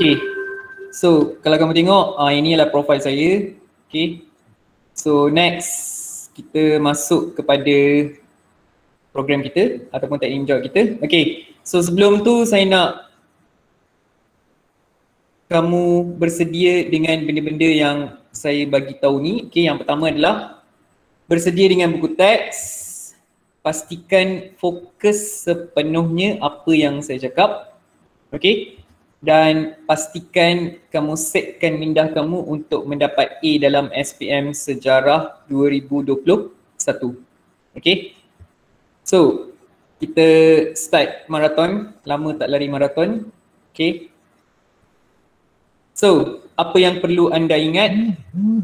Okay. So kalau kamu tengok uh, ini adalah profil saya. Okay. So next kita masuk kepada program kita ataupun teknik jawab kita. Okay. So sebelum tu saya nak kamu bersedia dengan benda-benda yang saya bagi tahu ni. Okay, yang pertama adalah bersedia dengan buku teks. Pastikan fokus sepenuhnya apa yang saya cakap. Okay, dan pastikan kamu setkan minda kamu untuk mendapat A dalam SPM Sejarah 2021. Okay. So, kita start maraton. Lama tak lari maraton. Okay. So, apa yang perlu anda ingat?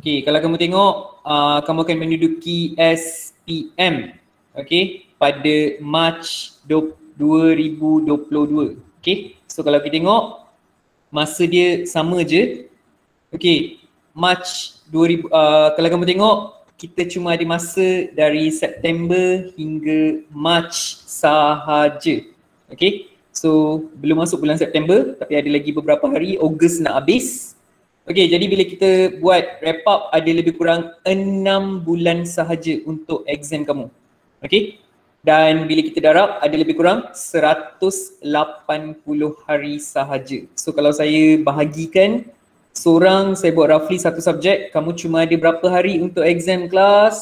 Okay, kalau kamu tengok, uh, kamu akan menduduki SPM. Okay, pada March 2022. Okay, so kalau kita tengok, masa dia sama je. Okay, March 2000, uh, kalau kamu tengok kita cuma ada masa dari September hingga March sahaja. Okay, so belum masuk bulan September tapi ada lagi beberapa hari, Ogos nak habis. Okay, jadi bila kita buat wrap up ada lebih kurang 6 bulan sahaja untuk exam kamu. Okay, dan bila kita darab ada lebih kurang 180 hari sahaja. So kalau saya bahagikan seorang saya buat roughly satu subjek, kamu cuma ada berapa hari untuk exam kelas?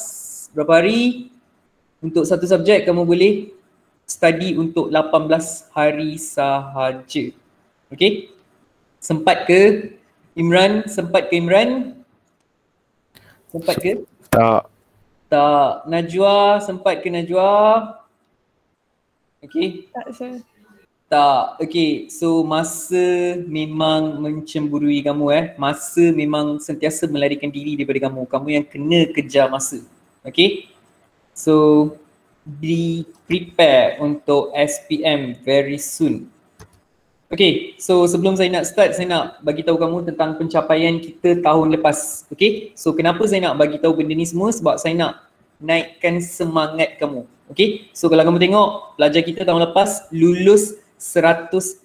Berapa hari? Untuk satu subjek kamu boleh study untuk 18 hari sahaja. Okay? Sempat ke Imran? Sempat ke Imran? Sempat ke? Tak. Tak. Najwa, sempat ke Najwa? Okay. Tak sir. Tak. Okay. So masa memang mencemburui kamu eh. Masa memang sentiasa melarikan diri daripada kamu. Kamu yang kena kejar masa. Okay. So be prepare untuk SPM very soon. Okay, so sebelum saya nak start, saya nak bagi tahu kamu tentang pencapaian kita tahun lepas. Okay, so kenapa saya nak bagi tahu benda ni semua? Sebab saya nak naikkan semangat kamu. Okay, so kalau kamu tengok pelajar kita tahun lepas lulus 100%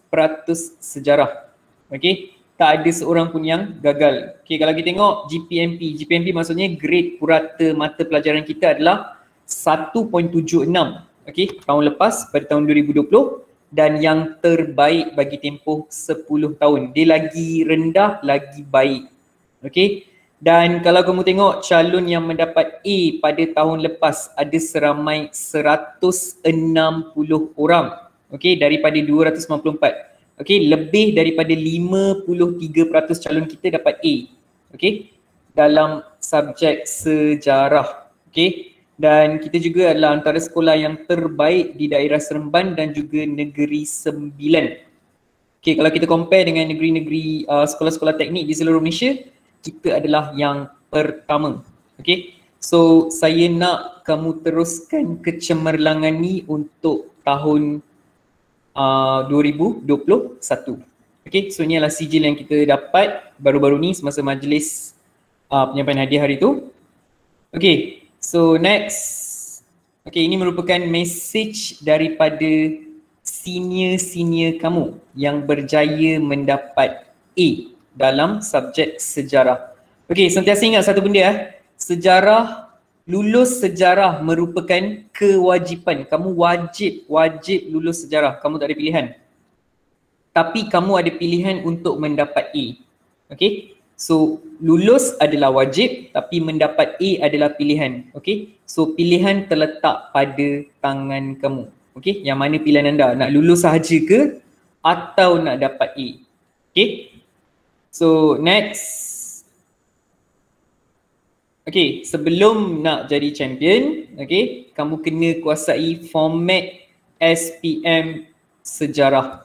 sejarah. Okay, tak ada seorang pun yang gagal. Okay, kalau kita tengok GPMP, GPMP maksudnya grade purata mata pelajaran kita adalah 1.76. Okay, tahun lepas pada tahun 2020 dan yang terbaik bagi tempoh 10 tahun. Dia lagi rendah, lagi baik. Okay. Dan kalau kamu tengok calon yang mendapat A pada tahun lepas ada seramai 160 orang. Okay, daripada 294. Okay, lebih daripada 53% calon kita dapat A. Okay, dalam subjek sejarah. Okay, dan kita juga adalah antara sekolah yang terbaik di daerah Seremban dan juga Negeri Sembilan. Okay, kalau kita compare dengan negeri-negeri uh, sekolah-sekolah teknik di seluruh Malaysia, kita adalah yang pertama. Okay, so saya nak kamu teruskan kecemerlangan ni untuk tahun uh, 2021. Okay, so ni adalah sijil yang kita dapat baru-baru ni semasa majlis uh, penyampaian hadiah hari tu. Okay, So next, okay ini merupakan message daripada senior-senior kamu yang berjaya mendapat A dalam subjek sejarah. Okay, sentiasa ingat satu benda eh. Sejarah, lulus sejarah merupakan kewajipan. Kamu wajib, wajib lulus sejarah. Kamu tak ada pilihan. Tapi kamu ada pilihan untuk mendapat A. Okay, So lulus adalah wajib tapi mendapat A adalah pilihan. Okay. So pilihan terletak pada tangan kamu. Okay. Yang mana pilihan anda? Nak lulus sahaja ke atau nak dapat A? Okay. So next. Okay. Sebelum nak jadi champion. Okay. Kamu kena kuasai format SPM sejarah.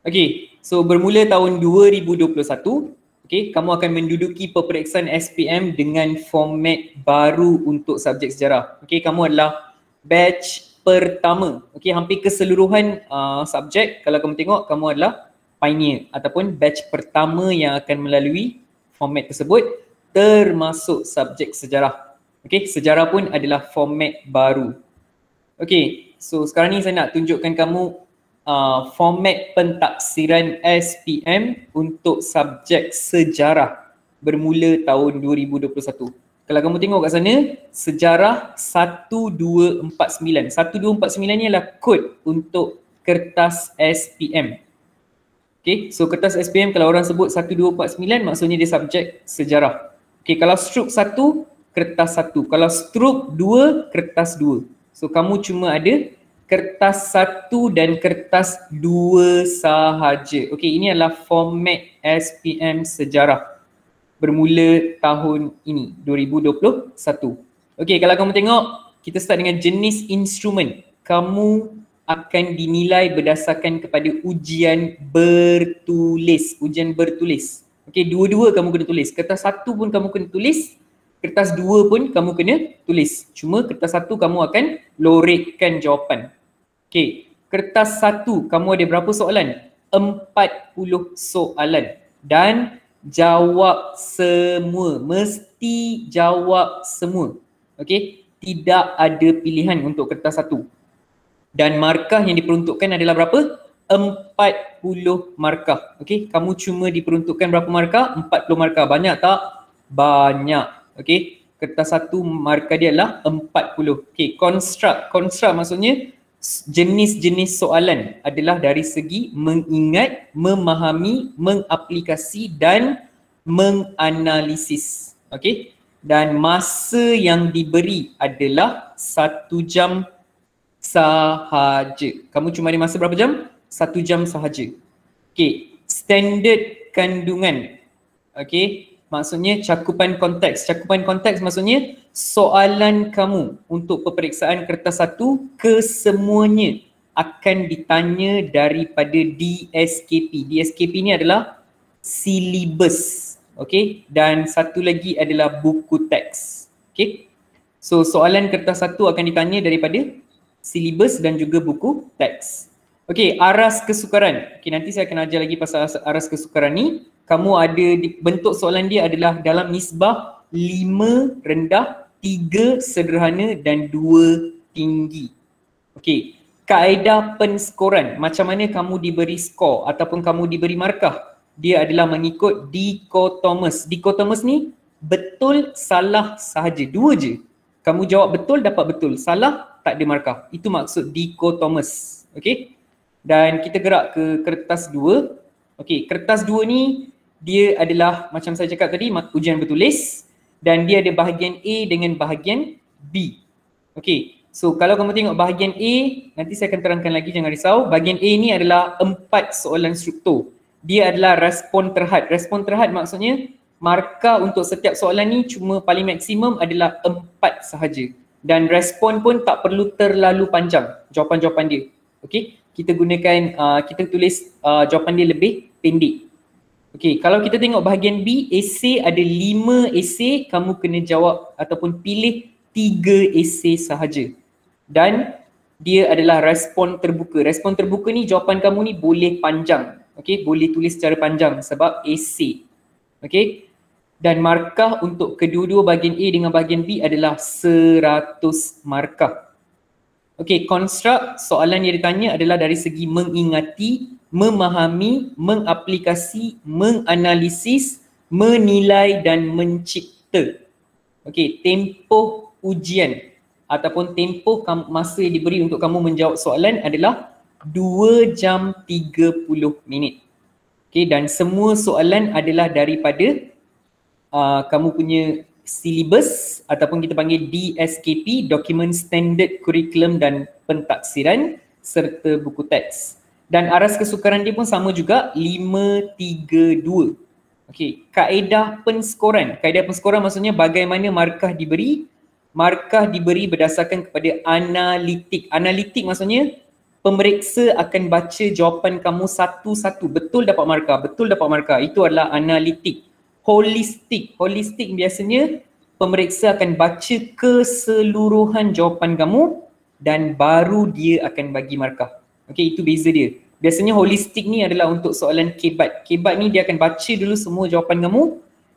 Okay. So bermula tahun 2021 okay, kamu akan menduduki peperiksaan SPM dengan format baru untuk subjek sejarah. Okay, kamu adalah batch pertama. Okay, hampir keseluruhan uh, subjek kalau kamu tengok kamu adalah pioneer ataupun batch pertama yang akan melalui format tersebut termasuk subjek sejarah. Okay, sejarah pun adalah format baru. Okay, so sekarang ni saya nak tunjukkan kamu uh, format pentaksiran SPM untuk subjek sejarah bermula tahun 2021. Kalau kamu tengok kat sana, sejarah 1249. 1249 ni adalah kod untuk kertas SPM. Okay, so kertas SPM kalau orang sebut 1249 maksudnya dia subjek sejarah. Okay, kalau struk 1, kertas 1. Kalau struk 2, kertas 2. So kamu cuma ada kertas satu dan kertas dua sahaja. Okey, ini adalah format SPM sejarah bermula tahun ini 2021. Okey, kalau kamu tengok kita start dengan jenis instrumen. Kamu akan dinilai berdasarkan kepada ujian bertulis. Ujian bertulis. Okey, dua-dua kamu kena tulis. Kertas satu pun kamu kena tulis. Kertas dua pun kamu kena tulis. Cuma kertas satu kamu akan lorekkan jawapan. Okay, kertas satu kamu ada berapa soalan? Empat puluh soalan dan jawab semua. Mesti jawab semua. Okay, tidak ada pilihan untuk kertas satu. Dan markah yang diperuntukkan adalah berapa? Empat puluh markah. Okay, kamu cuma diperuntukkan berapa markah? Empat puluh markah. Banyak tak? Banyak. Okay, kertas satu markah dia adalah empat puluh. Okay, construct. Construct maksudnya jenis-jenis soalan adalah dari segi mengingat, memahami, mengaplikasi dan menganalisis. Okey? Dan masa yang diberi adalah satu jam sahaja. Kamu cuma ada masa berapa jam? Satu jam sahaja. Okey. Standard kandungan. Okey maksudnya cakupan konteks. Cakupan konteks maksudnya soalan kamu untuk peperiksaan kertas satu kesemuanya akan ditanya daripada DSKP. DSKP ni adalah silibus. Okay, dan satu lagi adalah buku teks. Okay, so soalan kertas satu akan ditanya daripada silibus dan juga buku teks. Okay, aras kesukaran. Okay, nanti saya akan ajar lagi pasal aras kesukaran ni kamu ada bentuk soalan dia adalah dalam nisbah lima rendah, tiga sederhana dan dua tinggi. Okey, kaedah penskoran, macam mana kamu diberi skor ataupun kamu diberi markah? Dia adalah mengikut dikotomus. Dikotomus ni betul salah sahaja, dua je. Kamu jawab betul dapat betul, salah tak ada markah. Itu maksud dikotomus. Okey. Dan kita gerak ke kertas dua. Okey, kertas dua ni dia adalah macam saya cakap tadi ujian bertulis dan dia ada bahagian A dengan bahagian B. Okey. So kalau kamu tengok bahagian A, nanti saya akan terangkan lagi jangan risau. Bahagian A ni adalah empat soalan struktur. Dia adalah respon terhad. Respon terhad maksudnya markah untuk setiap soalan ni cuma paling maksimum adalah empat sahaja. Dan respon pun tak perlu terlalu panjang jawapan-jawapan dia. Okey. Kita gunakan, uh, kita tulis uh, jawapan dia lebih pendek. Okey, kalau kita tengok bahagian B, esei ada lima esei, kamu kena jawab ataupun pilih tiga esei sahaja. Dan dia adalah respon terbuka. Respon terbuka ni jawapan kamu ni boleh panjang. Okey, boleh tulis secara panjang sebab esei. Okey. Dan markah untuk kedua-dua bahagian A dengan bahagian B adalah 100 markah. Okey, construct soalan yang ditanya adalah dari segi mengingati memahami, mengaplikasi, menganalisis, menilai dan mencipta. Okey, tempoh ujian ataupun tempoh masa yang diberi untuk kamu menjawab soalan adalah 2 jam 30 minit. Okey, dan semua soalan adalah daripada uh, kamu punya silibus ataupun kita panggil DSKP, Document Standard Curriculum dan Pentaksiran serta buku teks. Dan aras kesukaran dia pun sama juga 532. Okey, kaedah penskoran. Kaedah penskoran maksudnya bagaimana markah diberi. Markah diberi berdasarkan kepada analitik. Analitik maksudnya pemeriksa akan baca jawapan kamu satu-satu. Betul dapat markah, betul dapat markah. Itu adalah analitik. Holistik. Holistik biasanya pemeriksa akan baca keseluruhan jawapan kamu dan baru dia akan bagi markah. Okay, itu beza dia. Biasanya holistik ni adalah untuk soalan kebat. Kebat ni dia akan baca dulu semua jawapan kamu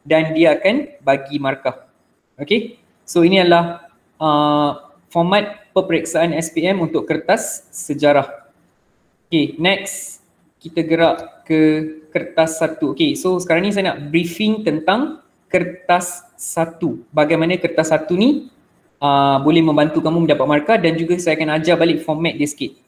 dan dia akan bagi markah. Okay, so ini adalah uh, format peperiksaan SPM untuk kertas sejarah. Okay, next kita gerak ke kertas satu. Okay, so sekarang ni saya nak briefing tentang kertas satu. Bagaimana kertas satu ni uh, boleh membantu kamu mendapat markah dan juga saya akan ajar balik format dia sikit.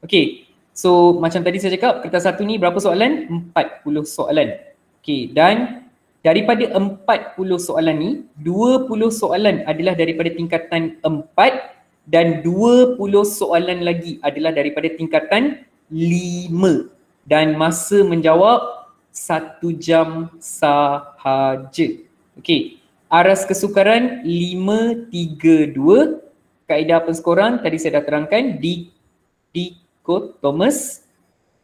Okay, so macam tadi saya cakap kertas satu ni berapa soalan? 40 soalan. Okay, dan daripada 40 soalan ni, 20 soalan adalah daripada tingkatan 4 dan 20 soalan lagi adalah daripada tingkatan 5 dan masa menjawab satu jam sahaja. Okey, aras kesukaran 5, 3, 2. Kaedah penskoran tadi saya dah terangkan di dikotomus.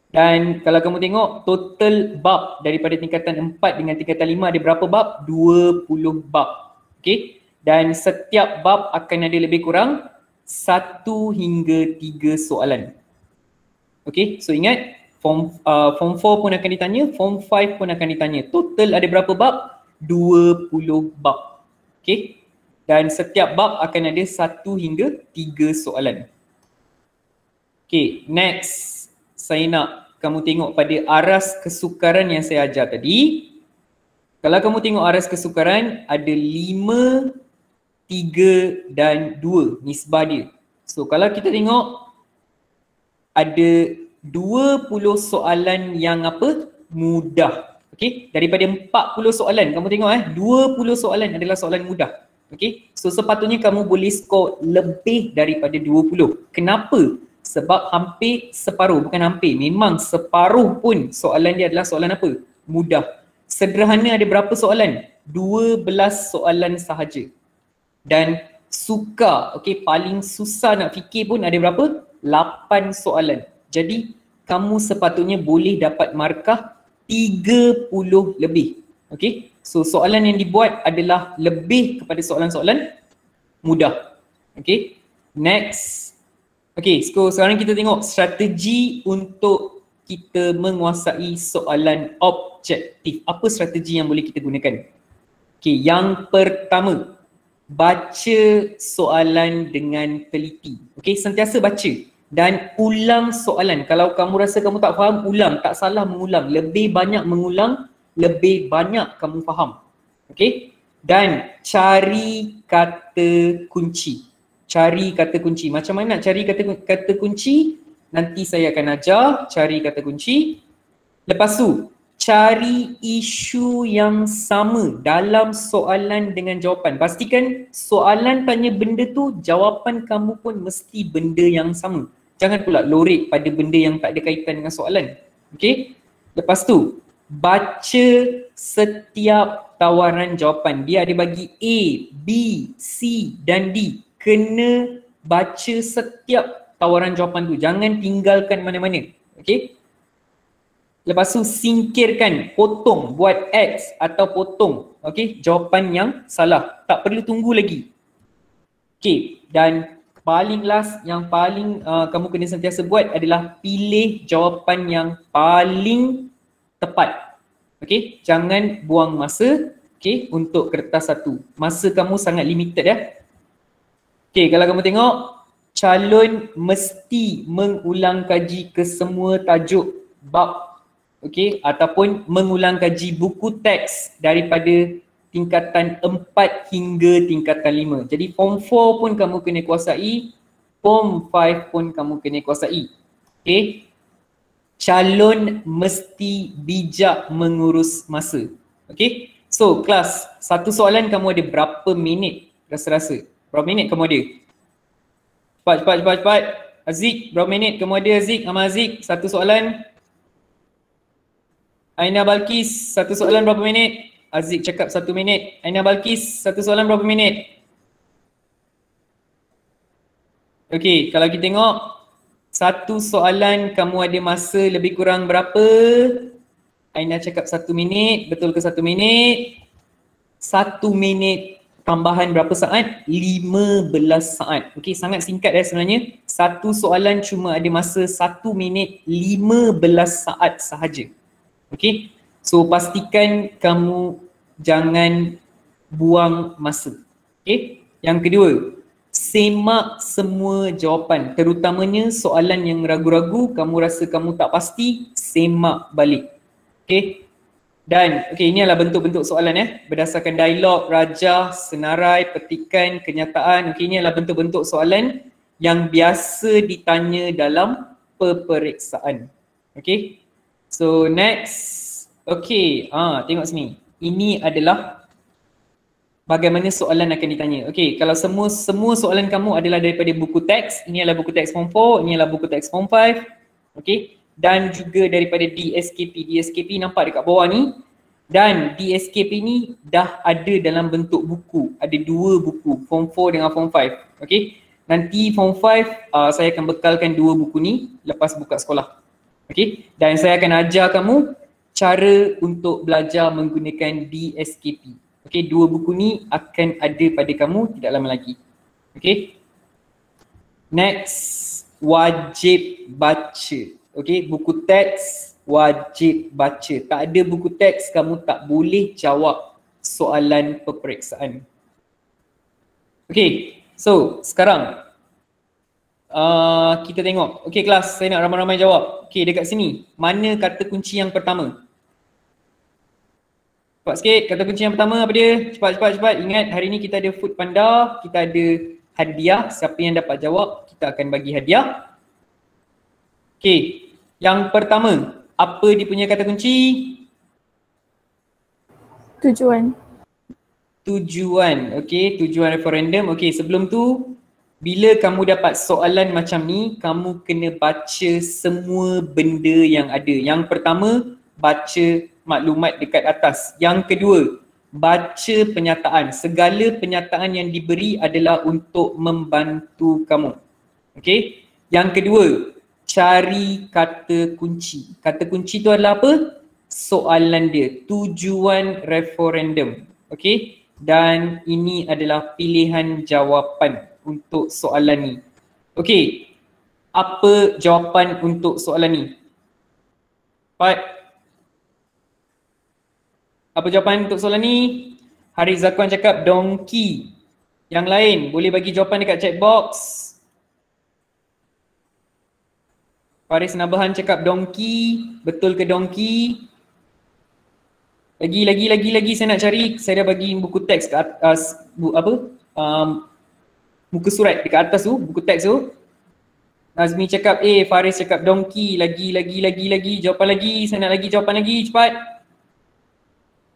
Dan kalau kamu tengok total bab daripada tingkatan 4 dengan tingkatan 5 ada berapa bab? 20 bab. Okey. Dan setiap bab akan ada lebih kurang 1 hingga 3 soalan. Okay, so ingat form uh, form 4 pun akan ditanya, form 5 pun akan ditanya. Total ada berapa bab? 20 bab. Okay, dan setiap bab akan ada 1 hingga 3 soalan. Okay, next saya nak kamu tengok pada aras kesukaran yang saya ajar tadi. Kalau kamu tengok aras kesukaran ada 5, 3 dan 2 nisbah dia. So kalau kita tengok ada 20 soalan yang apa? Mudah. Okey, daripada 40 soalan kamu tengok eh 20 soalan adalah soalan mudah. Okey, so sepatutnya kamu boleh skor lebih daripada 20. Kenapa? Sebab hampir separuh, bukan hampir, memang separuh pun soalan dia adalah soalan apa? Mudah. Sederhana ada berapa soalan? 12 soalan sahaja. Dan suka, okey, paling susah nak fikir pun ada berapa? 8 soalan. Jadi kamu sepatutnya boleh dapat markah 30 lebih. Okay. So soalan yang dibuat adalah lebih kepada soalan-soalan mudah. Okay. Next. Okay. So sekarang kita tengok strategi untuk kita menguasai soalan objektif. Apa strategi yang boleh kita gunakan? Okay. Yang pertama baca soalan dengan teliti. Okey, sentiasa baca dan ulang soalan. Kalau kamu rasa kamu tak faham, ulang. Tak salah mengulang. Lebih banyak mengulang, lebih banyak kamu faham. Okey? Dan cari kata kunci. Cari kata kunci. Macam mana nak cari kata kata kunci? Nanti saya akan ajar cari kata kunci. Lepas tu, cari isu yang sama dalam soalan dengan jawapan. Pastikan soalan tanya benda tu, jawapan kamu pun mesti benda yang sama. Jangan pula lorek pada benda yang tak ada kaitan dengan soalan. Okay? Lepas tu, baca setiap tawaran jawapan. Dia ada bagi A, B, C dan D. Kena baca setiap tawaran jawapan tu. Jangan tinggalkan mana-mana. Okay? Lepas tu singkirkan, potong, buat X atau potong okay, jawapan yang salah. Tak perlu tunggu lagi. Okay, dan paling last yang paling uh, kamu kena sentiasa buat adalah pilih jawapan yang paling tepat. Okay, jangan buang masa okay, untuk kertas satu. Masa kamu sangat limited ya. Okay, kalau kamu tengok, calon mesti mengulang kaji ke semua tajuk bab okey ataupun mengulang kaji buku teks daripada tingkatan 4 hingga tingkatan 5. Jadi form 4 pun kamu kena kuasai, form 5 pun kamu kena kuasai. Okey. Calon mesti bijak mengurus masa. Okey. So kelas, satu soalan kamu ada berapa minit rasa-rasa? Berapa minit kamu ada? Cepat, cepat, cepat, cepat. Azik, berapa minit kamu ada Azik? Amal Azik, satu soalan. Aina Balkis, satu soalan berapa minit? Aziz cakap satu minit. Aina Balkis, satu soalan berapa minit? Okey, kalau kita tengok satu soalan kamu ada masa lebih kurang berapa? Aina cakap satu minit, betul ke satu minit? Satu minit tambahan berapa saat? Lima belas saat. Okey, sangat singkat ya sebenarnya. Satu soalan cuma ada masa satu minit lima belas saat sahaja. Okay, so pastikan kamu jangan buang masa. Okay, yang kedua, semak semua jawapan terutamanya soalan yang ragu-ragu kamu rasa kamu tak pasti semak balik okey dan okey ini adalah bentuk-bentuk soalan eh. Berdasarkan dialog raja senarai petikan kenyataan okey ini adalah bentuk-bentuk soalan yang biasa ditanya dalam peperiksaan. Okey so next. Okey ah tengok sini. Ini adalah bagaimana soalan akan ditanya. Okey, kalau semua semua soalan kamu adalah daripada buku teks, ini adalah buku teks form 4, ini adalah buku teks form 5. Okey, dan juga daripada DSKP. DSKP nampak dekat bawah ni. Dan DSKP ni dah ada dalam bentuk buku. Ada dua buku, form 4 dengan form 5. Okey. Nanti form 5 uh, saya akan bekalkan dua buku ni lepas buka sekolah. Okey. Dan saya akan ajar kamu cara untuk belajar menggunakan DSKP. Okay, dua buku ni akan ada pada kamu tidak lama lagi. Okay. Next, wajib baca. Okay, buku teks wajib baca. Tak ada buku teks, kamu tak boleh jawab soalan peperiksaan. Okay, so sekarang uh, kita tengok. Okay kelas, saya nak ramai-ramai jawab. Okay, dekat sini. Mana kata kunci yang pertama? Cepat sikit, kata kunci yang pertama apa dia? Cepat, cepat, cepat. Ingat hari ni kita ada food panda, kita ada hadiah. Siapa yang dapat jawab, kita akan bagi hadiah. Okay, yang pertama, apa dia punya kata kunci? Tujuan. Tujuan, okay. Tujuan referendum. Okay, sebelum tu, bila kamu dapat soalan macam ni, kamu kena baca semua benda yang ada. Yang pertama, baca maklumat dekat atas. Yang kedua, baca penyataan. Segala penyataan yang diberi adalah untuk membantu kamu. Okey? Yang kedua, cari kata kunci. Kata kunci tu adalah apa? Soalan dia, tujuan referendum. Okey? Dan ini adalah pilihan jawapan untuk soalan ni. Okey. Apa jawapan untuk soalan ni? Part apa jawapan untuk soalan ni? Haris Zakwan cakap donkey. Yang lain boleh bagi jawapan dekat chat box. Faris Nabahan cakap donkey. Betul ke donkey? Lagi, lagi, lagi, lagi saya nak cari. Saya dah bagi buku teks ke atas, bu, apa? Um, muka surat dekat atas tu, buku teks tu. Nazmi cakap A, Faris cakap donkey. Lagi, lagi, lagi, lagi. Jawapan lagi. Saya nak lagi jawapan lagi. Cepat.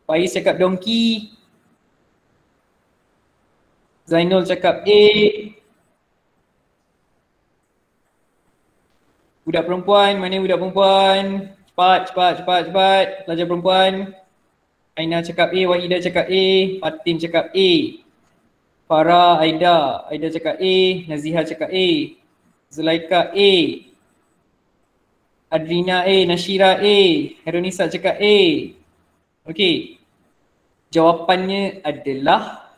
Faiz cakap donkey. Zainul cakap A. Budak perempuan, mana budak perempuan? Cepat, cepat, cepat, cepat. Pelajar perempuan. Aina cakap A, Wahida cakap A, Fatin cakap A. Farah, Aida, Aida cakap A, Naziha cakap A. Zulaika A. Adrina A, Nashira A, Heronisa cakap A. Okey, jawapannya adalah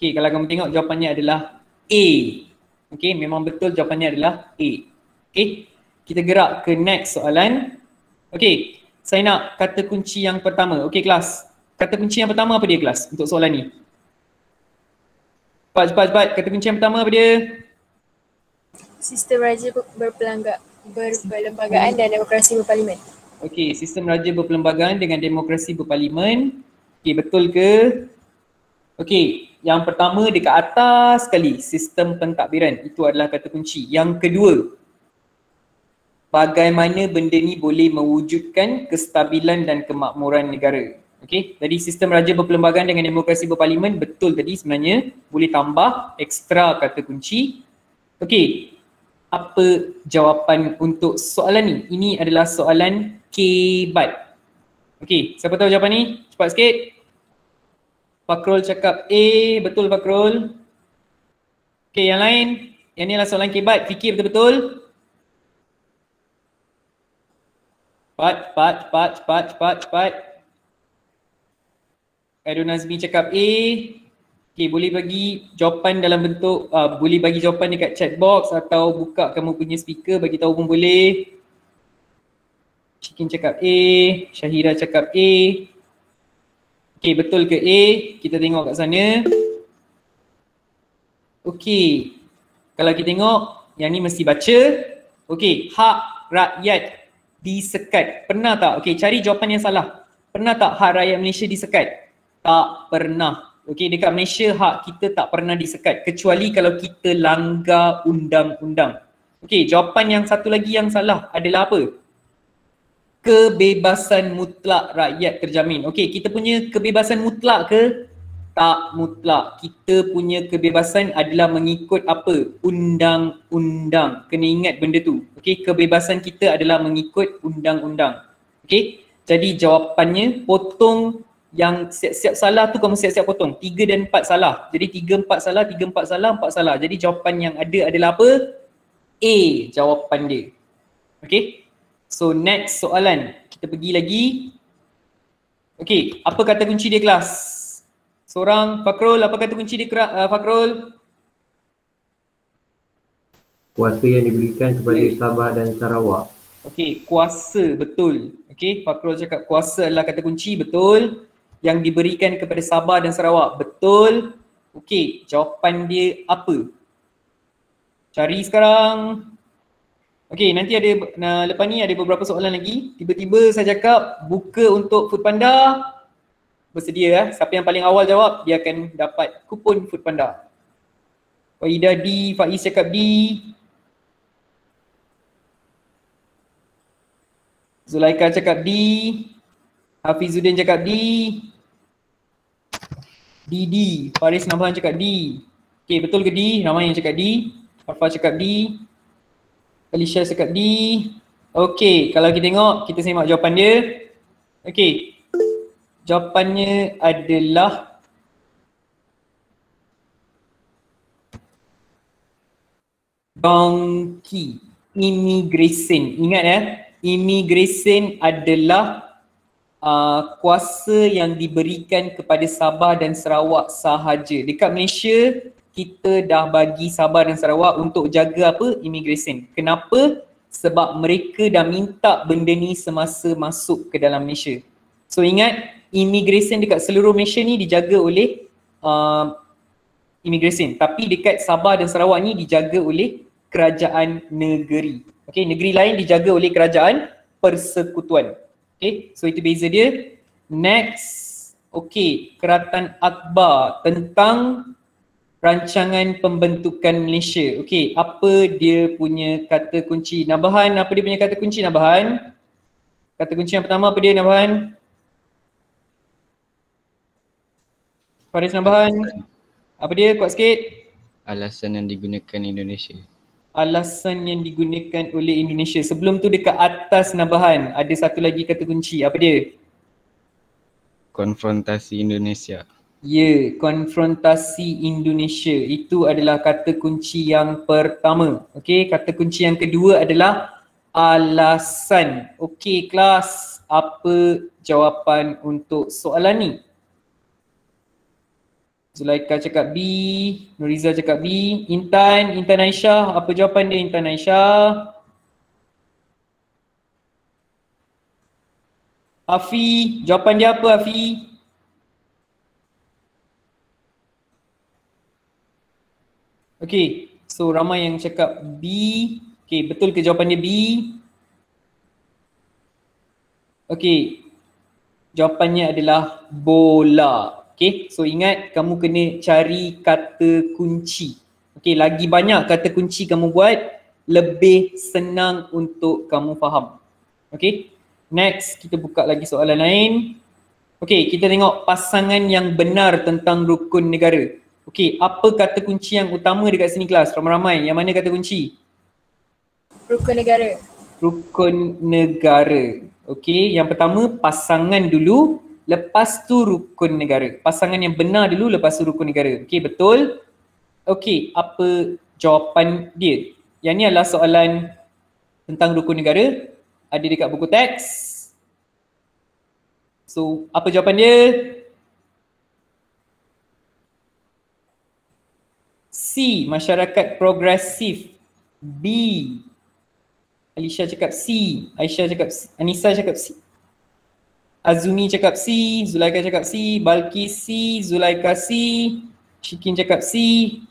Okay, kalau kamu tengok jawapannya adalah A. Okay, memang betul jawapannya adalah A. Okay, kita gerak ke next soalan. Okay, saya nak kata kunci yang pertama. Okay, kelas. Kata kunci yang pertama apa dia kelas untuk soalan ni? Cepat, cepat, cepat. Kata kunci yang pertama apa dia? Sistem raja berpelangga, berperlembagaan dan demokrasi berparlimen. Okay, sistem raja berperlembagaan dengan demokrasi berparlimen. Okey, betul ke? Okey, yang pertama dekat atas sekali sistem pentadbiran itu adalah kata kunci. Yang kedua, bagaimana benda ni boleh mewujudkan kestabilan dan kemakmuran negara. Okey, jadi sistem raja berperlembagaan dengan demokrasi berparlimen betul tadi sebenarnya boleh tambah ekstra kata kunci. Okey, apa jawapan untuk soalan ni? Ini adalah soalan K-BAT. Okey, siapa tahu jawapan ni? Cepat sikit. Fakrul cakap A, betul Fakrul. Okey, yang lain. Yang ni adalah soalan kebat. Fikir betul-betul. Cepat, cepat, cepat, cepat, cepat, cepat. Aidul Nazmi cakap A. Okey, boleh bagi jawapan dalam bentuk, uh, boleh bagi jawapan dekat chat box atau buka kamu punya speaker bagi tahu pun boleh. Chicken cakap A, Syahira cakap A. Okay, betul ke A? Kita tengok kat sana. Okey. Kalau kita tengok yang ni mesti baca. Okey, hak rakyat disekat. Pernah tak? Okey, cari jawapan yang salah. Pernah tak hak rakyat Malaysia disekat? Tak pernah. Okey, dekat Malaysia hak kita tak pernah disekat kecuali kalau kita langgar undang-undang. Okey, jawapan yang satu lagi yang salah adalah apa? Kebebasan mutlak rakyat terjamin. Okey, kita punya kebebasan mutlak ke? Tak mutlak. Kita punya kebebasan adalah mengikut apa? Undang-undang. Kena ingat benda tu. Okey, kebebasan kita adalah mengikut undang-undang. Okey, jadi jawapannya potong yang siap-siap salah tu kamu siap-siap potong. Tiga dan empat salah. Jadi tiga empat salah, tiga empat salah, empat salah. Jadi jawapan yang ada adalah apa? A jawapan dia. Okay. So next soalan. Kita pergi lagi. Okay. Apa kata kunci dia kelas? Seorang Fakrul, apa kata kunci dia uh, Fakrul? Kuasa yang diberikan kepada okay. Sabah dan Sarawak. Okay, kuasa betul. Okay, Fakrul cakap kuasa adalah kata kunci betul. Yang diberikan kepada Sabah dan Sarawak betul. Okay, jawapan dia apa? Cari sekarang. Okay, nanti ada, nah, lepas ni ada beberapa soalan lagi. Tiba-tiba saya cakap buka untuk Food Panda. Bersedia eh. Siapa yang paling awal jawab, dia akan dapat kupon Food Panda. Waidah D, Faiz cakap D. Zulaika cakap D. Hafizuddin cakap D. DD, Faris Nabhan cakap D. Okay, betul ke D? Ramai yang cakap D. Farfa cakap D. Alicia cakap D. Okey, kalau kita tengok, kita semak jawapan dia. Okey. Jawapannya adalah donkey immigration. Ingat ya, immigration adalah uh, kuasa yang diberikan kepada Sabah dan Sarawak sahaja. Dekat Malaysia, kita dah bagi Sabah dan Sarawak untuk jaga apa? Immigration. Kenapa? Sebab mereka dah minta benda ni semasa masuk ke dalam Malaysia. So ingat, immigration dekat seluruh Malaysia ni dijaga oleh uh, immigration. Tapi dekat Sabah dan Sarawak ni dijaga oleh kerajaan negeri. Okay, negeri lain dijaga oleh kerajaan persekutuan. Okay, so itu beza dia. Next, okay, Keratan Akbar tentang rancangan pembentukan Malaysia. Okey, apa dia punya kata kunci? Nabahan, apa dia punya kata kunci Nabahan? Kata kunci yang pertama apa dia Nabahan? Faris Nabahan. Apa dia? Kuat sikit. Alasan yang digunakan Indonesia. Alasan yang digunakan oleh Indonesia. Sebelum tu dekat atas Nabahan ada satu lagi kata kunci. Apa dia? Konfrontasi Indonesia. Ya, konfrontasi Indonesia itu adalah kata kunci yang pertama. Okey, kata kunci yang kedua adalah alasan. Okey, kelas, apa jawapan untuk soalan ni? Zulaika cakap B, Nuriza cakap B, Intan, Intan Aisyah, apa jawapan dia Intan Aisyah? Afi, jawapan dia apa Afi? Okay, so ramai yang cakap B. Okay, betul ke jawapan dia B? Okay, jawapannya adalah bola. Okay, so ingat kamu kena cari kata kunci. Okay, lagi banyak kata kunci kamu buat, lebih senang untuk kamu faham. Okay, next kita buka lagi soalan lain. Okay, kita tengok pasangan yang benar tentang rukun negara. Okey, apa kata kunci yang utama dekat sini kelas? Ramai-ramai. Yang mana kata kunci? Rukun negara. Rukun negara. Okey, yang pertama pasangan dulu, lepas tu rukun negara. Pasangan yang benar dulu, lepas tu rukun negara. Okey, betul? Okey, apa jawapan dia? Yang ni adalah soalan tentang rukun negara. Ada dekat buku teks. So, apa jawapan dia? C. Masyarakat progresif. B. Alicia cakap C. Aisyah cakap C. Anissa cakap C. Azumi cakap C. Zulaika cakap C. Balki C. Zulaika C. Shikin cakap C.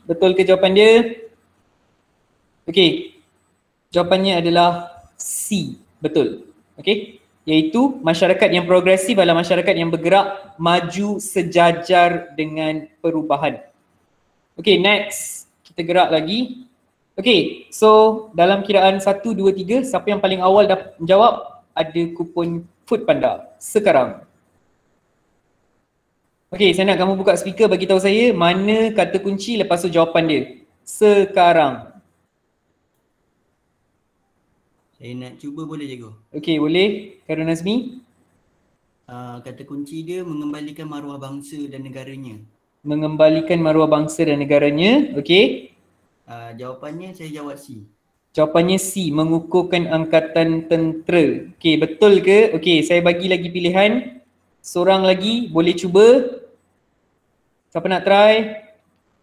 Betul ke jawapan dia? Okey. Jawapannya adalah C. Betul. Okey. Iaitu masyarakat yang progresif adalah masyarakat yang bergerak maju sejajar dengan perubahan. Okey, next. Kita gerak lagi. Okey, so dalam kiraan 1, 2, 3, siapa yang paling awal dah menjawab ada kupon Food Panda sekarang. Okey, saya nak kamu buka speaker bagi tahu saya mana kata kunci lepas tu jawapan dia. Sekarang. Saya nak cuba boleh jago. Okey, boleh. Karun Nazmi. Uh, kata kunci dia mengembalikan maruah bangsa dan negaranya. Mengembalikan maruah bangsa dan negaranya. Okey. Uh, jawapannya saya jawab C. Jawapannya C, mengukuhkan angkatan tentera. Okey, betul ke? Okey, saya bagi lagi pilihan. Seorang lagi boleh cuba. Siapa nak try?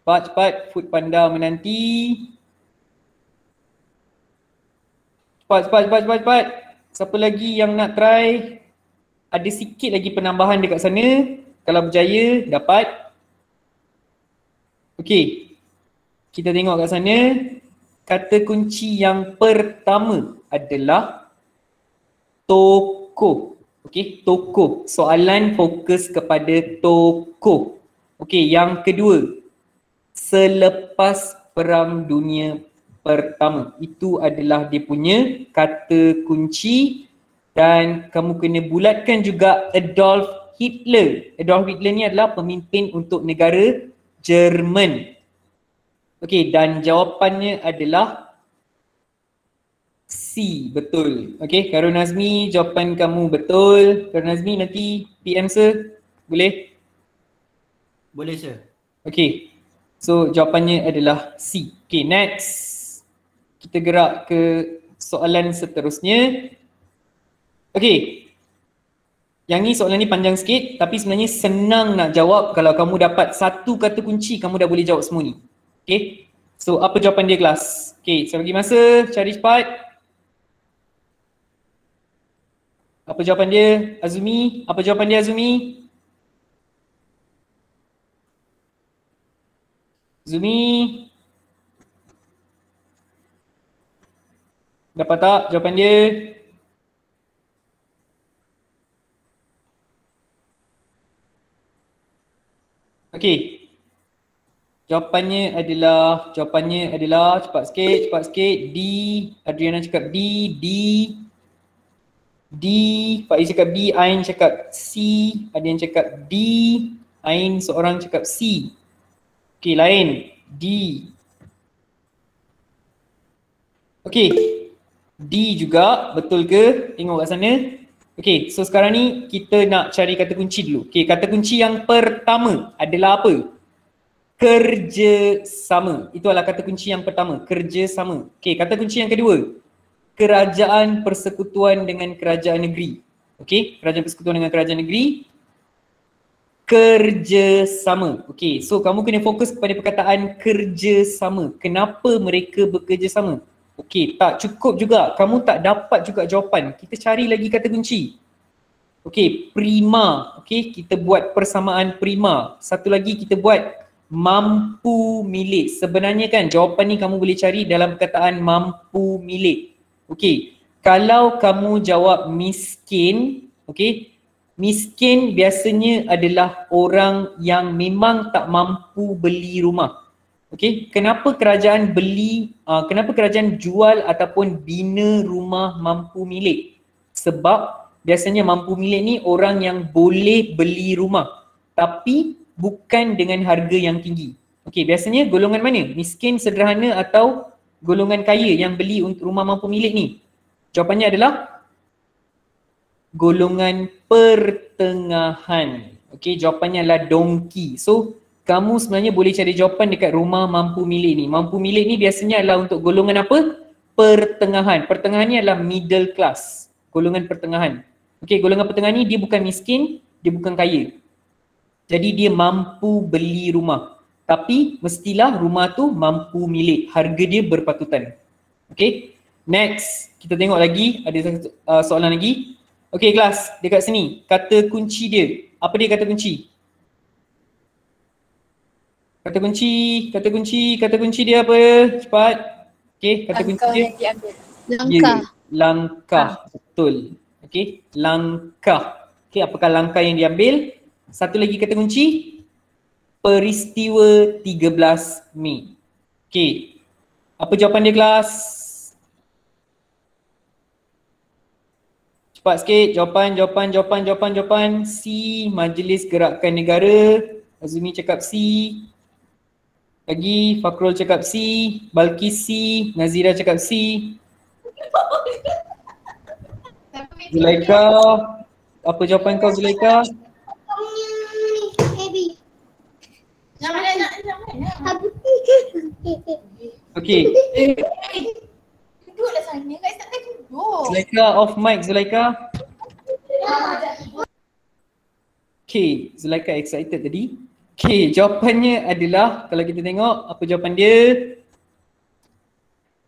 Cepat cepat food panda menanti. Cepat cepat cepat cepat cepat. Siapa lagi yang nak try? Ada sikit lagi penambahan dekat sana. Kalau berjaya dapat. Okey. Kita tengok kat sana. Kata kunci yang pertama adalah tokoh. Okey, tokoh. Soalan fokus kepada tokoh. Okey, yang kedua. Selepas Perang Dunia Pertama. Itu adalah dia punya kata kunci dan kamu kena bulatkan juga Adolf Hitler. Adolf Hitler ni adalah pemimpin untuk negara Jerman. Okey, dan jawapannya adalah C, betul. Okay, Karun Nazmi, jawapan kamu betul. Karun Nazmi nanti PM sir, boleh? Boleh sir. Okay, so jawapannya adalah C. Okay, next. Kita gerak ke soalan seterusnya. Okay, yang ni soalan ni panjang sikit tapi sebenarnya senang nak jawab kalau kamu dapat satu kata kunci kamu dah boleh jawab semua ni. Okay, so apa jawapan dia kelas? Okay, saya bagi masa, cari cepat. Apa jawapan dia Azumi? Apa jawapan dia Azumi? Azumi? Dapat tak jawapan dia? Okey. Jawapannya adalah jawapannya adalah cepat sikit, cepat sikit. D. Adriana cakap D, D. D, Pak Iz cakap D, Ain cakap C, ada yang cakap D, Ain seorang cakap C. Okey, lain. D. Okey. D juga, betul ke? Tengok kat sana. Okey, so sekarang ni kita nak cari kata kunci dulu. Okey, kata kunci yang pertama adalah apa? Kerja sama. Itu adalah kata kunci yang pertama, kerja sama. Okey, kata kunci yang kedua kerajaan persekutuan dengan kerajaan negeri. Okey, kerajaan persekutuan dengan kerajaan negeri kerjasama. Okey, so kamu kena fokus kepada perkataan kerjasama. Kenapa mereka bekerjasama? Okey, tak cukup juga. Kamu tak dapat juga jawapan. Kita cari lagi kata kunci. Okey, prima. Okey, kita buat persamaan prima. Satu lagi kita buat mampu milik. Sebenarnya kan jawapan ni kamu boleh cari dalam perkataan mampu milik. Okey, kalau kamu jawab miskin, okey, miskin biasanya adalah orang yang memang tak mampu beli rumah. Okey, kenapa kerajaan beli, uh, kenapa kerajaan jual ataupun bina rumah mampu milik? Sebab biasanya mampu milik ni orang yang boleh beli rumah tapi bukan dengan harga yang tinggi. Okey, biasanya golongan mana? Miskin, sederhana atau golongan kaya yang beli untuk rumah mampu milik ni? Jawapannya adalah golongan pertengahan. Okey, jawapannya adalah dongki. So, kamu sebenarnya boleh cari jawapan dekat rumah mampu milik ni. Mampu milik ni biasanya adalah untuk golongan apa? Pertengahan. Pertengahan ni adalah middle class. Golongan pertengahan. Okey, golongan pertengahan ni dia bukan miskin, dia bukan kaya. Jadi dia mampu beli rumah. Tapi mestilah rumah tu mampu milik, harga dia berpatutan. Okay, next kita tengok lagi ada satu uh, soalan lagi. Okay kelas, dekat sini kata kunci dia. Apa dia kata kunci? Kata kunci, kata kunci, kata kunci dia apa? Cepat. Okay, kata kunci Langkah dia. yang diambil. Langkah. Langkah. Betul. Okay, langkah. Okay, apakah langkah yang diambil? Satu lagi kata kunci. Peristiwa 13 Mei. Okay. Apa jawapan dia kelas? Cepat sikit. Jawapan, jawapan, jawapan, jawapan, jawapan. C. Majlis Gerakan Negara. Azumi cakap C. Lagi Fakrul cakap C. Balkis C. Nazira cakap C. Zulaika. Apa jawapan kau Zulaika? Okay. Duduklah sana, kat sana duduk. Zulaika off mic Zulaika. Okay, Zulaika excited tadi. Okay, jawapannya adalah kalau kita tengok apa jawapan dia.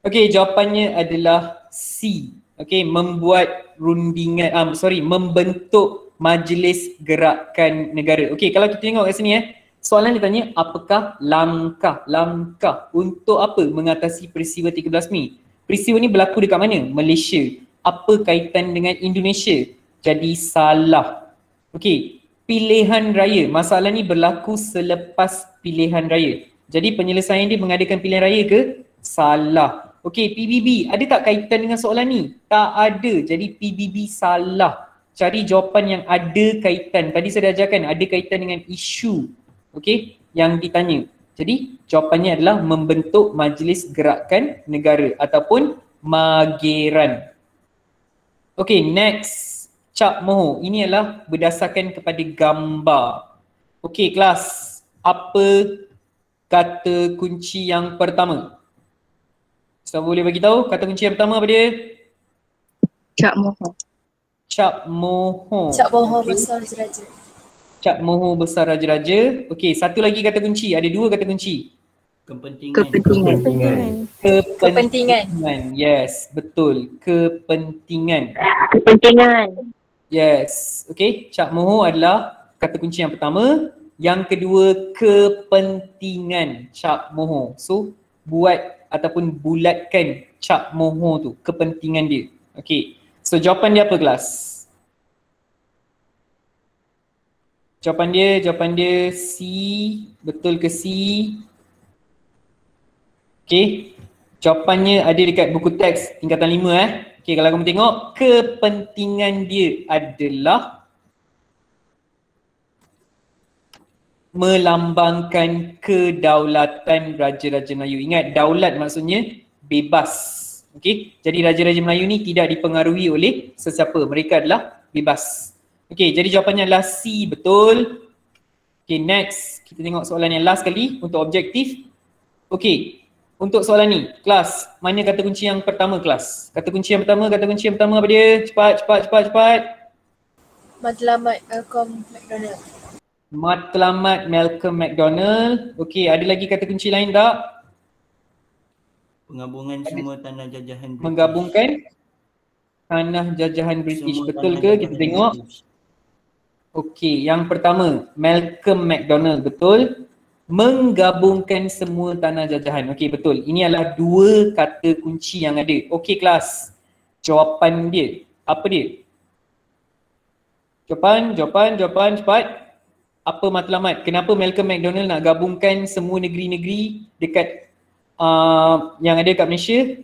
Okay, jawapannya adalah C. Okay, membuat rundingan, um, sorry, membentuk majlis gerakan negara. Okay, kalau kita tengok kat sini eh, soalan dia tanya apakah langkah, langkah untuk apa mengatasi peristiwa 13 Mei? Peristiwa ni berlaku dekat mana? Malaysia. Apa kaitan dengan Indonesia? Jadi salah. Okey, pilihan raya. Masalah ni berlaku selepas pilihan raya. Jadi penyelesaian dia mengadakan pilihan raya ke? Salah. Okey, PBB ada tak kaitan dengan soalan ni? Tak ada. Jadi PBB salah. Cari jawapan yang ada kaitan. Tadi saya dah ajarkan ada kaitan dengan isu. Okey, yang ditanya. Jadi jawapannya adalah membentuk majlis gerakan negara ataupun mageran. Okay next. Cap Moho. Ini adalah berdasarkan kepada gambar. Okay kelas. Apa kata kunci yang pertama? Siapa boleh bagi tahu kata kunci yang pertama apa dia? Cak Moho. Cap Moho. Cak bohong besar jeraja. Cap Moho besar raja-raja. Okay satu lagi kata kunci. Ada dua kata kunci. Kepentingan. Kepentingan. Kepentingan. Kepentingan. Yes, betul. Kepentingan. Kepentingan. Yes. Okay, Cak Moho adalah kata kunci yang pertama. Yang kedua, kepentingan Cak Moho. So, buat ataupun bulatkan Cak Moho tu, kepentingan dia. Okay. So, jawapan dia apa kelas? Jawapan dia, jawapan dia C. Betul ke C? Okay. Jawapannya ada dekat buku teks tingkatan lima eh. Okay, kalau kamu tengok, kepentingan dia adalah melambangkan kedaulatan Raja-Raja Melayu. Ingat, daulat maksudnya bebas. Okay, jadi Raja-Raja Melayu ni tidak dipengaruhi oleh sesiapa. Mereka adalah bebas. Okay, jadi jawapannya adalah C, betul. Okay, next. Kita tengok soalan yang last kali untuk objektif. Okay, untuk soalan ni, kelas, mana kata kunci yang pertama kelas? Kata kunci yang pertama, kata kunci yang pertama apa dia? Cepat, cepat, cepat, cepat. Matlamat Malcolm McDonald. Matlamat Malcolm McDonald. Okey, ada lagi kata kunci lain tak? Penggabungan semua tanah jajahan British. Menggabungkan tanah jajahan British. Semua Betul ke? Kita tengok. British. Okey, yang pertama, Malcolm McDonald. Betul? Menggabungkan semua tanah jajahan. Okey, betul. Ini adalah dua kata kunci yang ada. Okey, kelas. Jawapan dia. Apa dia? Jawapan, jawapan, jawapan cepat. Apa matlamat? Kenapa Malcolm McDonald nak gabungkan semua negeri-negeri dekat uh, yang ada kat Malaysia?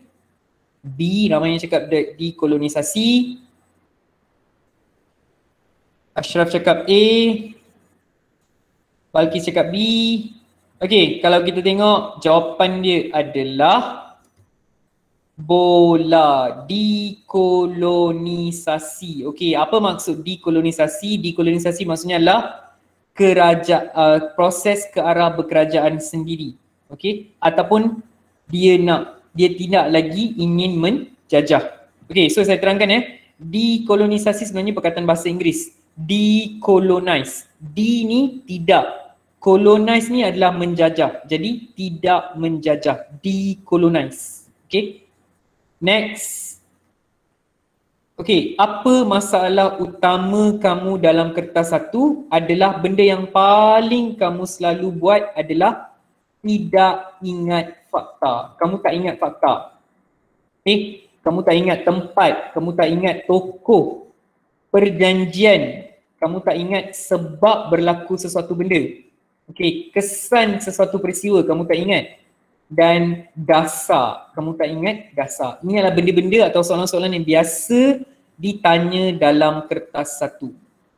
B, ramai yang cakap de- dekolonisasi. Ashraf cakap A. Balkis cakap B. Okey, kalau kita tengok jawapan dia adalah bola dekolonisasi. Okey, apa maksud dekolonisasi? Dekolonisasi maksudnya adalah kerajaan uh, proses ke arah berkerajaan sendiri. Okey, ataupun dia nak dia tidak lagi ingin menjajah. Okey, so saya terangkan ya. Dekolonisasi sebenarnya perkataan bahasa Inggeris. Decolonize. D ni tidak. Colonize ni adalah menjajah. Jadi tidak menjajah. Decolonize. Okay. Next. Okay, apa masalah utama kamu dalam kertas satu adalah benda yang paling kamu selalu buat adalah tidak ingat fakta. Kamu tak ingat fakta. Eh, kamu tak ingat tempat, kamu tak ingat tokoh, perjanjian, kamu tak ingat sebab berlaku sesuatu benda. Okey, kesan sesuatu peristiwa kamu tak ingat dan dasar, kamu tak ingat dasar. Ini adalah benda-benda atau soalan-soalan yang biasa ditanya dalam kertas satu.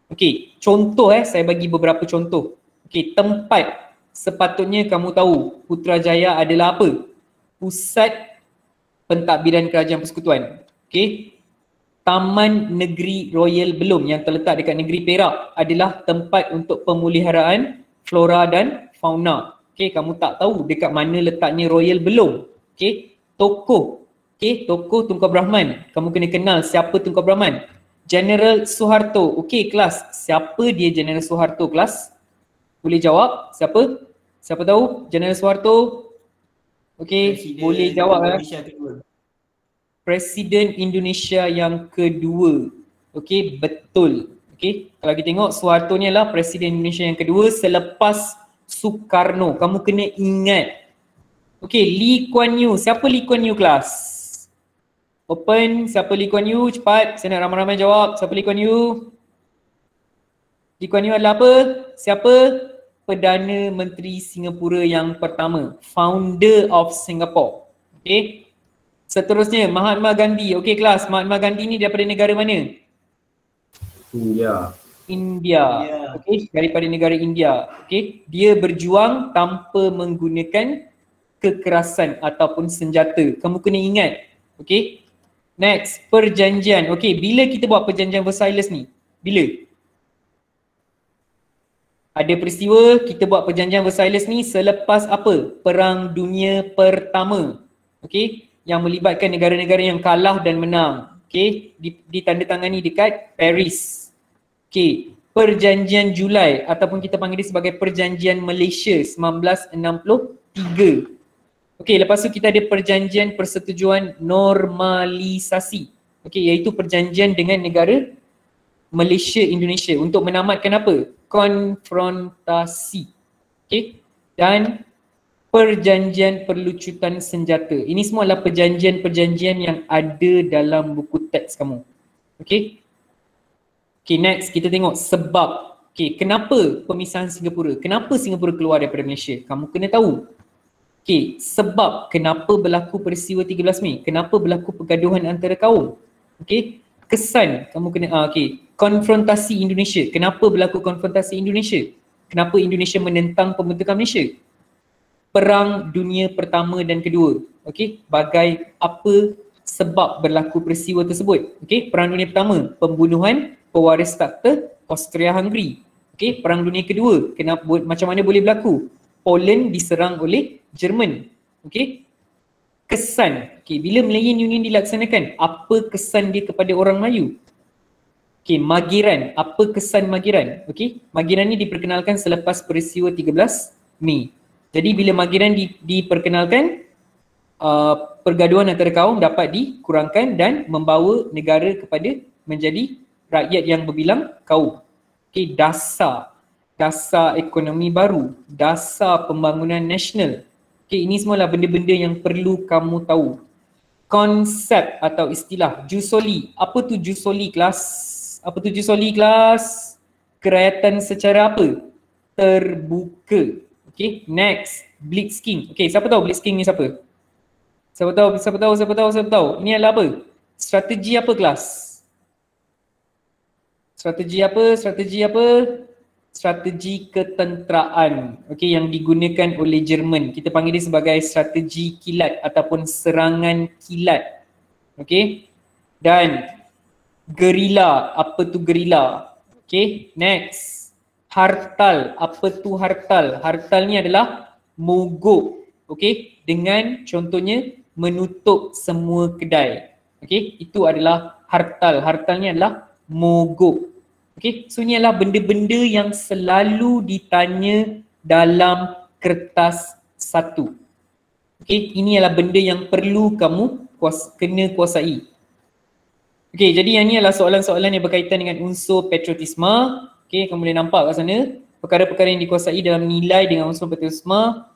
Okey, contoh eh, saya bagi beberapa contoh. Okey, tempat sepatutnya kamu tahu Putrajaya adalah apa? Pusat pentadbiran kerajaan persekutuan. Okey, Taman Negeri Royal Belum yang terletak dekat negeri Perak adalah tempat untuk pemeliharaan flora dan fauna. Okey, kamu tak tahu dekat mana letaknya Royal Belum. Okey, tokoh. Okey, tokoh Tunku Abdul Rahman. Kamu kena kenal siapa Tunku Abdul Rahman. General Suharto. Okey, kelas. Siapa dia General Suharto kelas? Boleh jawab? Siapa? Siapa tahu? General Suharto? Okey, boleh jawab eh. Presiden Indonesia yang kedua. Okey, betul. Okey, kalau kita tengok Suharto ni adalah Presiden Indonesia yang kedua selepas Soekarno. Kamu kena ingat. Okey, Lee Kuan Yew. Siapa Lee Kuan Yew kelas? Open, siapa Lee Kuan Yew? Cepat, saya nak ramai-ramai jawab. Siapa Lee Kuan Yew? Lee Kuan Yew adalah apa? Siapa? Perdana Menteri Singapura yang pertama. Founder of Singapore. Okey, Seterusnya Mahatma Gandhi. Okey kelas, Mahatma Gandhi ni daripada negara mana? India. India. India. Okey, daripada negara India. Okey, dia berjuang tanpa menggunakan kekerasan ataupun senjata. Kamu kena ingat. Okey. Next, perjanjian. Okey, bila kita buat perjanjian Versailles ni? Bila? Ada peristiwa kita buat perjanjian Versailles ni selepas apa? Perang Dunia Pertama. Okey, yang melibatkan negara-negara yang kalah dan menang. Okey, ditandatangani dekat Paris. Okey, Perjanjian Julai ataupun kita panggil dia sebagai Perjanjian Malaysia 1963. Okey, lepas tu kita ada Perjanjian Persetujuan Normalisasi. Okey, iaitu perjanjian dengan negara Malaysia Indonesia untuk menamatkan apa? Konfrontasi. Okey. Dan perjanjian perlucutan senjata. Ini semua adalah perjanjian-perjanjian yang ada dalam buku teks kamu. Okay. Okay next kita tengok sebab. Okay kenapa pemisahan Singapura? Kenapa Singapura keluar daripada Malaysia? Kamu kena tahu. Okay sebab kenapa berlaku peristiwa 13 Mei? Kenapa berlaku pergaduhan antara kaum? Okay kesan kamu kena, ah, okay konfrontasi Indonesia. Kenapa berlaku konfrontasi Indonesia? Kenapa Indonesia menentang pembentukan Malaysia? Perang Dunia Pertama dan Kedua. Okey, bagai apa sebab berlaku peristiwa tersebut? Okey, Perang Dunia Pertama, pembunuhan pewaris takhta Austria-Hungary. Okey, Perang Dunia Kedua, kenapa macam mana boleh berlaku? Poland diserang oleh Jerman. Okey. Kesan. Okey, bila Malayan Union dilaksanakan, apa kesan dia kepada orang Melayu? Okey, Magiran. Apa kesan Magiran? Okey, Magiran ni diperkenalkan selepas peristiwa 13 Mei. Jadi bila Magiran di, diperkenalkan, uh, pergaduhan antara kaum dapat dikurangkan dan membawa negara kepada menjadi rakyat yang berbilang kaum. Okay, dasar. Dasar ekonomi baru. Dasar pembangunan nasional. Okay, ini semua adalah benda-benda yang perlu kamu tahu. Konsep atau istilah Jusoli. Apa tu Jusoli kelas? Apa tu Jusoli kelas? Kerakyatan secara apa? Terbuka. Okay, next. Blitzking. Okay, siapa tahu Blitzking ni siapa? Siapa tahu, siapa tahu, siapa tahu, siapa tahu. Ini adalah apa? Strategi apa kelas? Strategi apa? Strategi apa? Strategi ketenteraan. Okay, yang digunakan oleh Jerman. Kita panggil dia sebagai strategi kilat ataupun serangan kilat. Okay. Dan gerila. Apa tu gerila? Okay, next hartal. Apa tu hartal? Hartal ni adalah mogok. Okey, dengan contohnya menutup semua kedai. Okey, itu adalah hartal. Hartal ni adalah mogok. Okey, so ni adalah benda-benda yang selalu ditanya dalam kertas satu. Okey, ini adalah benda yang perlu kamu kuas, kena kuasai. Okey, jadi yang ni adalah soalan-soalan yang berkaitan dengan unsur patriotisme. Okay, kamu boleh nampak kat sana perkara-perkara yang dikuasai dalam nilai dengan unsur patriotisme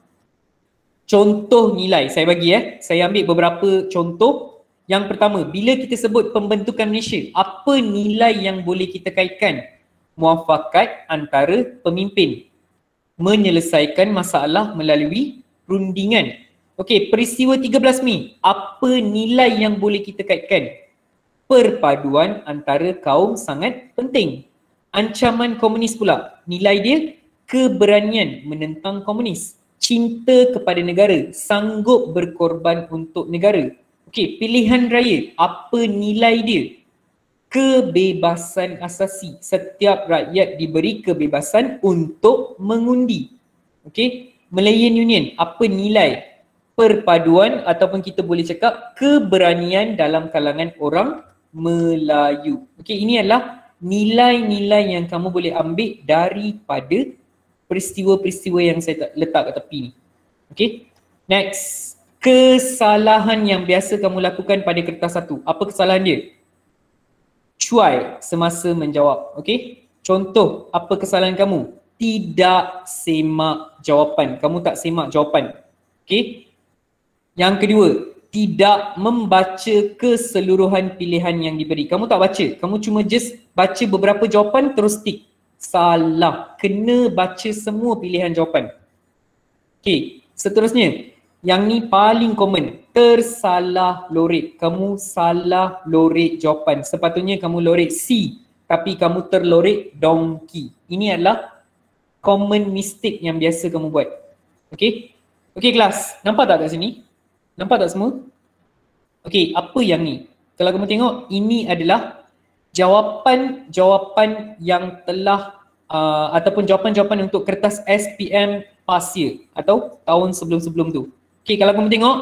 contoh nilai. Saya bagi eh. Saya ambil beberapa contoh. Yang pertama, bila kita sebut pembentukan Malaysia, apa nilai yang boleh kita kaitkan? Muafakat antara pemimpin. Menyelesaikan masalah melalui rundingan. Okey, peristiwa 13 Mei, apa nilai yang boleh kita kaitkan? Perpaduan antara kaum sangat penting. Ancaman komunis pula, nilai dia keberanian menentang komunis. Cinta kepada negara, sanggup berkorban untuk negara. Okey, pilihan raya, apa nilai dia? Kebebasan asasi. Setiap rakyat diberi kebebasan untuk mengundi. Okey, Malayan Union, apa nilai? Perpaduan ataupun kita boleh cakap keberanian dalam kalangan orang Melayu. Okey, ini adalah nilai-nilai yang kamu boleh ambil daripada peristiwa-peristiwa yang saya letak kat tepi ni. Okey. Next. Kesalahan yang biasa kamu lakukan pada kertas satu. Apa kesalahan dia? Cuai semasa menjawab. Okey. Contoh, apa kesalahan kamu? Tidak semak jawapan. Kamu tak semak jawapan. Okey. Yang kedua, tidak membaca keseluruhan pilihan yang diberi. Kamu tak baca. Kamu cuma just baca beberapa jawapan terus tick. Salah. Kena baca semua pilihan jawapan. Okay. Seterusnya. Yang ni paling common. Tersalah lorek. Kamu salah lorek jawapan. Sepatutnya kamu lorek C. Tapi kamu terlorek donkey. Ini adalah common mistake yang biasa kamu buat. Okay. Okay kelas. Nampak tak kat sini? Nampak tak semua? Okey, apa yang ni? Kalau kamu tengok, ini adalah jawapan-jawapan yang telah uh, ataupun jawapan-jawapan untuk kertas SPM past year atau tahun sebelum-sebelum tu. Okey, kalau kamu tengok,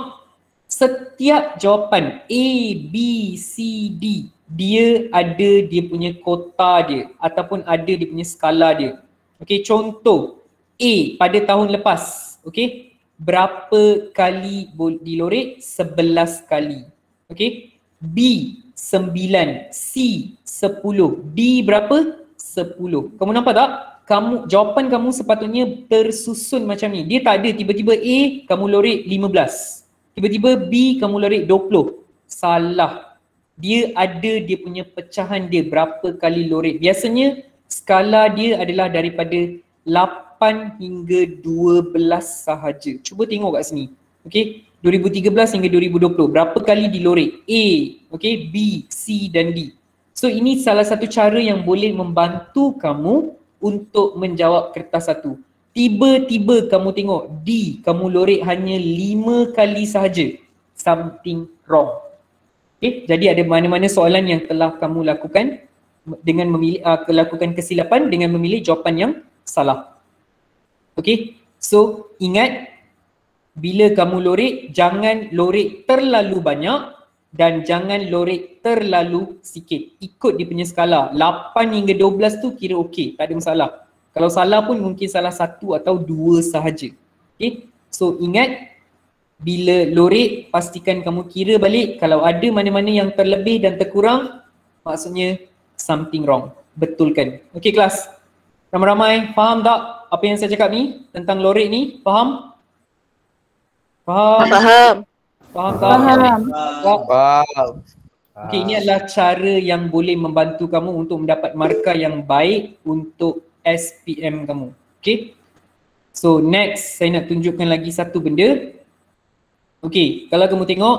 setiap jawapan A, B, C, D, dia ada dia punya kota dia ataupun ada dia punya skala dia. Okey, contoh A pada tahun lepas, okey, berapa kali dilorek? Sebelas kali. Okay. B, sembilan. C, sepuluh. D berapa? Sepuluh. Kamu nampak tak? Kamu jawapan kamu sepatutnya tersusun macam ni. Dia tak ada tiba-tiba A kamu lorek lima belas. Tiba-tiba B kamu lorek dua puluh. Salah. Dia ada dia punya pecahan dia berapa kali lorek. Biasanya skala dia adalah daripada 8 hingga 12 sahaja. Cuba tengok kat sini. Okay. 2013 hingga 2020. Berapa kali dilorek? A, okay, B, C dan D. So ini salah satu cara yang boleh membantu kamu untuk menjawab kertas satu. Tiba-tiba kamu tengok D, kamu lorek hanya 5 kali sahaja. Something wrong. Okay, jadi ada mana-mana soalan yang telah kamu lakukan dengan memilih uh, lakukan kesilapan dengan memilih jawapan yang salah. Okay, so ingat bila kamu lorek, jangan lorek terlalu banyak dan jangan lorek terlalu sikit. Ikut dia punya skala. 8 hingga 12 tu kira okey, tak ada masalah. Kalau salah pun mungkin salah satu atau dua sahaja. Okay, so ingat bila lorek pastikan kamu kira balik kalau ada mana-mana yang terlebih dan terkurang maksudnya something wrong. Betulkan. Okay kelas. Ramai-ramai faham tak apa yang saya cakap ni tentang lorek ni? Faham? Faham? Faham. Faham tak? Faham. Faham. Okay, ini adalah cara yang boleh membantu kamu untuk mendapat markah yang baik untuk SPM kamu. Okay. So next saya nak tunjukkan lagi satu benda. Okay, kalau kamu tengok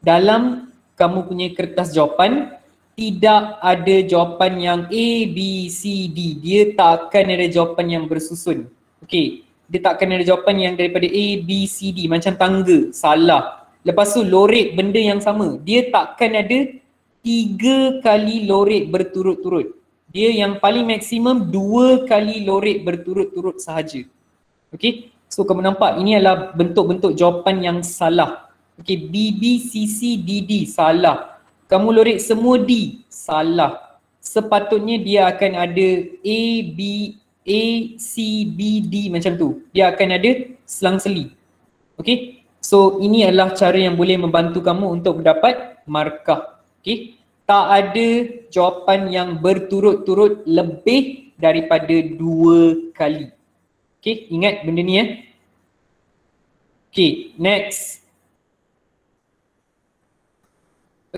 dalam kamu punya kertas jawapan tidak ada jawapan yang A, B, C, D. Dia tak akan ada jawapan yang bersusun. Okay. Dia tak akan ada jawapan yang daripada A, B, C, D. Macam tangga. Salah. Lepas tu lorek benda yang sama. Dia tak akan ada tiga kali lorek berturut-turut. Dia yang paling maksimum dua kali lorek berturut-turut sahaja. Okay. So kamu nampak ini adalah bentuk-bentuk jawapan yang salah. Okay. B, B, C, C, D, D. Salah kamu lorek semua D, salah. Sepatutnya dia akan ada A, B, A, C, B, D macam tu. Dia akan ada selang-seli. Okay. So ini adalah cara yang boleh membantu kamu untuk mendapat markah. Okay. Tak ada jawapan yang berturut-turut lebih daripada dua kali. Okay. Ingat benda ni ya. Okay, next.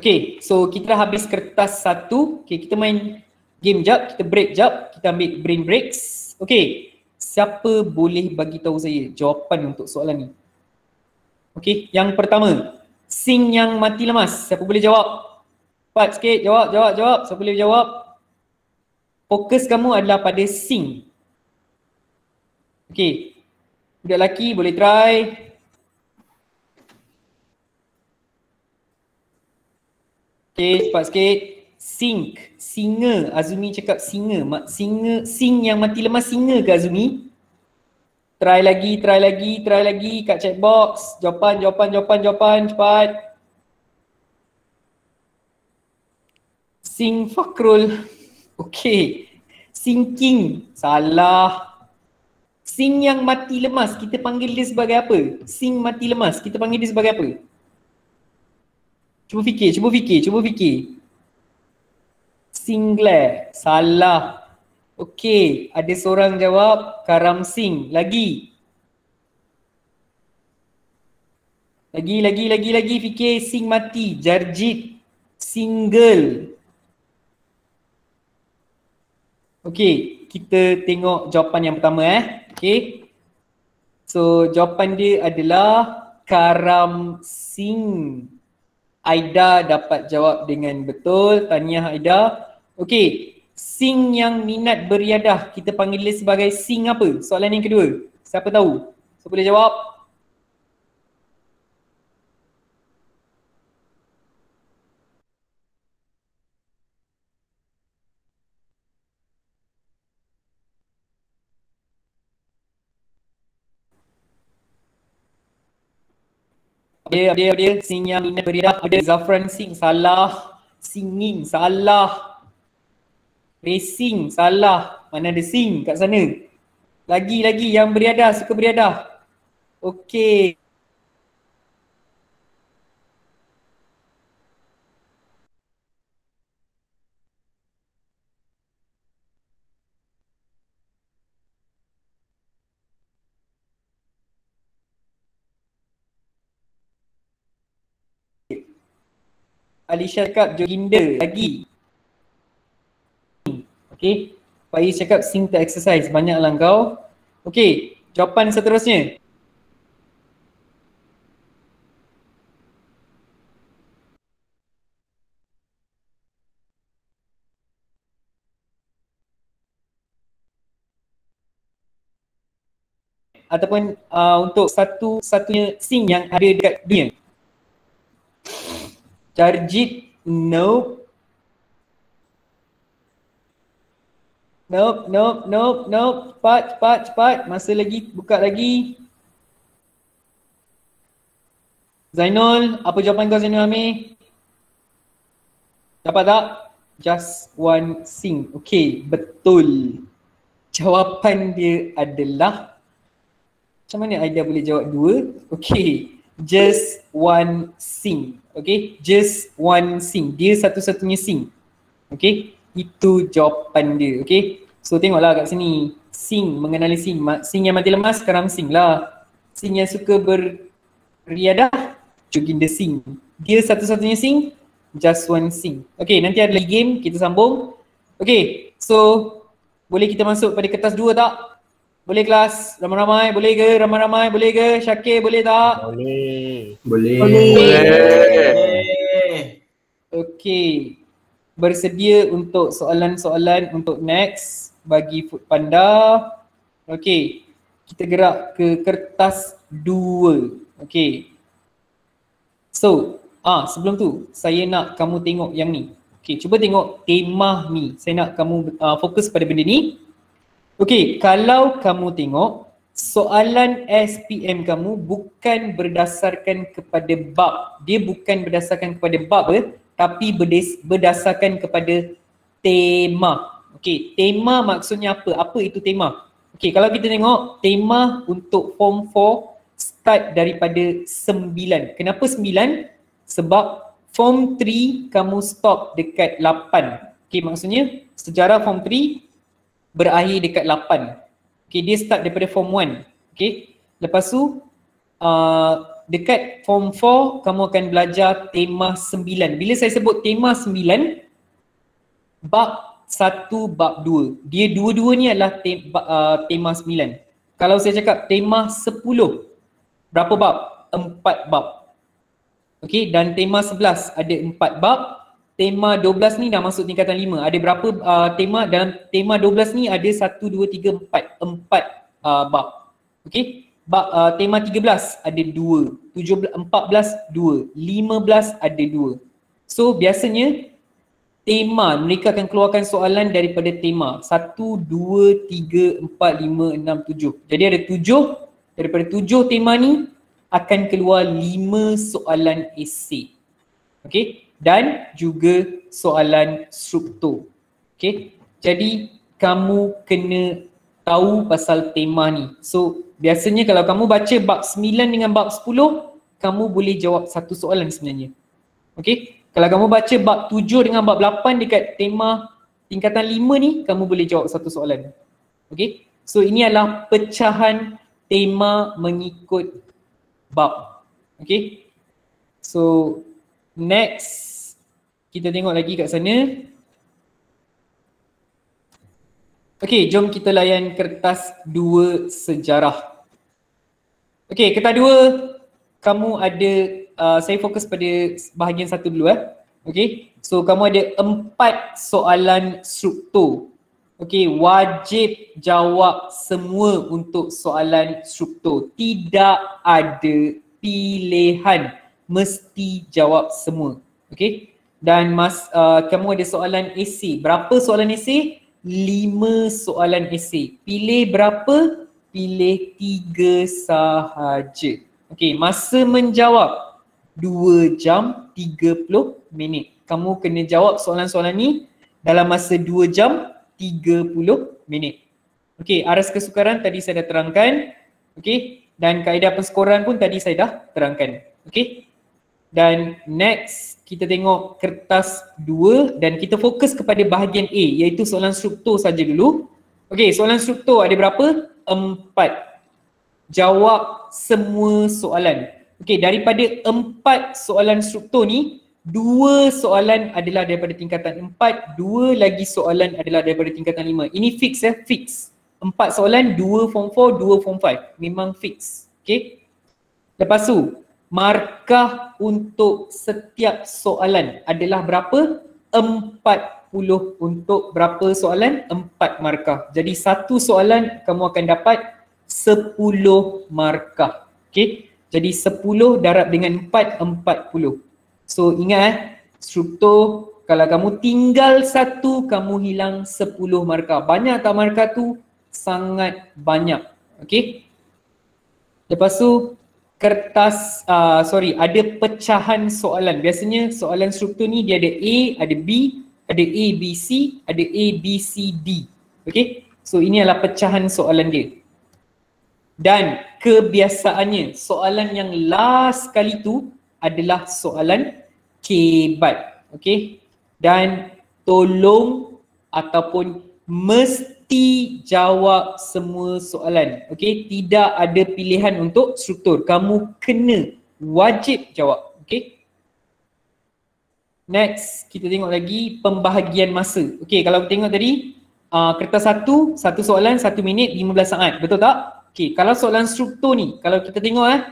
Okay, so kita dah habis kertas satu. Okay, kita main game jap, kita break jap, kita ambil brain breaks. Okay, siapa boleh bagi tahu saya jawapan untuk soalan ni? Okay, yang pertama, sing yang mati lemas. Siapa boleh jawab? Cepat sikit, jawab, jawab, jawab. Siapa boleh jawab? Fokus kamu adalah pada sing. Okay, budak lelaki boleh try. Okay, cepat sikit. Sing, singa. Azumi cakap singa. Mak singa, sing yang mati lemas singa ke Azumi? Try lagi, try lagi, try lagi kat box. Jawapan, jawapan, jawapan, jawapan. Cepat. Sing Fakrul. Okay. Sinking. Salah. Sing yang mati lemas, kita panggil dia sebagai apa? Sing mati lemas, kita panggil dia sebagai apa? Cuba fikir, cuba fikir, cuba fikir. Singlet. Salah. Okey, ada seorang jawab Karam Singh. Lagi. Lagi, lagi, lagi, lagi fikir Sing mati. Jarjit. Single. Okey, kita tengok jawapan yang pertama eh. Okey. So jawapan dia adalah Karam Singh. Aida dapat jawab dengan betul. Tahniah Aida. Okey, sing yang minat beriadah kita panggil dia sebagai sing apa? Soalan yang kedua. Siapa tahu? Siapa boleh jawab? Dia, dia, dia, sing yang minat beriadah. Ada Zafran Singh, salah. Singing, salah. Racing, salah. Mana ada sing kat sana? Lagi-lagi yang beriadah, suka beriadah. Okey. Alisha cakap joginda lagi. Okay. Faiz cakap sing to exercise. Banyaklah kau. Okay. Jawapan seterusnya. Ataupun uh, untuk satu satunya sing yang ada dekat dia. Charjit, nope. Nope, nope, nope, nope. Cepat, cepat, cepat. Masa lagi, buka lagi. Zainul, apa jawapan kau Zainul Amir? Dapat tak? Just one sing. Okay, betul. Jawapan dia adalah macam mana Aida boleh jawab dua? Okay, just one sing. Okay, just one sing. Dia satu-satunya sing. Okay, itu jawapan dia. Okay, so tengoklah kat sini. Sing, mengenali sing. Sing yang mati lemas, sekarang sing lah. Sing yang suka beriadah, Joginda Sing. Dia satu-satunya sing, just one sing. Okay, nanti ada lagi game, kita sambung. Okay, so boleh kita masuk pada kertas dua tak? Boleh kelas? Ramai-ramai boleh ke? Ramai-ramai boleh ke? Syakir boleh tak? Boleh. Eh, Okay. Bersedia untuk soalan-soalan untuk next bagi Food Panda. Okay. Kita gerak ke kertas dua. Okay. So, ah sebelum tu saya nak kamu tengok yang ni. Okay, cuba tengok tema ni. Saya nak kamu uh, fokus pada benda ni. Okay, kalau kamu tengok soalan SPM kamu bukan berdasarkan kepada bab. Dia bukan berdasarkan kepada bab eh, tapi berdasarkan kepada tema. Okay, tema maksudnya apa? Apa itu tema? Okay, kalau kita tengok tema untuk form 4 start daripada 9. Kenapa 9? Sebab form 3 kamu stop dekat 8. Okay, maksudnya sejarah form 3 berakhir dekat 8. Okay, dia start daripada form 1. Okay, lepas tu uh, dekat form 4 kamu akan belajar tema 9. Bila saya sebut tema 9 bab 1 bab 2. Dia dua-dua ni adalah te, uh, tema 9. Kalau saya cakap tema 10 berapa bab? 4 bab. Okey dan tema 11 ada 4 bab. Tema 12 ni dah masuk tingkatan 5. Ada berapa uh, tema dalam tema 12 ni ada 1 2 3 4 4 uh, bab. Okey. Bab uh, tema 13 ada 2, 17 14 2, 15 ada 2. So biasanya tema mereka akan keluarkan soalan daripada tema 1 2 3 4 5 6 7. Jadi ada 7 daripada 7 tema ni akan keluar 5 soalan esei. Okey dan juga soalan struktur. Okey. Jadi kamu kena tahu pasal tema ni. So biasanya kalau kamu baca bab 9 dengan bab 10, kamu boleh jawab satu soalan sebenarnya. Okey? Kalau kamu baca bab 7 dengan bab 8 dekat tema tingkatan 5 ni, kamu boleh jawab satu soalan. Okey? So ini adalah pecahan tema mengikut bab. Okey? So next kita tengok lagi kat sana. Okey, jom kita layan kertas dua sejarah. Okey, kertas dua kamu ada, uh, saya fokus pada bahagian satu dulu eh. Okey, so kamu ada empat soalan struktur. Okey, wajib jawab semua untuk soalan struktur. Tidak ada pilihan, mesti jawab semua. Okey, dan mas, uh, kamu ada soalan esei. Berapa soalan esei? lima soalan esei. Pilih berapa? Pilih tiga sahaja. Okey, masa menjawab dua jam tiga puluh minit. Kamu kena jawab soalan-soalan ni dalam masa dua jam tiga puluh minit. Okey, aras kesukaran tadi saya dah terangkan. Okey, dan kaedah penskoran pun tadi saya dah terangkan. Okey, dan next kita tengok kertas 2 dan kita fokus kepada bahagian A iaitu soalan struktur saja dulu. Okey, soalan struktur ada berapa? Empat. Jawab semua soalan. Okey, daripada empat soalan struktur ni, dua soalan adalah daripada tingkatan empat, dua lagi soalan adalah daripada tingkatan lima. Ini fix ya, fix. Empat soalan, dua form 4, dua form 5. Memang fix. Okey. Lepas tu, markah untuk setiap soalan adalah berapa? 40 untuk berapa soalan? 4 markah. Jadi satu soalan kamu akan dapat 10 markah. Okey. Jadi 10 darab dengan 4, 40. So ingat eh, struktur kalau kamu tinggal satu, kamu hilang 10 markah. Banyak tak markah tu? Sangat banyak. Okey. Lepas tu kertas uh, sorry ada pecahan soalan. Biasanya soalan struktur ni dia ada A ada B ada A B C ada A B C D. Okey? So ini adalah pecahan soalan dia. Dan kebiasaannya soalan yang last kali tu adalah soalan kebat. Okey? Dan tolong ataupun mesti mesti jawab semua soalan. Okey, tidak ada pilihan untuk struktur. Kamu kena wajib jawab. Okey. Next, kita tengok lagi pembahagian masa. Okey, kalau tengok tadi uh, kertas satu, satu soalan, satu minit, lima belas saat. Betul tak? Okey, kalau soalan struktur ni, kalau kita tengok eh,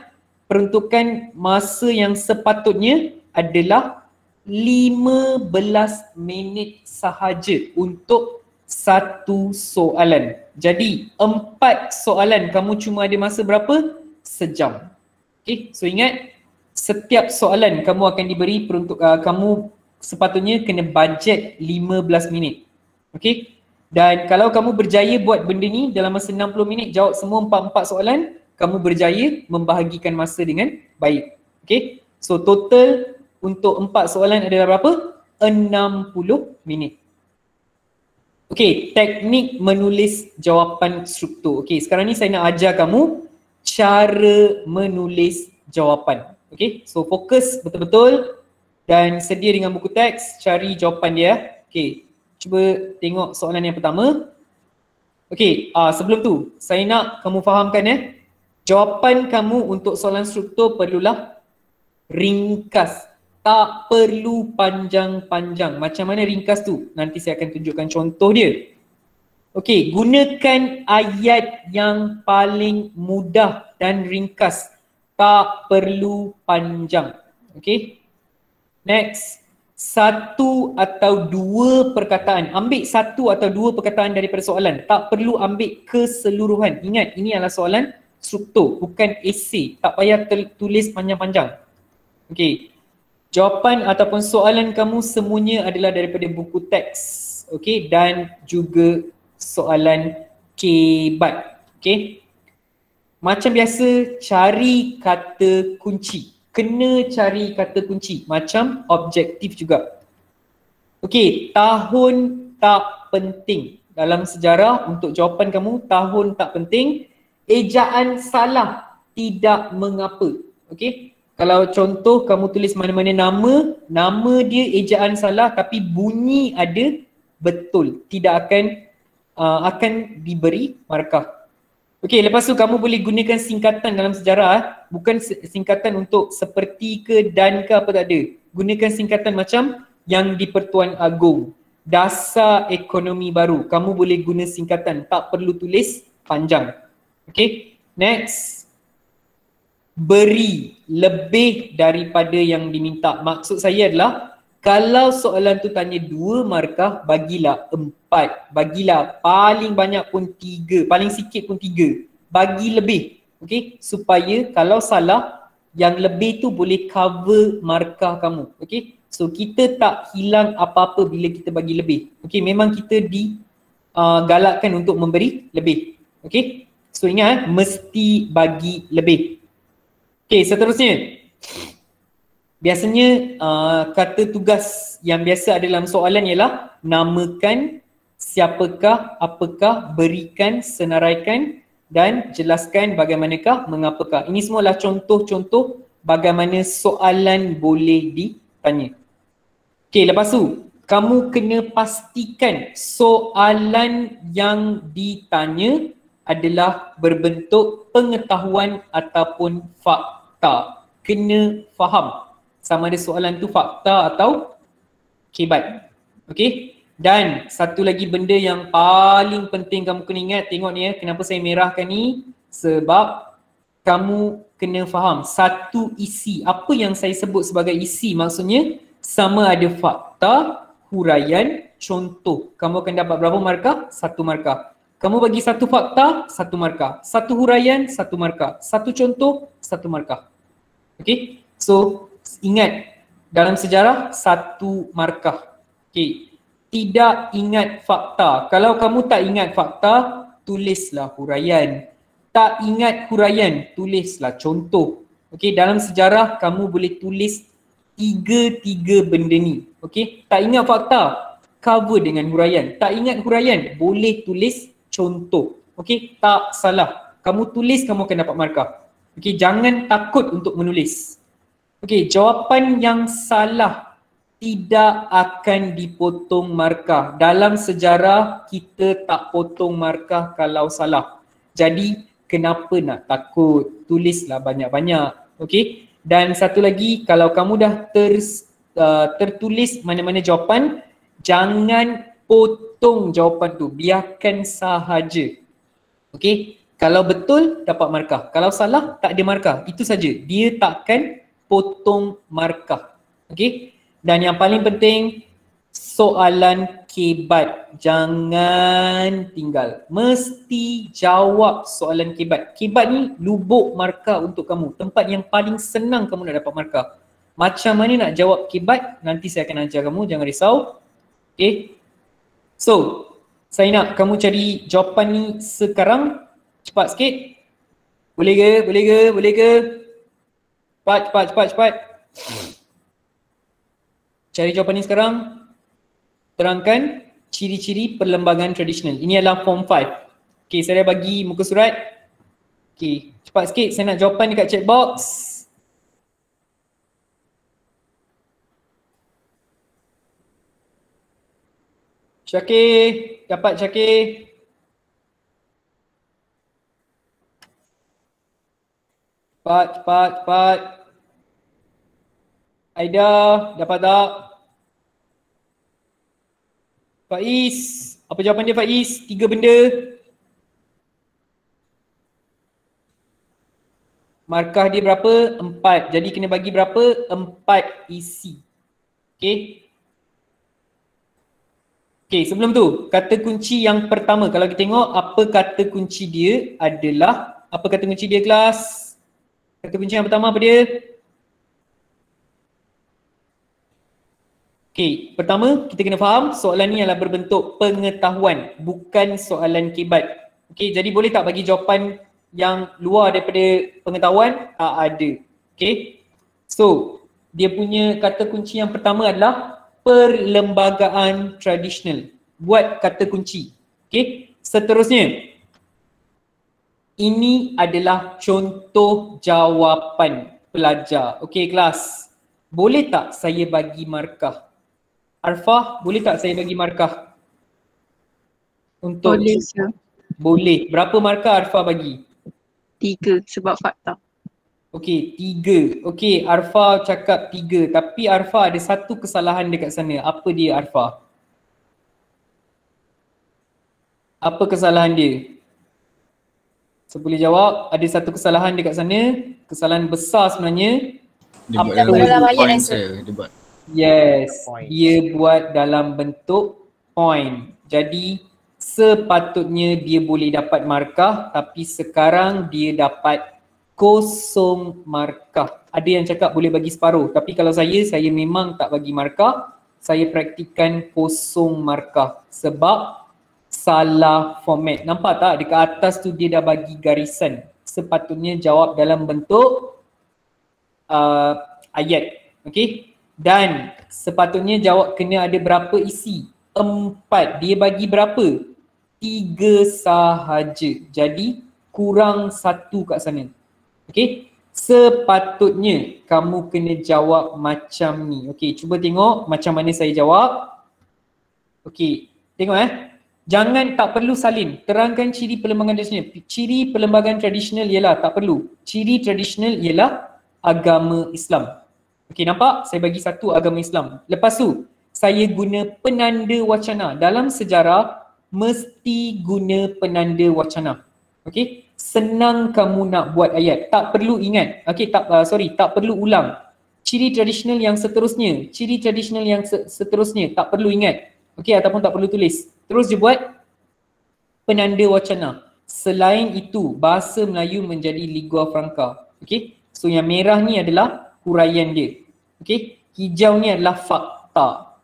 peruntukan masa yang sepatutnya adalah lima belas minit sahaja untuk satu soalan. Jadi empat soalan kamu cuma ada masa berapa? Sejam. Okay, so ingat setiap soalan kamu akan diberi peruntuk uh, kamu sepatutnya kena bajet 15 minit. Okay, dan kalau kamu berjaya buat benda ni dalam masa 60 minit jawab semua empat-empat soalan, kamu berjaya membahagikan masa dengan baik. Okay, so total untuk empat soalan adalah berapa? 60 minit. Okey, teknik menulis jawapan struktur. Okey, sekarang ni saya nak ajar kamu cara menulis jawapan. Okey, so fokus betul-betul dan sedia dengan buku teks, cari jawapan dia. Okey, cuba tengok soalan yang pertama. Okey, uh, sebelum tu saya nak kamu fahamkan ya. Jawapan kamu untuk soalan struktur perlulah ringkas. Tak perlu panjang-panjang. Macam mana ringkas tu? Nanti saya akan tunjukkan contoh dia. Okey, gunakan ayat yang paling mudah dan ringkas. Tak perlu panjang. Okey. Next. Satu atau dua perkataan. Ambil satu atau dua perkataan daripada soalan. Tak perlu ambil keseluruhan. Ingat, ini adalah soalan struktur, bukan esei. Tak payah tulis panjang-panjang. Okey. Jawapan ataupun soalan kamu semuanya adalah daripada buku teks. Okey dan juga soalan kebat. Okey. Macam biasa cari kata kunci. Kena cari kata kunci macam objektif juga. Okey, tahun tak penting. Dalam sejarah untuk jawapan kamu tahun tak penting. Ejaan salah tidak mengapa. Okey. Kalau contoh kamu tulis mana-mana nama, nama dia ejaan salah tapi bunyi ada betul. Tidak akan uh, akan diberi markah. Okey, lepas tu kamu boleh gunakan singkatan dalam sejarah. Eh. Bukan singkatan untuk seperti ke dan ke apa tak ada. Gunakan singkatan macam yang di Pertuan Agong. Dasar ekonomi baru. Kamu boleh guna singkatan. Tak perlu tulis panjang. Okey, next beri lebih daripada yang diminta. Maksud saya adalah kalau soalan tu tanya dua markah, bagilah empat. Bagilah paling banyak pun tiga, paling sikit pun tiga. Bagi lebih, okay? Supaya kalau salah, yang lebih tu boleh cover markah kamu, okay? So kita tak hilang apa-apa bila kita bagi lebih. Okay, memang kita digalakkan uh, untuk memberi lebih. Okay, so ingat mesti bagi lebih. Okay, seterusnya. Biasanya uh, kata tugas yang biasa ada dalam soalan ialah namakan siapakah, apakah, berikan, senaraikan dan jelaskan bagaimanakah, mengapakah. Ini semua adalah contoh-contoh bagaimana soalan boleh ditanya. Okay, lepas tu kamu kena pastikan soalan yang ditanya adalah berbentuk pengetahuan ataupun fakta fakta kena faham sama ada soalan tu fakta atau kebat. Okey? Dan satu lagi benda yang paling penting kamu kena ingat tengok ni ya kenapa saya merahkan ni sebab kamu kena faham satu isi apa yang saya sebut sebagai isi maksudnya sama ada fakta, huraian, contoh. Kamu akan dapat berapa markah? Satu markah. Kamu bagi satu fakta, satu markah. Satu huraian, satu markah. Satu contoh, satu markah. Okay, so ingat dalam sejarah satu markah. Okay, tidak ingat fakta. Kalau kamu tak ingat fakta, tulislah huraian. Tak ingat huraian, tulislah contoh. Okay, dalam sejarah kamu boleh tulis tiga-tiga benda ni. Okay, tak ingat fakta, cover dengan huraian. Tak ingat huraian, boleh tulis contoh. Okay, tak salah. Kamu tulis, kamu akan dapat markah. Okay, jangan takut untuk menulis. Okay, jawapan yang salah tidak akan dipotong markah. Dalam sejarah, kita tak potong markah kalau salah. Jadi, kenapa nak takut? Tulislah banyak-banyak. Okay, dan satu lagi, kalau kamu dah ter, uh, tertulis mana-mana jawapan, jangan potong jawapan tu. Biarkan sahaja. Okay, kalau betul dapat markah. Kalau salah tak ada markah. Itu saja. Dia takkan potong markah. Okey? Dan yang paling penting soalan kebat jangan tinggal. Mesti jawab soalan kebat. Kebat ni lubuk markah untuk kamu. Tempat yang paling senang kamu nak dapat markah. Macam mana nak jawab kebat nanti saya akan ajar kamu jangan risau. Okey. So, saya nak kamu cari jawapan ni sekarang Cepat sikit. Boleh ke? Boleh ke? Boleh ke? Cepat, cepat, cepat, cepat. Cari jawapan ni sekarang. Terangkan ciri-ciri perlembagaan tradisional. Ini adalah form 5. Okay, saya dah bagi muka surat. Okay, cepat sikit. Saya nak jawapan dekat chat box. Syakir, dapat Syakir. Cepat, cepat, cepat. Aida, dapat tak? Faiz, apa jawapan dia Faiz? Tiga benda. Markah dia berapa? Empat. Jadi kena bagi berapa? Empat isi. Okay. Okay, sebelum tu, kata kunci yang pertama. Kalau kita tengok apa kata kunci dia adalah, apa kata kunci dia kelas? Kata kunci yang pertama apa dia? Okay, pertama kita kena faham soalan ni adalah berbentuk pengetahuan, bukan soalan kibat. Okay, jadi boleh tak bagi jawapan yang luar daripada pengetahuan? Tak ada. Okay, so dia punya kata kunci yang pertama adalah perlembagaan tradisional. Buat kata kunci. Okay, seterusnya. Ini adalah contoh jawapan pelajar. Okay kelas, boleh tak saya bagi markah? Arfah, boleh tak saya bagi markah? Untuk Boleh sir. Boleh. Berapa markah Arfah bagi? Tiga sebab fakta. Okey, tiga. Okey, Arfa cakap tiga. Tapi Arfa ada satu kesalahan dekat sana. Apa dia Arfa? Apa kesalahan dia? So boleh jawab, ada satu kesalahan dekat sana. Kesalahan besar sebenarnya. Dia buat dalam ayat point saya. Dia buat Yes, Point. dia buat dalam bentuk point. Jadi sepatutnya dia boleh dapat markah tapi sekarang dia dapat kosong markah. Ada yang cakap boleh bagi separuh tapi kalau saya, saya memang tak bagi markah. Saya praktikan kosong markah sebab salah format. Nampak tak dekat atas tu dia dah bagi garisan. Sepatutnya jawab dalam bentuk uh, ayat. Okay. Dan sepatutnya jawab kena ada berapa isi? Empat. Dia bagi berapa? Tiga sahaja. Jadi kurang satu kat sana. Okay. Sepatutnya kamu kena jawab macam ni. Okay, cuba tengok macam mana saya jawab. Okay, tengok eh. Jangan tak perlu salin. Terangkan ciri perlembagaan tradisional. Ciri perlembagaan tradisional ialah tak perlu. Ciri tradisional ialah agama Islam. Okey nampak? Saya bagi satu agama Islam. Lepas tu saya guna penanda wacana. Dalam sejarah mesti guna penanda wacana. Okey? Senang kamu nak buat ayat. Tak perlu ingat. Okey, tak uh, sorry, tak perlu ulang. Ciri tradisional yang seterusnya, ciri tradisional yang se- seterusnya tak perlu ingat. Okey ataupun tak perlu tulis. Terus je buat penanda wacana. Selain itu, bahasa Melayu menjadi lingua franca. Okey? So yang merah ni adalah huraian dia. Okey? Hijau ni adalah fakta.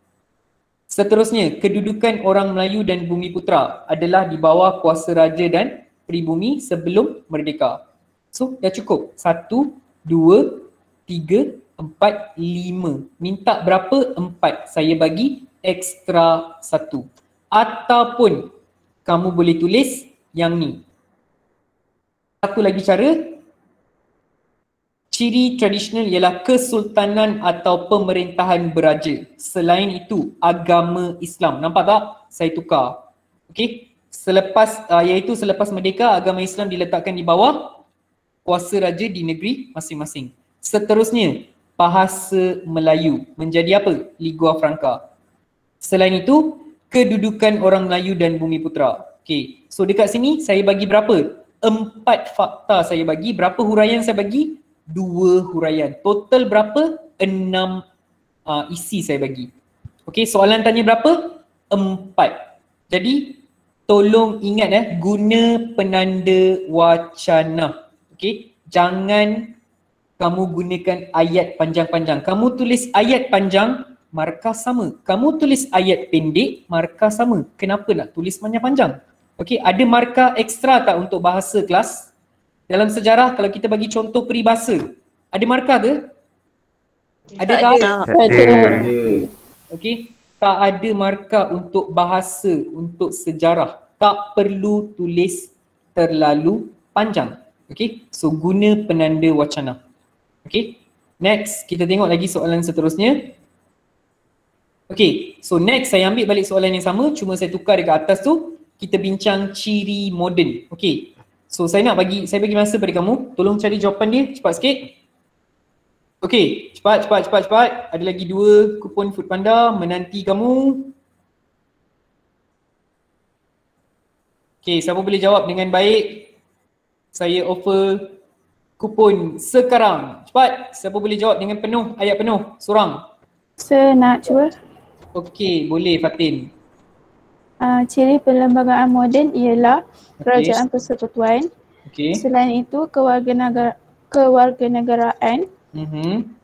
Seterusnya, kedudukan orang Melayu dan bumi putra adalah di bawah kuasa raja dan pribumi sebelum merdeka. So, dah cukup. Satu, dua, tiga, empat, lima. Minta berapa? Empat. Saya bagi ekstra satu. Ataupun kamu boleh tulis yang ni. Satu lagi cara, Ciri tradisional ialah kesultanan atau pemerintahan beraja. Selain itu, agama Islam. Nampak tak? Saya tukar. Okey? Selepas uh, iaitu selepas merdeka, agama Islam diletakkan di bawah kuasa raja di negeri masing-masing. Seterusnya, bahasa Melayu menjadi apa? Lingua franca. Selain itu, kedudukan orang Melayu dan bumi putra. Okey. So dekat sini saya bagi berapa? Empat fakta saya bagi. Berapa huraian saya bagi? dua huraian. Total berapa? Enam uh, isi saya bagi. Okey, soalan tanya berapa? Empat. Jadi tolong ingat eh, guna penanda wacana. Okey, jangan kamu gunakan ayat panjang-panjang. Kamu tulis ayat panjang, markah sama. Kamu tulis ayat pendek, markah sama. Kenapa nak tulis panjang-panjang? Okey, ada markah ekstra tak untuk bahasa kelas? Dalam sejarah kalau kita bagi contoh peribahasa, ada markah ke? Ada tak? Ada. Okey. Tak ada markah untuk bahasa, untuk sejarah. Tak perlu tulis terlalu panjang. Okey. So guna penanda wacana. Okey. Next, kita tengok lagi soalan seterusnya. Okey, so next saya ambil balik soalan yang sama, cuma saya tukar dekat atas tu, kita bincang ciri moden. Okey, So saya nak bagi saya bagi masa pada kamu. Tolong cari jawapan dia cepat sikit. Okey, cepat cepat cepat cepat. Ada lagi dua kupon Food Panda menanti kamu. Okey, siapa boleh jawab dengan baik? Saya offer kupon sekarang. Cepat, siapa boleh jawab dengan penuh, ayat penuh, seorang. Saya nak cuba. Okey, boleh Fatin. Uh, ciri perlembagaan moden ialah kerajaan persekutuan. Okey. Selain itu kewarganegara kewarganegaraan Mhm.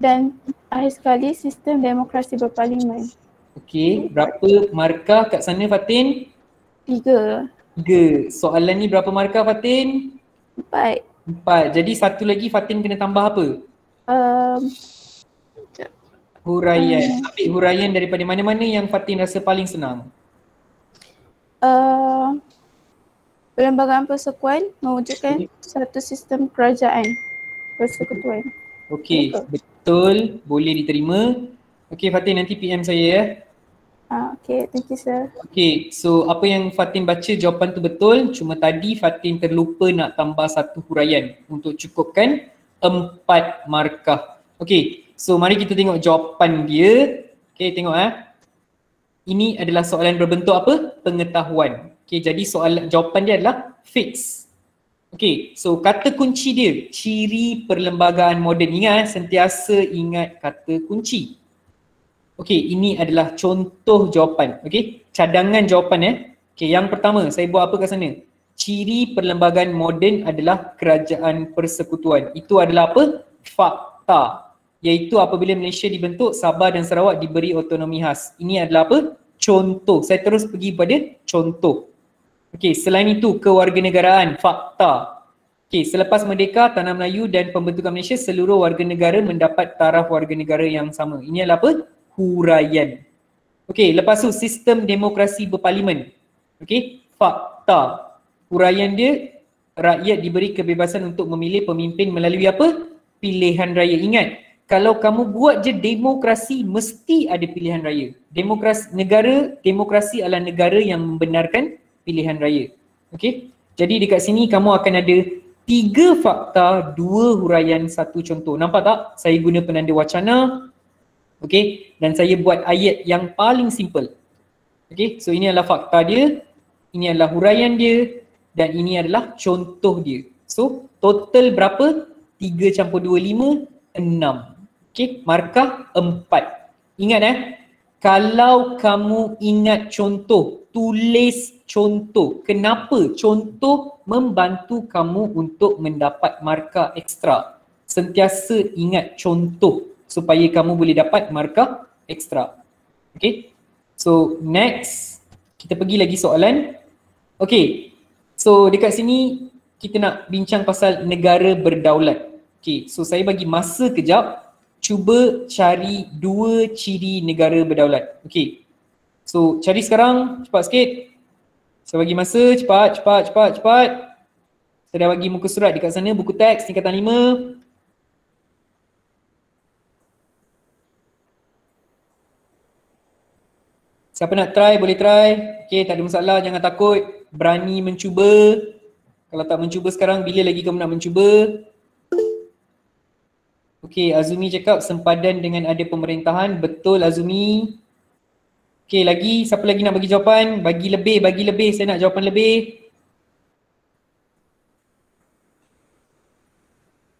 dan akhir sekali sistem demokrasi berparlimen. Okey, berapa markah kat sana Fatin? Tiga, Tiga. Soalan ni berapa markah Fatin? empat. Empat. Jadi satu lagi Fatin kena tambah apa? Um, Huraian. Ambil huraian daripada mana-mana yang Fatin rasa paling senang. uh, perlembagaan persekutuan mewujudkan satu sistem kerajaan persekutuan. Okey, betul. Boleh diterima. Okey Fatin nanti PM saya ya. Ah, okay, thank you sir. Okey, so apa yang Fatin baca jawapan tu betul. Cuma tadi Fatin terlupa nak tambah satu huraian untuk cukupkan empat markah. Okey, so mari kita tengok jawapan dia. Okey, tengok eh. Ini adalah soalan berbentuk apa? Pengetahuan. Okey, jadi soalan jawapan dia adalah fix. Okey, so kata kunci dia, ciri perlembagaan moden. Ingat eh, sentiasa ingat kata kunci. Okey, ini adalah contoh jawapan. Okey, cadangan jawapan eh. Okey, yang pertama saya buat apa kat sana? Ciri perlembagaan moden adalah kerajaan persekutuan. Itu adalah apa? Fakta. Iaitu apabila Malaysia dibentuk, Sabah dan Sarawak diberi otonomi khas. Ini adalah apa? Contoh. Saya terus pergi pada contoh. Okey, selain itu kewarganegaraan, fakta. Okey, selepas merdeka Tanah Melayu dan pembentukan Malaysia seluruh warga negara mendapat taraf warga negara yang sama. Ini adalah apa? Huraian. Okey, lepas tu sistem demokrasi berparlimen. Okey, fakta. Huraian dia rakyat diberi kebebasan untuk memilih pemimpin melalui apa? Pilihan raya. Ingat, kalau kamu buat je demokrasi mesti ada pilihan raya. Demokrasi negara demokrasi adalah negara yang membenarkan pilihan raya. Okey? Jadi dekat sini kamu akan ada tiga fakta, dua huraian, satu contoh. Nampak tak? Saya guna penanda wacana. Okey? Dan saya buat ayat yang paling simple. Okey? So ini adalah fakta dia, ini adalah huraian dia dan ini adalah contoh dia. So total berapa? 3 campur 2, 5, 6. Okey, markah 4. Ingat eh, kalau kamu ingat contoh, tulis contoh. Kenapa? Contoh membantu kamu untuk mendapat markah ekstra. Sentiasa ingat contoh supaya kamu boleh dapat markah ekstra. Okay. So next, kita pergi lagi soalan. Okay. So dekat sini kita nak bincang pasal negara berdaulat. Okay. So saya bagi masa kejap cuba cari dua ciri negara berdaulat. Okay. So cari sekarang cepat sikit. Saya bagi masa cepat cepat cepat cepat. Saya dah bagi muka surat dekat sana buku teks tingkatan 5. Siapa nak try boleh try. Okay tak ada masalah jangan takut. Berani mencuba. Kalau tak mencuba sekarang bila lagi kamu nak mencuba? Okay Azumi cakap sempadan dengan ada pemerintahan. Betul Azumi. Okay lagi siapa lagi nak bagi jawapan? Bagi lebih, bagi lebih. Saya nak jawapan lebih.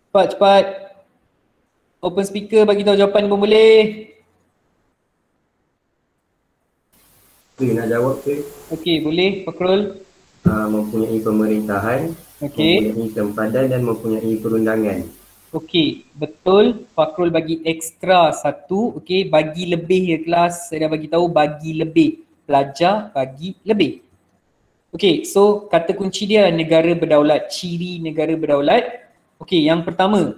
Cepat cepat. Open speaker bagi tahu jawapan pun boleh. Tu nak jawab tu. Okey, boleh Fakrul. Uh, mempunyai pemerintahan, Okey. mempunyai sempadan dan mempunyai perundangan. Okey, betul. Fakrul bagi ekstra satu. Okey, bagi lebih ya kelas. Saya dah bagi tahu bagi lebih. Pelajar bagi lebih. Okey, so kata kunci dia negara berdaulat. Ciri negara berdaulat. Okey, yang pertama.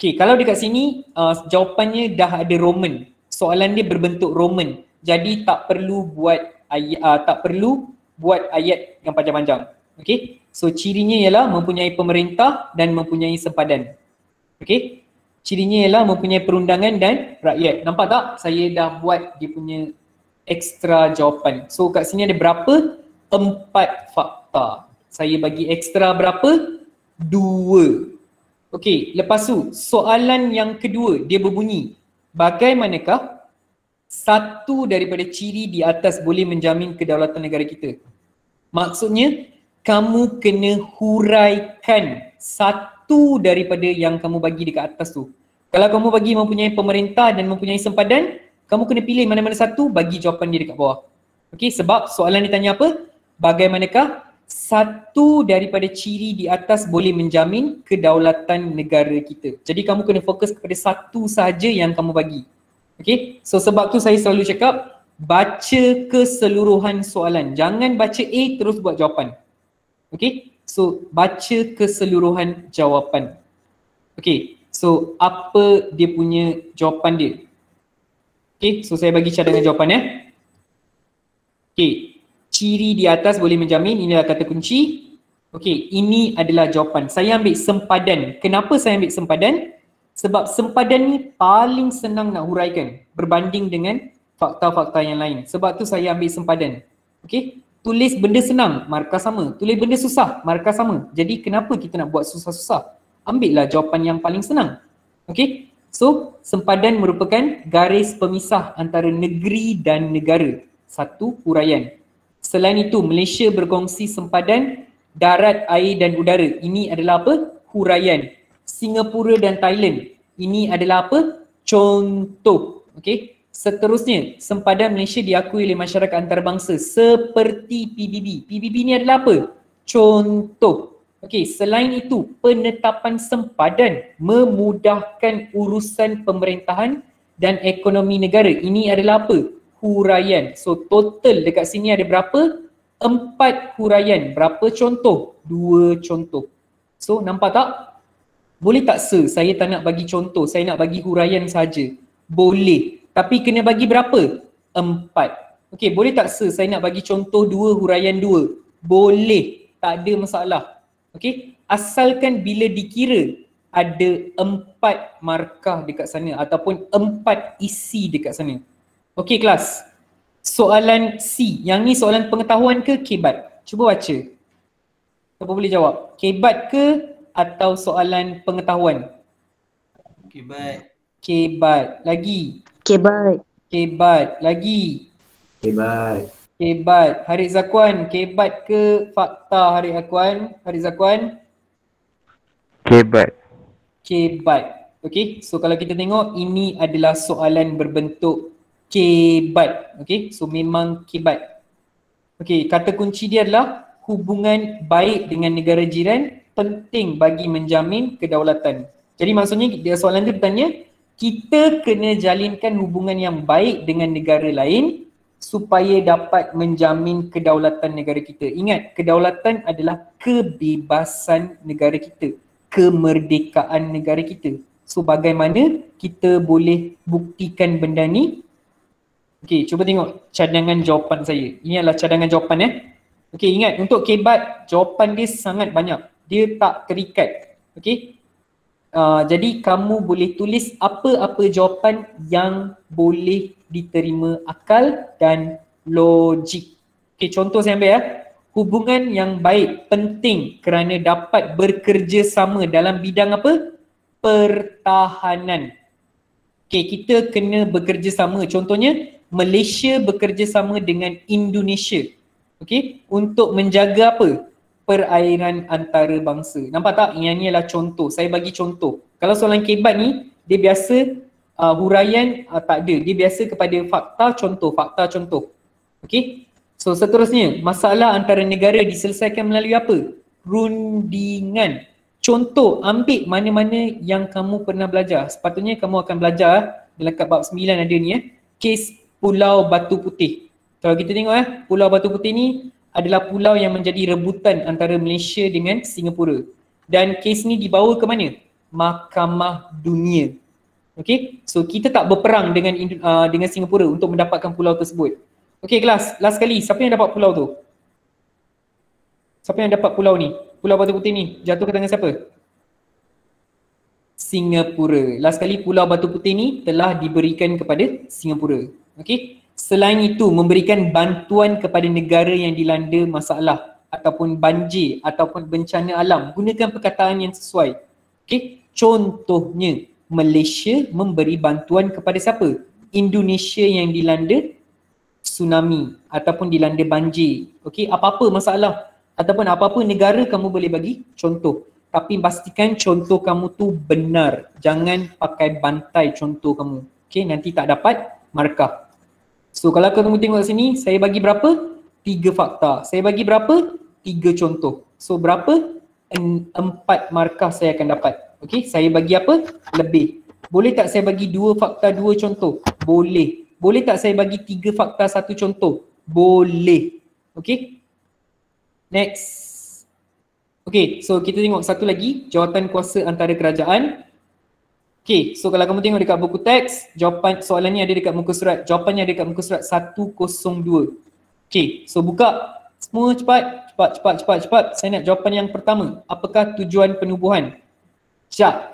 Okey, kalau dekat sini uh, jawapannya dah ada Roman. Soalan dia berbentuk Roman. Jadi tak perlu buat ayat, uh, tak perlu buat ayat yang panjang-panjang. Okey, so cirinya ialah mempunyai pemerintah dan mempunyai sempadan. Okey. Cirinya ialah mempunyai perundangan dan rakyat. Nampak tak? Saya dah buat dia punya ekstra jawapan. So kat sini ada berapa? Empat fakta. Saya bagi ekstra berapa? Dua. Okey, lepas tu soalan yang kedua dia berbunyi, bagaimanakah satu daripada ciri di atas boleh menjamin kedaulatan negara kita? Maksudnya kamu kena huraikan satu daripada yang kamu bagi dekat atas tu. Kalau kamu bagi mempunyai pemerintah dan mempunyai sempadan, kamu kena pilih mana-mana satu bagi jawapan dia dekat bawah. Okey, sebab soalan ditanya apa? Bagaimanakah satu daripada ciri di atas boleh menjamin kedaulatan negara kita. Jadi kamu kena fokus kepada satu sahaja yang kamu bagi. Okay, so sebab tu saya selalu cakap baca keseluruhan soalan. Jangan baca A terus buat jawapan. Okay, so baca keseluruhan jawapan. Okay, so apa dia punya jawapan dia? Okay, so saya bagi cadangan jawapan ya. Okay, ciri di atas boleh menjamin inilah kata kunci. Okey, ini adalah jawapan. Saya ambil sempadan. Kenapa saya ambil sempadan? Sebab sempadan ni paling senang nak huraikan berbanding dengan fakta-fakta yang lain. Sebab tu saya ambil sempadan. Okey, tulis benda senang, markah sama. Tulis benda susah, markah sama. Jadi kenapa kita nak buat susah-susah? Ambillah jawapan yang paling senang. Okey, so sempadan merupakan garis pemisah antara negeri dan negara. Satu huraian. Selain itu, Malaysia berkongsi sempadan darat, air dan udara. Ini adalah apa? Huraian. Singapura dan Thailand. Ini adalah apa? Contoh. Okey. Seterusnya, sempadan Malaysia diakui oleh masyarakat antarabangsa seperti PBB. PBB ni adalah apa? Contoh. Okey, selain itu, penetapan sempadan memudahkan urusan pemerintahan dan ekonomi negara. Ini adalah apa? huraian. So total dekat sini ada berapa? Empat huraian. Berapa contoh? Dua contoh. So nampak tak? Boleh tak se? Saya tak nak bagi contoh. Saya nak bagi huraian saja. Boleh. Tapi kena bagi berapa? Empat. Okay, boleh tak se? Saya nak bagi contoh dua huraian dua. Boleh. Tak ada masalah. Okay. Asalkan bila dikira ada empat markah dekat sana ataupun empat isi dekat sana. Okey kelas. Soalan C. Yang ni soalan pengetahuan ke kebat? Cuba baca. Siapa boleh jawab? Kebat ke atau soalan pengetahuan? Kebat. Kebat. Lagi. Kebat. Kebat. Lagi. Hebat. Kebat. Harid Zakuan. Kebat ke fakta Harid Zakuan? Harid Zakuan? Kebat. Kebat. Okey. So kalau kita tengok ini adalah soalan berbentuk kebat. Okay, so memang kebat. Okay, kata kunci dia adalah hubungan baik dengan negara jiran penting bagi menjamin kedaulatan. Jadi maksudnya dia soalan dia bertanya, kita kena jalinkan hubungan yang baik dengan negara lain supaya dapat menjamin kedaulatan negara kita. Ingat, kedaulatan adalah kebebasan negara kita, kemerdekaan negara kita. So bagaimana kita boleh buktikan benda ni Okey, cuba tengok cadangan jawapan saya. Ini adalah cadangan jawapan eh. Okey, ingat untuk kebat jawapan dia sangat banyak. Dia tak terikat. Okey. Uh, jadi kamu boleh tulis apa-apa jawapan yang boleh diterima akal dan logik. Okey, contoh saya ambil ya. Hubungan yang baik penting kerana dapat bekerjasama dalam bidang apa? Pertahanan. Okey, kita kena bekerjasama. Contohnya, Malaysia bekerjasama dengan Indonesia okay, untuk menjaga apa? Perairan antarabangsa. Nampak tak? Yang ni adalah contoh. Saya bagi contoh. Kalau soalan kebat ni, dia biasa uh, huraian uh, tak ada. Dia biasa kepada fakta contoh, fakta contoh. Okay? So seterusnya, masalah antara negara diselesaikan melalui apa? Rundingan. Contoh, ambil mana-mana yang kamu pernah belajar. Sepatutnya kamu akan belajar dalam kat bab 9 ada ni eh. Kes Pulau Batu Putih. Kalau kita tengok eh, Pulau Batu Putih ni adalah pulau yang menjadi rebutan antara Malaysia dengan Singapura. Dan kes ni dibawa ke mana? Mahkamah Dunia. Okay, so kita tak berperang dengan uh, dengan Singapura untuk mendapatkan pulau tersebut. Okay kelas, last kali, siapa yang dapat pulau tu? Siapa yang dapat pulau ni? Pulau Batu Putih ni, jatuh ke tangan siapa? Singapura. Last kali Pulau Batu Putih ni telah diberikan kepada Singapura. Okey. Selain itu memberikan bantuan kepada negara yang dilanda masalah ataupun banjir ataupun bencana alam. Gunakan perkataan yang sesuai. Okey, contohnya Malaysia memberi bantuan kepada siapa? Indonesia yang dilanda tsunami ataupun dilanda banjir. Okey, apa-apa masalah ataupun apa-apa negara kamu boleh bagi contoh. Tapi pastikan contoh kamu tu benar. Jangan pakai bantai contoh kamu. Okey, nanti tak dapat markah. So kalau kamu tengok sini, saya bagi berapa? Tiga fakta. Saya bagi berapa? Tiga contoh. So berapa? Empat markah saya akan dapat. Okey, saya bagi apa? Lebih. Boleh tak saya bagi dua fakta, dua contoh? Boleh. Boleh tak saya bagi tiga fakta, satu contoh? Boleh. Okey? Next. Okay, so kita tengok satu lagi, jawatan kuasa antara kerajaan. Okay, so kalau kamu tengok dekat buku teks, jawapan soalan ni ada dekat muka surat. Jawapannya ada dekat muka surat 102. Okay, so buka semua cepat, cepat, cepat, cepat, cepat. Saya nak jawapan yang pertama. Apakah tujuan penubuhan? Jack.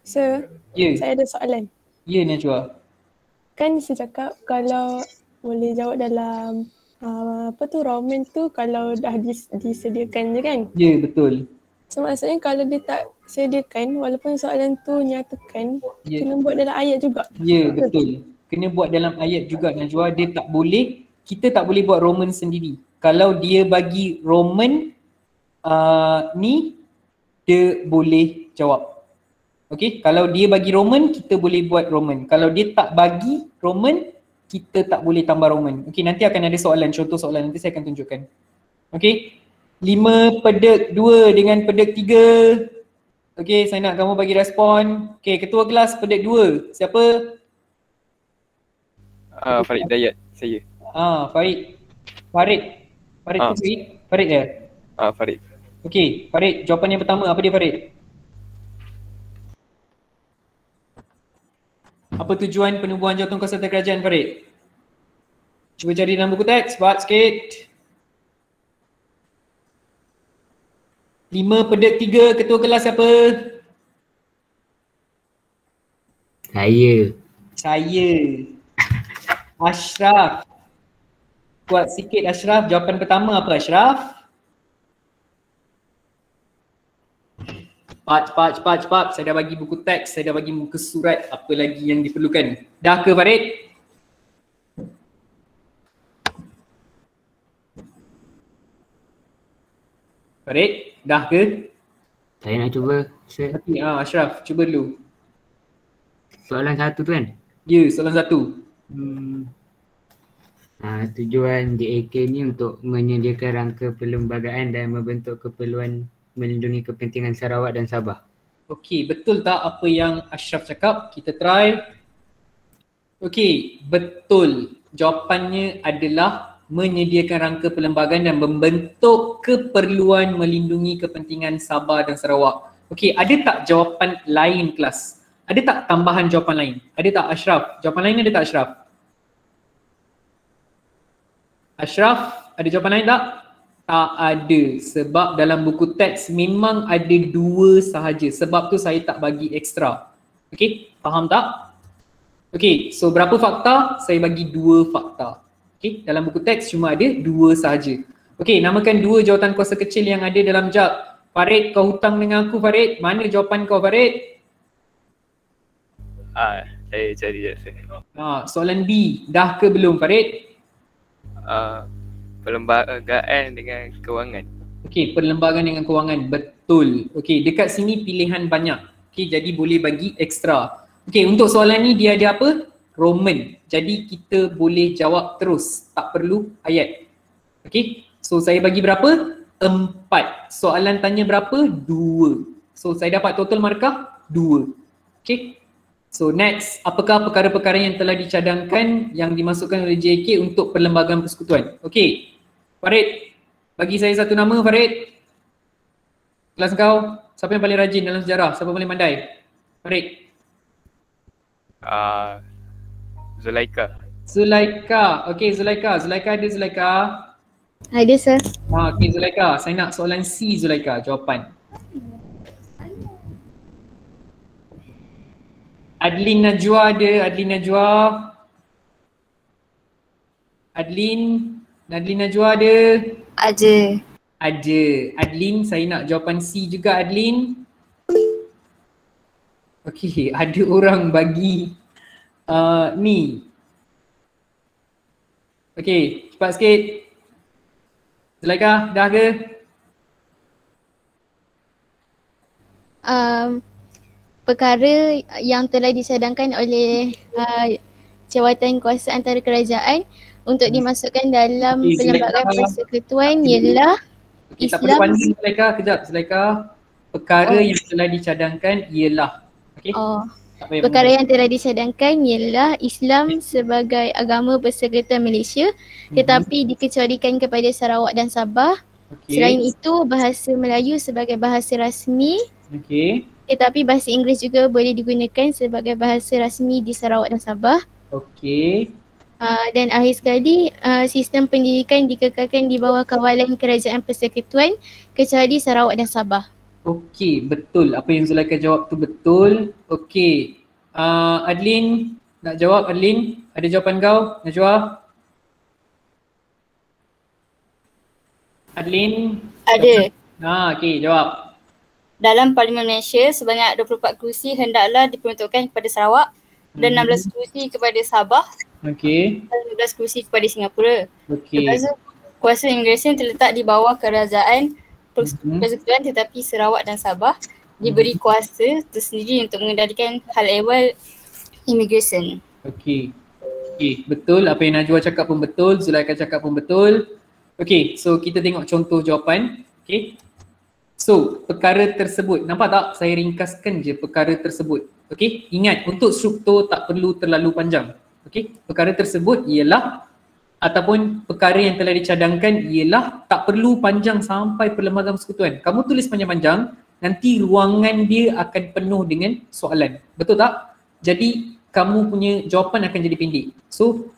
Sir, Ya, saya ada soalan. ya Najwa. Kan saya cakap kalau boleh jawab dalam uh, apa tu Roman tu kalau dah dis, disediakan je kan. Ya, betul. So maksudnya kalau dia tak sediakan walaupun soalan tu nyatakan Ya, kena buat dalam ayat juga. ya betul. Kena buat dalam ayat juga Najwa. Dia tak boleh, kita tak boleh buat Roman sendiri. Kalau dia bagi Roman uh, ni, dia boleh jawab. Okay, kalau dia bagi Roman, kita boleh buat Roman. Kalau dia tak bagi Roman, kita tak boleh tambah Roman. Okay, nanti akan ada soalan, contoh soalan nanti saya akan tunjukkan. Okay, lima pedek dua dengan pedek tiga. Okay, saya nak kamu bagi respon. Okay, ketua kelas pedek dua. Siapa? Ah, Farid Dayat, saya. Ah, Farid. Farid. Farid Ah. tu Farid? Farid ya? Ah, Farid. Okay, Farid, jawapan yang pertama apa dia Farid? Apa tujuan penubuhan jawatan kuasa kerajaan Farid? Cuba cari dalam buku teks, cepat sikit. Lima pedek tiga, ketua kelas siapa? Saya. Saya. Ashraf. Kuat sikit Ashraf, jawapan pertama apa Ashraf? Cepat, cepat, cepat, cepat. Saya dah bagi buku teks, saya dah bagi muka surat, apa lagi yang diperlukan. Dah ke Farid? Farid, dah ke? Saya nak cuba. Tapi ah Ashraf, cuba dulu. Soalan satu tu kan? Ya, soalan satu. Hmm. Ha, tujuan JAK ni untuk menyediakan rangka perlembagaan dan membentuk keperluan melindungi kepentingan Sarawak dan Sabah. Okey, betul tak apa yang Ashraf cakap? Kita try. Okey, betul. Jawapannya adalah menyediakan rangka perlembagaan dan membentuk keperluan melindungi kepentingan Sabah dan Sarawak. Okey, ada tak jawapan lain kelas? Ada tak tambahan jawapan lain? Ada tak Ashraf? Jawapan lain ada tak Ashraf? Ashraf, ada jawapan lain tak? Tak ada sebab dalam buku teks memang ada dua sahaja sebab tu saya tak bagi ekstra. Okay, faham tak? Okay, so berapa fakta? Saya bagi dua fakta. Okay, dalam buku teks cuma ada dua sahaja. Okay, namakan dua jawatan kuasa kecil yang ada dalam JAP. Farid, kau hutang dengan aku Farid. Mana jawapan kau Farid? Ah, saya cari je. Ha, soalan B, dah ke belum Farid? Ah, perlembagaan dengan kewangan. Okey, perlembagaan dengan kewangan. Betul. Okey, dekat sini pilihan banyak. Okey, jadi boleh bagi ekstra. Okey, untuk soalan ni dia ada apa? Roman. Jadi kita boleh jawab terus. Tak perlu ayat. Okey, so saya bagi berapa? Empat. Soalan tanya berapa? Dua. So saya dapat total markah? Dua. Okey. So next, apakah perkara-perkara yang telah dicadangkan yang dimasukkan oleh JK untuk perlembagaan persekutuan? Okey, Farid, bagi saya satu nama Farid. Kelas kau, siapa yang paling rajin dalam sejarah? Siapa paling pandai? Farid. Ah, Zulaika. Zulaika. Okey Zulaika. Zulaika ada Zulaika. Ada sir. Ha, okey Zulaika. Saya nak soalan C Zulaika jawapan. Adlin Najwa ada, Adlin Najwa. Adlin, Adlin Najwa ada. Ada. Ada. Adlin, saya nak jawapan C juga Adlin. Okey, ada orang bagi uh, ni. Okey, cepat sikit. Zulaika, dah ke? Um, perkara yang telah disadangkan oleh uh, jawatan kuasa antara kerajaan untuk dimasukkan dalam Okey, perlembagaan persekutuan ialah Okay, tak perlu pandang Zulaika, kejap Zulaika. Perkara Oh. yang telah dicadangkan ialah. Okey? Oh, perkara yang telah disadangkan ialah Islam sebagai agama persekutuan Malaysia tetapi dikecualikan kepada Sarawak dan Sabah. Okey. Selain itu bahasa Melayu sebagai bahasa rasmi Okey. tetapi bahasa Inggeris juga boleh digunakan sebagai bahasa rasmi di Sarawak dan Sabah. Okey. Uh, dan akhir sekali uh, sistem pendidikan dikekalkan di bawah kawalan kerajaan persekutuan kecuali Sarawak dan Sabah. Okey, betul. Apa yang Zulaika jawab tu betul. Okey. Uh, Adlin, nak jawab Adlin? Ada jawapan kau, Najwa? Adlin? Ada. Ha, okey, jawab. Dalam Parlimen Malaysia sebanyak 24 kerusi hendaklah diperuntukkan kepada Sarawak dan Mhm. 16 kerusi kepada Sabah Okey. dan 15 kerusi kepada Singapura. Okey. Kuasa imigresen terletak di bawah kerajaan. Persekutuan tetapi Sarawak dan Sabah diberi kuasa tersendiri untuk mengendalikan hal ehwal imigresen. Okey. Okey, betul. Apa yang Najwa cakap pun betul, Zulaika cakap pun betul. Okey, so kita tengok contoh jawapan. Okey. So, perkara tersebut, nampak tak saya ringkaskan je perkara tersebut. Okey, ingat untuk struktur tak perlu terlalu panjang. Okey, perkara tersebut ialah ataupun perkara yang telah dicadangkan ialah tak perlu panjang sampai perlembagaan persekutuan. Kamu tulis panjang-panjang, nanti ruangan dia akan penuh dengan soalan. Betul tak? Jadi kamu punya jawapan akan jadi pendek. So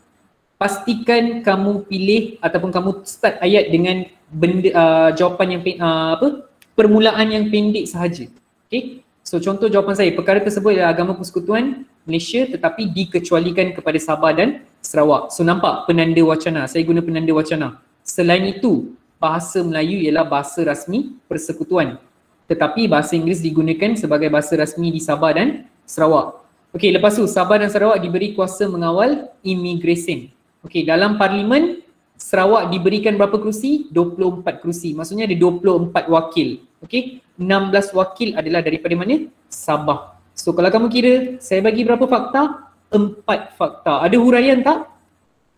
pastikan kamu pilih ataupun kamu start ayat dengan benda uh, jawapan yang uh, apa? permulaan yang pendek sahaja. Okay? So contoh jawapan saya, perkara tersebut adalah agama persekutuan Malaysia tetapi dikecualikan kepada Sabah dan Sarawak. So nampak penanda wacana, saya guna penanda wacana. Selain itu, bahasa Melayu ialah bahasa rasmi persekutuan. Tetapi bahasa Inggeris digunakan sebagai bahasa rasmi di Sabah dan Sarawak. Okey, lepas tu Sabah dan Sarawak diberi kuasa mengawal immigration. Okey, dalam parlimen Sarawak diberikan berapa kerusi? 24 kerusi. Maksudnya ada 24 wakil. Okey, 16 wakil adalah daripada mana? Sabah. So kalau kamu kira, saya bagi berapa fakta? empat fakta. Ada huraian tak?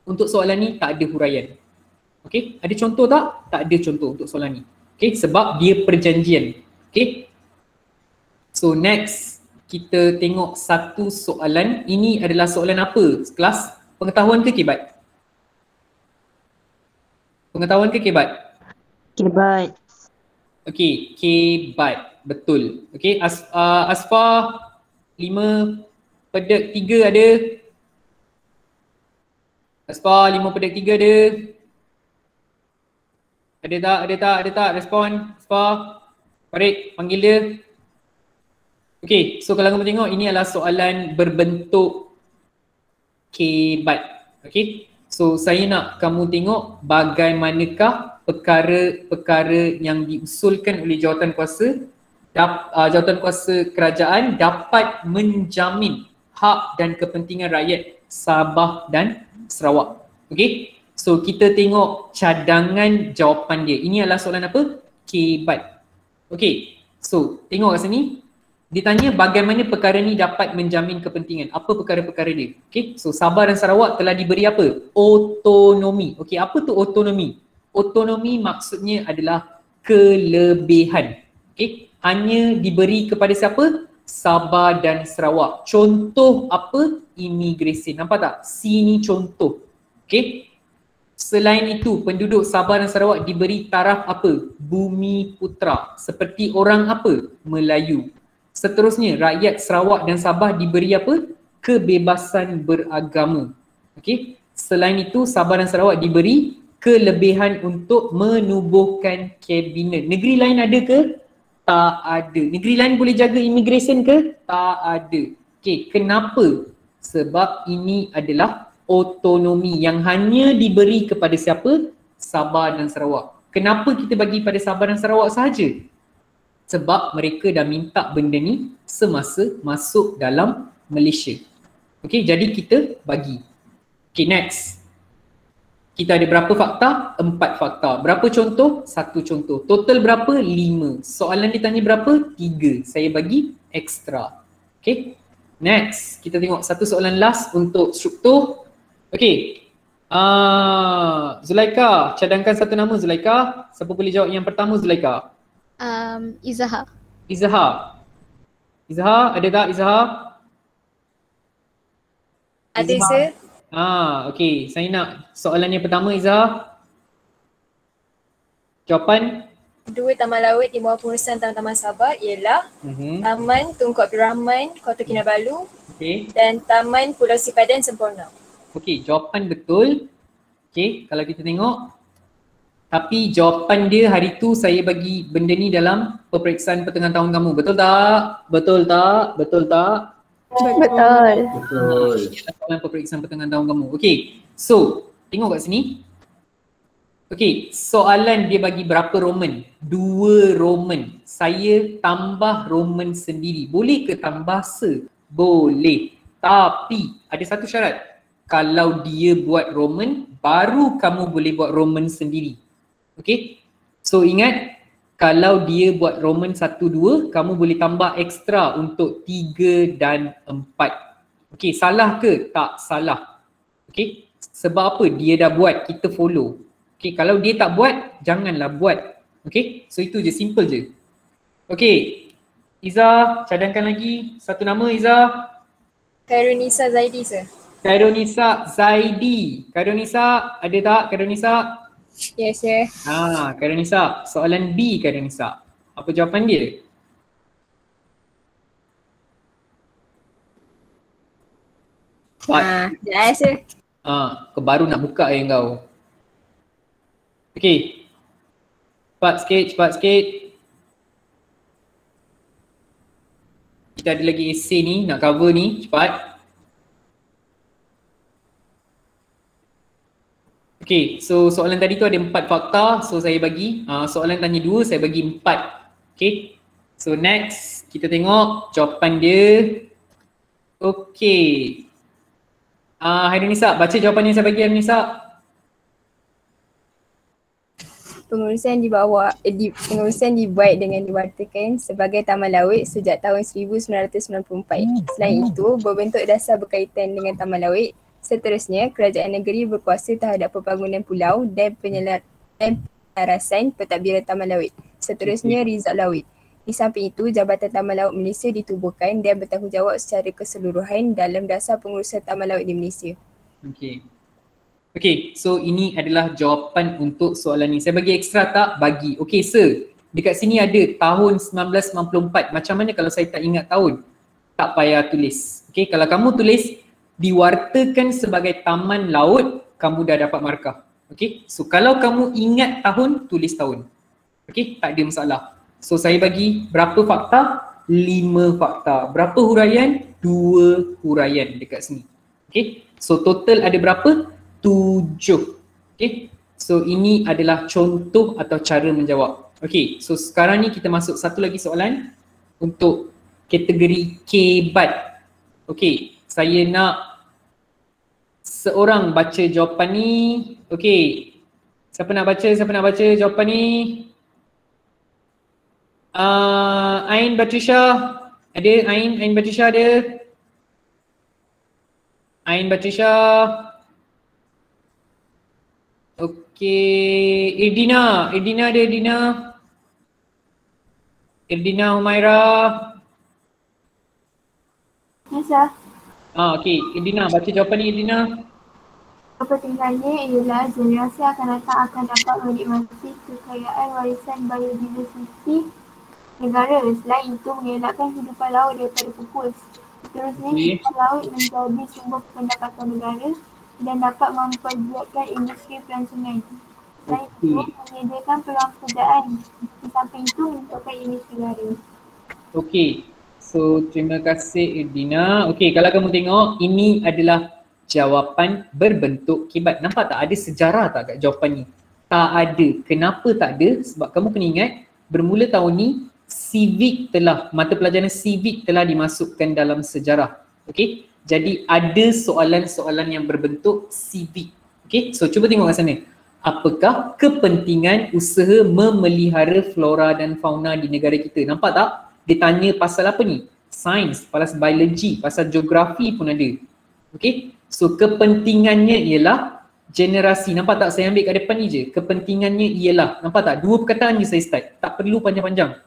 Untuk soalan ni tak ada huraian. Okey, ada contoh tak? Tak ada contoh untuk soalan ni. Okey, sebab dia perjanjian. Okey. So next kita tengok satu soalan. Ini adalah soalan apa? Kelas pengetahuan ke kibat? Pengetahuan ke kibat? Kibat. Okey, kibat. Betul. Okey, As, uh, Asfa 5 pedek tiga ada. Aspar lima pedek tiga ada. Ada tak, ada tak, ada tak, respon Aspar Farid, panggil dia. Okay, so kalau kamu tengok ini adalah soalan berbentuk kebat. Okay, so saya nak kamu tengok bagaimanakah perkara-perkara yang diusulkan oleh jawatan kuasa dap, uh, jawatan kuasa kerajaan dapat menjamin hak dan kepentingan rakyat Sabah dan Sarawak. Okey, so kita tengok cadangan jawapan dia. Ini adalah soalan apa? Kebat. Okey, so tengok kat sini. Ditanya bagaimana perkara ni dapat menjamin kepentingan. Apa perkara-perkara dia? Okay, so Sabah dan Sarawak telah diberi apa? Otonomi. Okay, apa tu otonomi? Otonomi maksudnya adalah kelebihan. Okay, hanya diberi kepada siapa? Sabah dan Sarawak. Contoh apa? Immigration. Nampak tak? C ni contoh. Okay, Selain itu, penduduk Sabah dan Sarawak diberi taraf apa? Bumi putra. Seperti orang apa? Melayu. Seterusnya, rakyat Sarawak dan Sabah diberi apa? Kebebasan beragama. Okey. Selain itu, Sabah dan Sarawak diberi kelebihan untuk menubuhkan kabinet. Negeri lain ada ke? Tak ada. Negeri lain boleh jaga immigration ke? Tak ada. Okey, kenapa? Sebab ini adalah otonomi yang hanya diberi kepada siapa? Sabah dan Sarawak. Kenapa kita bagi pada Sabah dan Sarawak sahaja? Sebab mereka dah minta benda ni semasa masuk dalam Malaysia. Okay, jadi kita bagi. Okay, next. Kita ada berapa fakta? Empat fakta. Berapa contoh? Satu contoh. Total berapa? Lima. Soalan ditanya berapa? Tiga. Saya bagi ekstra. Okay. Next. Kita tengok satu soalan last untuk struktur. Okay. Uh, Zulaika, cadangkan satu nama Zulaika. Siapa boleh jawab yang pertama Zulaika? Um, Izaha. Izaha. Izaha, ada tak Izaha? Ada Izaha. Ah, okey. Saya nak soalan yang pertama Izaha. Jawapan? Dua taman laut di bawah pengurusan Taman-Taman Sabah ialah Mhm. Taman Tunku Abdul Rahman, Kota Kinabalu Okey. dan Taman Pulau Sipadan Sempurna. Okey, jawapan betul. Okey, kalau kita tengok tapi jawapan dia hari tu saya bagi benda ni dalam peperiksaan pertengahan tahun kamu. Betul tak? Betul tak? Betul tak? Betul. Betul. Dalam peperiksaan pertengahan tahun kamu. Okey. So, tengok kat sini. Okey, soalan dia bagi berapa Roman? Dua Roman. Saya tambah Roman sendiri. Boleh ke tambah se? Boleh. Tapi ada satu syarat. Kalau dia buat Roman, baru kamu boleh buat Roman sendiri. Okey? So ingat kalau dia buat Roman 1 2, kamu boleh tambah ekstra untuk 3 dan 4. Okey, salah ke? Tak salah. Okey? Sebab apa? Dia dah buat, kita follow. Okey, kalau dia tak buat, janganlah buat. Okey? So itu je, simple je. Okey. Iza, cadangkan lagi satu nama Iza. Kairunisa Zaidi sir. Kairunisa Zaidi. Kairunisa, ada tak Kairunisa? Yes sir. Ha, Kairunisa. Soalan B Kairunisa. Apa jawapan dia? Ha, dah sir. Ha, kau baru nak buka yang kau. Okey. Cepat sikit, cepat sikit. Kita ada lagi essay ni, nak cover ni, cepat. Okay, so soalan tadi tu ada empat fakta, so saya bagi. Uh, soalan tanya dua, saya bagi empat. Okay, so next kita tengok jawapan dia. Okay. Uh, Hairunisa, baca jawapan yang saya bagi Hairunisa. Pengurusan di bawah eh, di, pengurusan dibuat dengan diwartakan sebagai taman laut sejak tahun 1994. Selain itu, berbentuk dasar berkaitan dengan taman laut. Seterusnya, kerajaan negeri berkuasa terhadap pembangunan pulau dan penyelar dan penarasan pentadbiran taman laut. Seterusnya, Rizal Laut. Di samping itu, Jabatan Taman Laut Malaysia ditubuhkan dan bertanggungjawab secara keseluruhan dalam dasar pengurusan taman laut di Malaysia. Okay. Okay, so ini adalah jawapan untuk soalan ni. Saya bagi ekstra tak? Bagi. Okay, sir. Dekat sini ada tahun 1994. Macam mana kalau saya tak ingat tahun? Tak payah tulis. Okay, kalau kamu tulis diwartakan sebagai taman laut, kamu dah dapat markah. Okay, so kalau kamu ingat tahun, tulis tahun. Okay, tak ada masalah. So saya bagi berapa fakta? Lima fakta. Berapa huraian? Dua huraian dekat sini. Okay, so total ada berapa? Tujuh. Okay, so ini adalah contoh atau cara menjawab. Okay, so sekarang ni kita masuk satu lagi soalan untuk kategori K-BAT. Okay, saya nak seorang baca jawapan ni. Okay, siapa nak baca? Siapa nak baca jawapan ni? Uh, Ain Batrisha ada Ain? Ain Batrisha ada? Ain Batrisha Okey. Irdina Irdina ada Irdina Irdina Humaira. Nisa, Ah okey Irdina baca jawapan ni Irdina kepentingannya ialah generasi akan datang akan dapat menikmati kekayaan warisan biodiversiti negara. Selain itu, mengelakkan hidupan laut daripada pupus. Seterusnya, Okey. hidupan laut menjadi sumber pendapatan negara dan dapat mempergiatkan industri pelancongan. Selain itu, menyediakan peluang pekerjaan. Di samping itu, menentukan imej negara. Okey. So terima kasih Irdina. Okey kalau kamu tengok ini adalah jawapan berbentuk kibat. Nampak tak ada sejarah tak kat jawapan ni? Tak ada. Kenapa tak ada? Sebab kamu kena ingat bermula tahun ni civic telah, mata pelajaran civic telah dimasukkan dalam sejarah. Okay? Jadi ada soalan-soalan yang berbentuk civic. Okay? So cuba tengok kat sana. Apakah kepentingan usaha memelihara flora dan fauna di negara kita? Nampak tak? Dia tanya pasal apa ni? Sains, pasal biologi, pasal geografi pun ada. Okay? So kepentingannya ialah generasi. Nampak tak saya ambil kat depan ni je. Kepentingannya ialah. Nampak tak? Dua perkataan je saya start. Tak perlu panjang-panjang.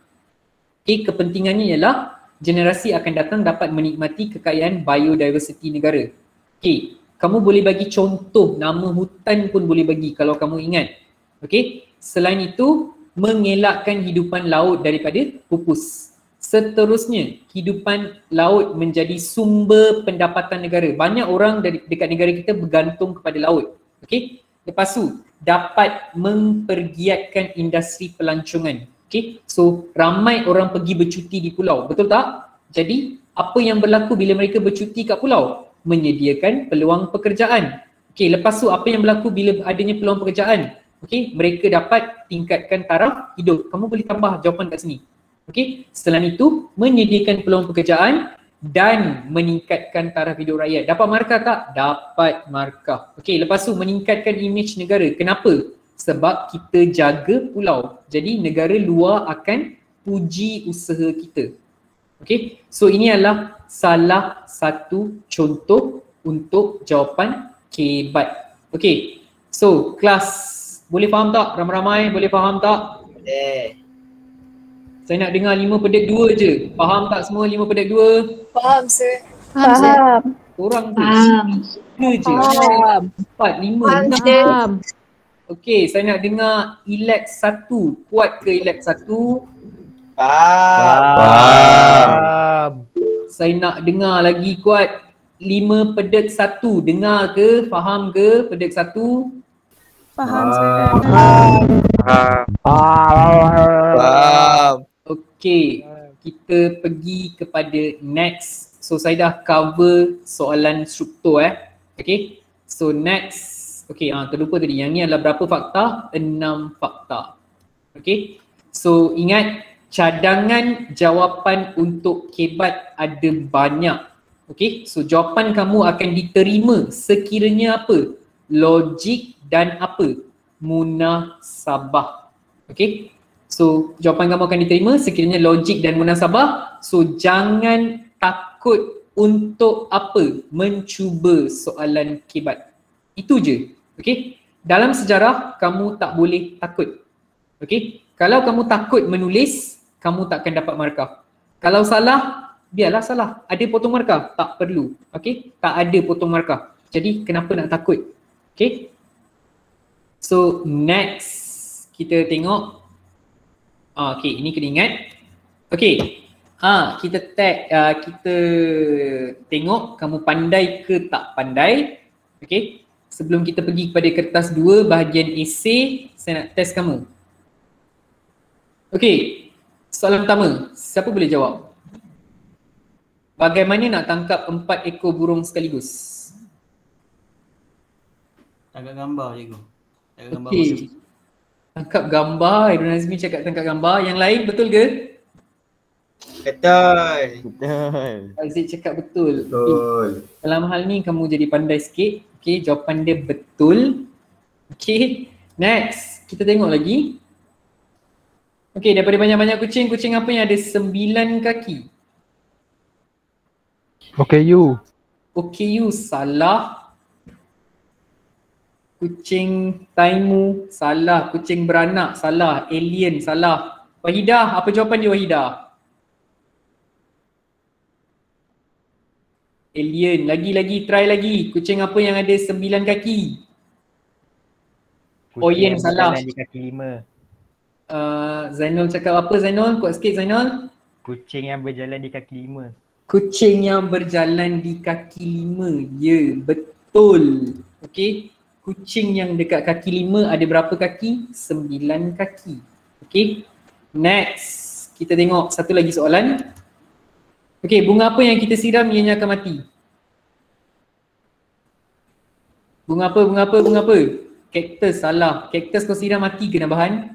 Okay, kepentingannya ialah generasi akan datang dapat menikmati kekayaan biodiversity negara. Okay, kamu boleh bagi contoh nama hutan pun boleh bagi kalau kamu ingat. Okay, selain itu mengelakkan hidupan laut daripada pupus. Seterusnya, hidupan laut menjadi sumber pendapatan negara. Banyak orang dari dekat negara kita bergantung kepada laut. Okay, lepas tu dapat mempergiatkan industri pelancongan. Okay, so ramai orang pergi bercuti di pulau, betul tak? Jadi apa yang berlaku bila mereka bercuti kat pulau? Menyediakan peluang pekerjaan. Okay, lepas tu apa yang berlaku bila adanya peluang pekerjaan? Okay, mereka dapat tingkatkan taraf hidup. Kamu boleh tambah jawapan kat sini. Okay, selain itu menyediakan peluang pekerjaan dan meningkatkan taraf hidup rakyat. Dapat markah tak? Dapat markah. Okay, lepas tu meningkatkan image negara. Kenapa? sebab kita jaga pulau. Jadi negara luar akan puji usaha kita. Okay, so ini adalah salah satu contoh untuk jawapan kebat. Okay, so kelas boleh faham tak? Ramai-ramai boleh faham tak? Boleh. Saya nak dengar lima pedek dua je. Faham tak semua lima pedek dua? Faham sir. Faham. Orang tu. Faham. Tiga je. Faham. Empat, lima. Faham, enam. Okey, saya nak dengar elect satu. Kuat ke elect satu? Faham. Saya nak dengar lagi kuat lima pedek satu. Dengar ke? Faham ke pedek satu? Faham sir. Faham. Okey, kita pergi kepada next. So saya dah cover soalan struktur eh. Okey. So next Okey, ah terlupa tadi. Yang ni adalah berapa fakta? Enam fakta. Okey. So ingat cadangan jawapan untuk kebat ada banyak. Okey. So jawapan kamu akan diterima sekiranya apa? Logik dan apa? Munasabah. Okey. So jawapan kamu akan diterima sekiranya logik dan munasabah. So jangan takut untuk apa? Mencuba soalan kebat. Itu je. Okay. Dalam sejarah kamu tak boleh takut. Okay. Kalau kamu takut menulis, kamu tak akan dapat markah. Kalau salah, biarlah salah. Ada potong markah? Tak perlu. Okay. Tak ada potong markah. Jadi kenapa nak takut? Okay. So next kita tengok. Ah, okay ini kena ingat. Okay. Ah, kita tag, uh, kita tengok kamu pandai ke tak pandai. Okay sebelum kita pergi kepada kertas 2 bahagian esay, saya nak test kamu. Okey, soalan pertama, siapa boleh jawab? Bagaimana nak tangkap empat ekor burung sekaligus? Tangkap gambar cikgu. Tangkap gambar Okey. warna. Tangkap gambar, Aidun Azmi cakap tangkap gambar. Yang lain betul ke? Betul. Betul. Aziz cakap betul. Betul. Dalam hal ni kamu jadi pandai sikit. Okay, jawapan dia betul. Okay, next. Kita tengok lagi. Okay, daripada banyak-banyak kucing, kucing apa yang ada sembilan kaki? Okay you. Okay, you salah. Kucing taimu salah. Kucing beranak salah. Alien salah. Wahidah, apa jawapan dia Wahidah? Alien, lagi-lagi, try lagi. Kucing apa yang ada sembilan kaki? Oh, Yen yang salah. kaki lima. Uh, Zainul cakap apa Zainul? Kuat sikit Zainul. Kucing yang berjalan di kaki lima. Kucing yang berjalan di kaki lima. Ya, betul. Okey. Kucing yang dekat kaki lima ada berapa kaki? Sembilan kaki. Okey. Next. Kita tengok satu lagi soalan. Okey, bunga apa yang kita siram ianya akan mati? Bunga apa, bunga apa, bunga apa? Cactus salah. Cactus kau siram mati ke Nabahan?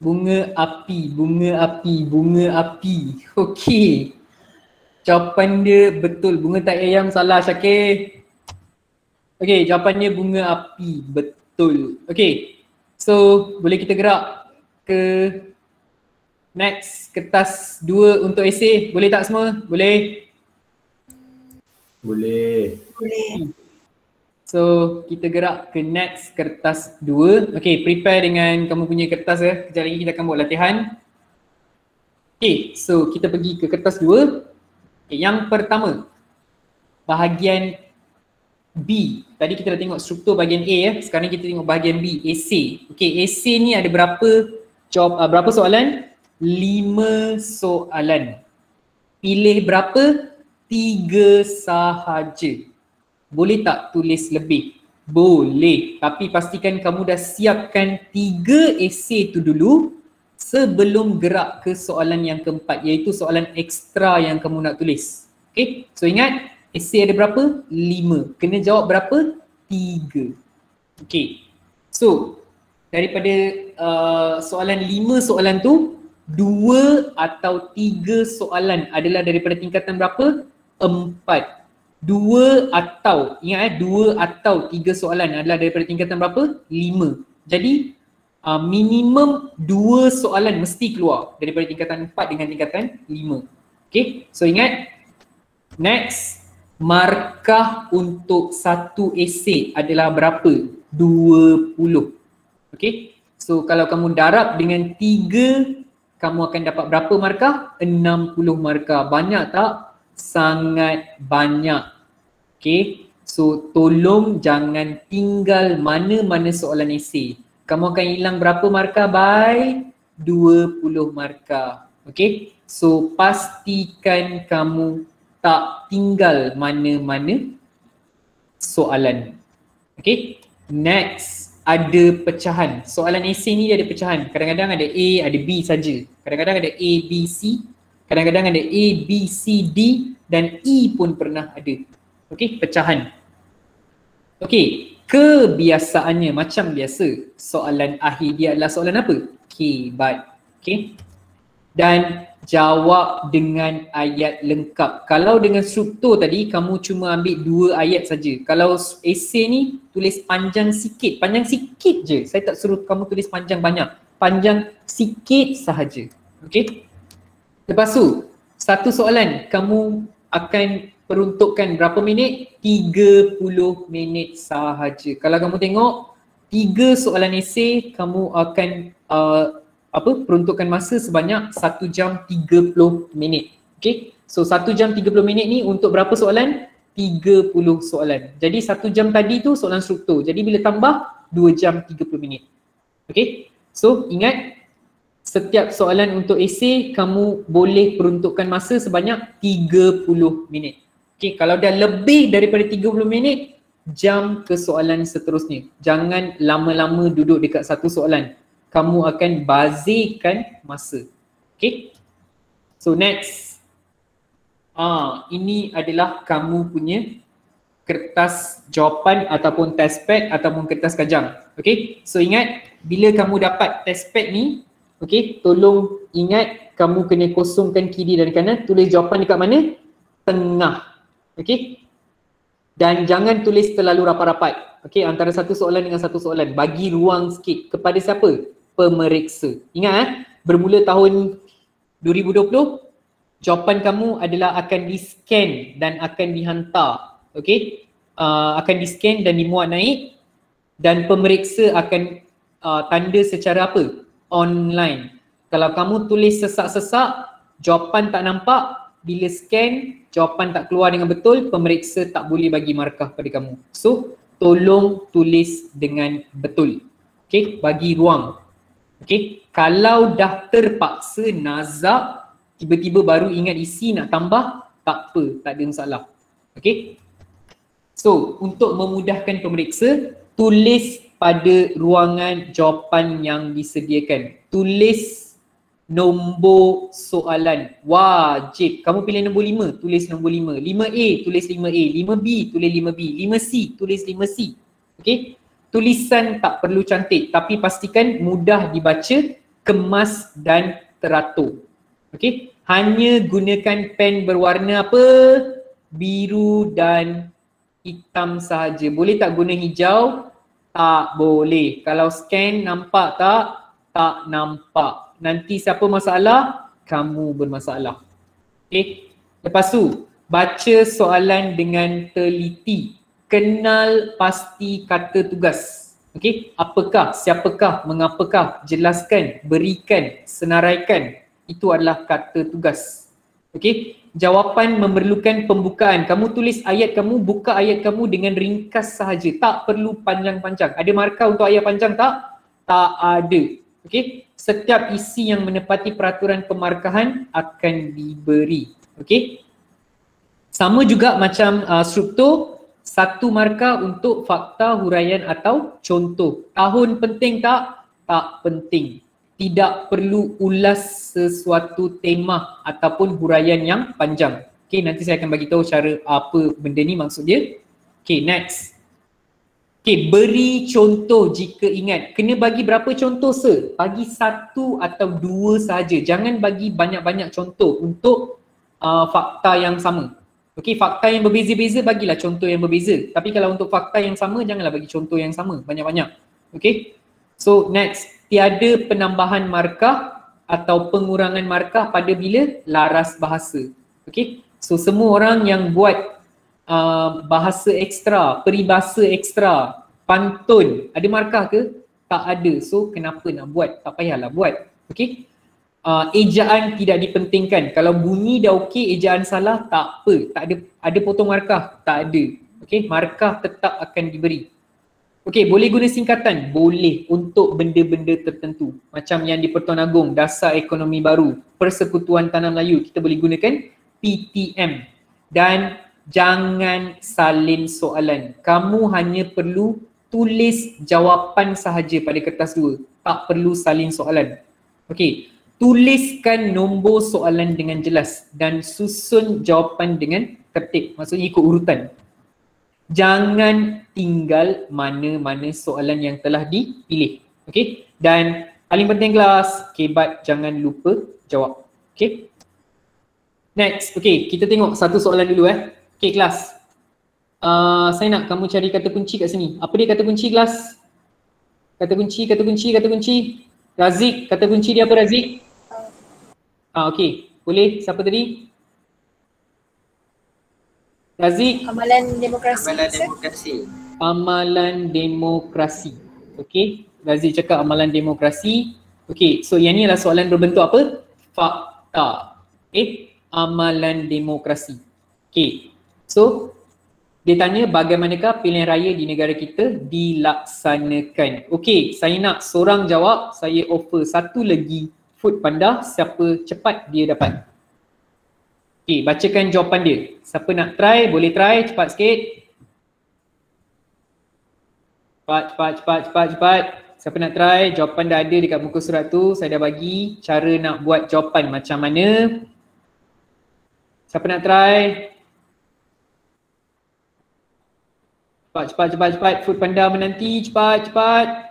Bunga api, bunga api, bunga api. Okey. Jawapan dia betul. Bunga tak ayam salah Syakir. Okey, jawapannya bunga api. Betul. Okey. So, boleh kita gerak ke next kertas dua untuk esay. Boleh tak semua? Boleh? Boleh. Boleh. So kita gerak ke next kertas dua. Okay prepare dengan kamu punya kertas ya. Kejap lagi kita akan buat latihan. Okay so kita pergi ke kertas dua. Okay, yang pertama bahagian B. Tadi kita dah tengok struktur bahagian A ya. Sekarang kita tengok bahagian B, essay. Okay essay ni ada berapa job, uh, berapa soalan? Lima soalan. Pilih berapa? Tiga sahaja. Boleh tak tulis lebih? Boleh. Tapi pastikan kamu dah siapkan tiga esei tu dulu sebelum gerak ke soalan yang keempat iaitu soalan ekstra yang kamu nak tulis. Okay, so ingat esei ada berapa? Lima. Kena jawab berapa? Tiga. Okay, so daripada uh, soalan lima soalan tu dua atau tiga soalan adalah daripada tingkatan berapa? Empat dua atau ingat eh dua atau tiga soalan adalah daripada tingkatan berapa? Lima. Jadi uh, minimum dua soalan mesti keluar daripada tingkatan empat dengan tingkatan lima. Okay, so ingat next markah untuk satu esei adalah berapa? Dua puluh. Okay, so kalau kamu darab dengan tiga kamu akan dapat berapa markah? Enam puluh markah. Banyak tak? sangat banyak. Okay, so tolong jangan tinggal mana-mana soalan esei. Kamu akan hilang berapa markah by 20 markah. Okay, so pastikan kamu tak tinggal mana-mana soalan. Okay, next ada pecahan. Soalan esei ni ada pecahan. Kadang-kadang ada A, ada B saja. Kadang-kadang ada A, B, C, Kadang-kadang ada A, B, C, D dan E pun pernah ada. Okey, pecahan. Okey, kebiasaannya macam biasa soalan akhir dia adalah soalan apa? K, but. Okey. Dan jawab dengan ayat lengkap. Kalau dengan struktur tadi kamu cuma ambil dua ayat saja. Kalau esei ni tulis panjang sikit, panjang sikit je. Saya tak suruh kamu tulis panjang banyak. Panjang sikit sahaja. Okey. Lepas tu, satu soalan kamu akan peruntukkan berapa minit? 30 minit sahaja. Kalau kamu tengok tiga soalan esei, kamu akan uh, apa peruntukkan masa sebanyak 1 jam 30 minit. Okay? So 1 jam 30 minit ni untuk berapa soalan? 30 soalan. Jadi 1 jam tadi tu soalan struktur. Jadi bila tambah 2 jam 30 minit. Okay? So ingat setiap soalan untuk esei kamu boleh peruntukkan masa sebanyak 30 minit. Okay, kalau dah lebih daripada 30 minit, jam ke soalan seterusnya. Jangan lama-lama duduk dekat satu soalan. Kamu akan bazirkan masa. Okay. So next. Ah, ini adalah kamu punya kertas jawapan ataupun test pad ataupun kertas kajang. Okay. So ingat bila kamu dapat test pad ni, Okey, tolong ingat kamu kena kosongkan kiri dan kanan. Tulis jawapan dekat mana? Tengah. Okey. Dan jangan tulis terlalu rapat-rapat. Okey, antara satu soalan dengan satu soalan. Bagi ruang sikit. Kepada siapa? Pemeriksa. Ingat eh, bermula tahun 2020, jawapan kamu adalah akan di-scan dan akan dihantar. Okey. Uh, akan di-scan dan dimuat naik dan pemeriksa akan uh, tanda secara apa? online. Kalau kamu tulis sesak-sesak, jawapan tak nampak, bila scan, jawapan tak keluar dengan betul, pemeriksa tak boleh bagi markah pada kamu. So, tolong tulis dengan betul. Okay, bagi ruang. Okay, kalau dah terpaksa nazak, tiba-tiba baru ingat isi nak tambah, tak apa, tak ada masalah. Okay. So, untuk memudahkan pemeriksa, tulis pada ruangan jawapan yang disediakan. Tulis nombor soalan. Wajib. Kamu pilih nombor lima, tulis nombor lima. Lima A, tulis lima A. Lima B, tulis lima B. Lima C, tulis lima C. Okay, tulisan tak perlu cantik tapi pastikan mudah dibaca, kemas dan teratur. Okay, hanya gunakan pen berwarna apa? Biru dan hitam sahaja. Boleh tak guna hijau? Tak boleh. Kalau scan nampak tak? Tak nampak. Nanti siapa masalah? Kamu bermasalah. Okay. Lepas tu, baca soalan dengan teliti. Kenal pasti kata tugas. Okay. Apakah, siapakah, mengapakah, jelaskan, berikan, senaraikan. Itu adalah kata tugas. Okay. Jawapan memerlukan pembukaan. Kamu tulis ayat kamu, buka ayat kamu dengan ringkas sahaja. Tak perlu panjang-panjang. Ada markah untuk ayat panjang tak? Tak ada. Okay. Setiap isi yang menepati peraturan pemarkahan akan diberi. Okay. Sama juga macam uh, struktur, satu markah untuk fakta, huraian atau contoh. Tahun penting tak? Tak penting tidak perlu ulas sesuatu tema ataupun huraian yang panjang. Okay, nanti saya akan bagi tahu cara apa benda ni maksud dia. Okay, next. Okay, beri contoh jika ingat. Kena bagi berapa contoh sir? Bagi satu atau dua sahaja. Jangan bagi banyak-banyak contoh untuk uh, fakta yang sama. Okay, fakta yang berbeza-beza bagilah contoh yang berbeza. Tapi kalau untuk fakta yang sama, janganlah bagi contoh yang sama banyak-banyak. Okay, so next tiada penambahan markah atau pengurangan markah pada bila laras bahasa. Okay, so semua orang yang buat uh, bahasa ekstra, peribahasa ekstra, pantun, ada markah ke? Tak ada. So kenapa nak buat? Tak payahlah buat. Okay, uh, ejaan tidak dipentingkan. Kalau bunyi dah okey, ejaan salah, tak apa. Tak ada, ada potong markah? Tak ada. Okay, markah tetap akan diberi. Okey, boleh guna singkatan? Boleh untuk benda-benda tertentu. Macam yang di Pertuan Agong, Dasar Ekonomi Baru, Persekutuan Tanah Melayu, kita boleh gunakan PTM. Dan jangan salin soalan. Kamu hanya perlu tulis jawapan sahaja pada kertas dua. Tak perlu salin soalan. Okey, tuliskan nombor soalan dengan jelas dan susun jawapan dengan tertib. Maksudnya ikut urutan jangan tinggal mana-mana soalan yang telah dipilih. Okay, dan paling penting kelas, kebat jangan lupa jawab. Okay. Next, okay, kita tengok satu soalan dulu eh. Okay kelas, uh, saya nak kamu cari kata kunci kat sini. Apa dia kata kunci kelas? Kata kunci, kata kunci, kata kunci. Razik, kata kunci dia apa Razik? Ah, okay, boleh. Siapa tadi? Razik. Amalan demokrasi. Amalan demokrasi. Amalan demokrasi. Okey, Razik cakap amalan demokrasi. Okey, so yang ni adalah soalan berbentuk apa? Fakta. Okey, amalan demokrasi. Okey, so dia tanya bagaimanakah pilihan raya di negara kita dilaksanakan. Okey, saya nak seorang jawab, saya offer satu lagi food panda, siapa cepat dia dapat. Okay, bacakan jawapan dia. Siapa nak try, boleh try. Cepat sikit. Cepat, cepat, cepat, cepat, cepat. Siapa nak try, jawapan dah ada dekat muka surat tu. Saya dah bagi cara nak buat jawapan macam mana. Siapa nak try? Cepat, cepat, cepat, cepat. Food panda menanti. Cepat, cepat.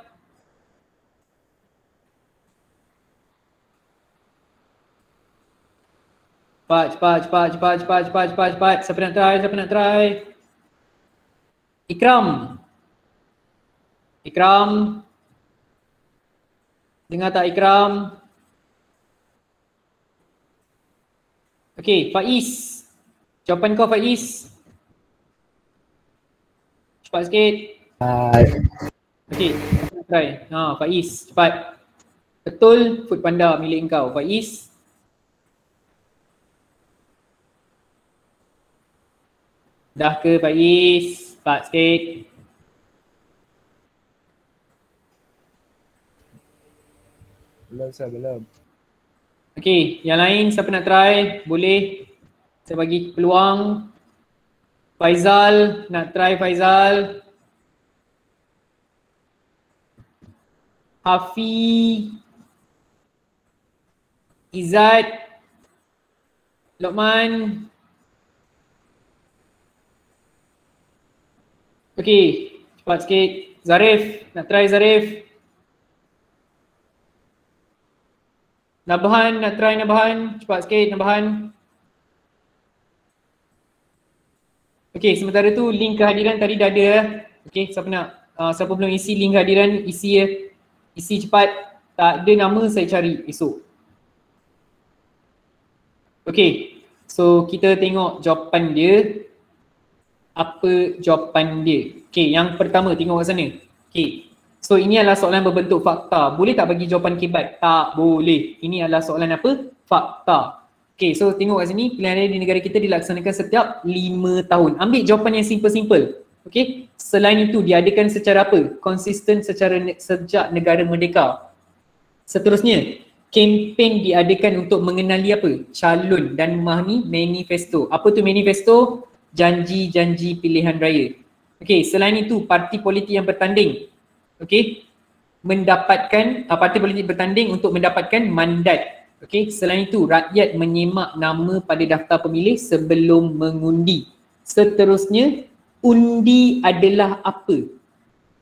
Cepat, cepat, cepat, cepat, cepat, cepat, cepat, cepat. Siapa nak try? Siapa nak try? Ikram. Ikram. Dengar tak Ikram? Okay, Faiz. Jawapan kau Faiz. Cepat sikit. Okay, try. Ha, Faiz, cepat. Betul food panda milik kau. Faiz. Dah ke Pak Is? Cepat sikit. Belum saya belum. Okey, yang lain siapa nak try? Boleh. Saya bagi peluang. Faizal, nak try Faizal. Hafi. Izzat. Lokman. Okey, Cepat sikit. Zarif, nak try Zarif. Nabahan, nak try Nabahan. Cepat sikit Nabahan. Okey, sementara tu link kehadiran tadi dah ada eh. Okey, siapa nak? Uh, siapa belum isi link kehadiran, isi ya. Isi cepat. Tak ada nama saya cari esok. Okey, so kita tengok jawapan dia. Apa jawapan dia? Okey, yang pertama tengok kat sana. Okey, so ini adalah soalan berbentuk fakta. Boleh tak bagi jawapan kebat? Tak boleh. Ini adalah soalan apa? Fakta. Okay, so tengok kat sini pilihan raya di negara kita dilaksanakan setiap 5 tahun. Ambil jawapan yang simple-simple. Okay, selain itu diadakan secara apa? Konsisten secara ne- sejak negara merdeka. Seterusnya, kempen diadakan untuk mengenali apa? Calon dan memahami manifesto. Apa tu manifesto? Janji-janji pilihan raya. Okay, selain itu parti politik yang bertanding. Okay, mendapatkan, uh, parti politik bertanding untuk mendapatkan mandat Okey, selain itu rakyat menyemak nama pada daftar pemilih sebelum mengundi. Seterusnya, undi adalah apa?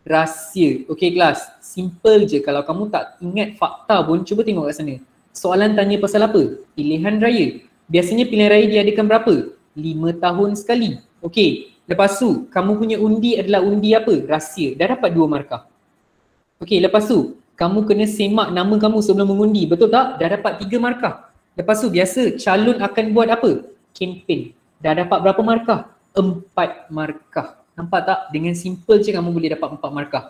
Rahsia. Okey kelas, simple je kalau kamu tak ingat fakta pun cuba tengok kat sana. Soalan tanya pasal apa? Pilihan raya. Biasanya pilihan raya diadakan berapa? Lima tahun sekali. Okey, lepas tu kamu punya undi adalah undi apa? Rahsia. Dah dapat dua markah. Okey, lepas tu kamu kena semak nama kamu sebelum mengundi. Betul tak? Dah dapat tiga markah. Lepas tu biasa calon akan buat apa? Kempen. Dah dapat berapa markah? Empat markah. Nampak tak? Dengan simple je kamu boleh dapat empat markah.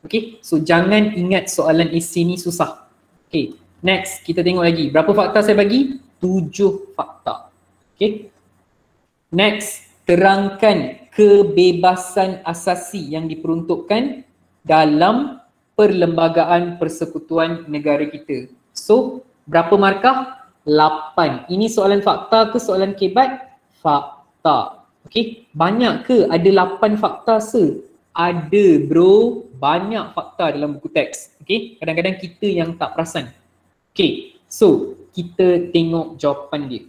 Okay, so jangan ingat soalan isi ni susah. Okay, next kita tengok lagi. Berapa fakta saya bagi? Tujuh fakta. Okay. Next, terangkan kebebasan asasi yang diperuntukkan dalam perlembagaan persekutuan negara kita. So, berapa markah? Lapan. Ini soalan fakta ke soalan kebat? Fakta. Okay, banyak ke ada lapan fakta se? Ada bro, banyak fakta dalam buku teks. Okay, kadang-kadang kita yang tak perasan. Okay, so kita tengok jawapan dia.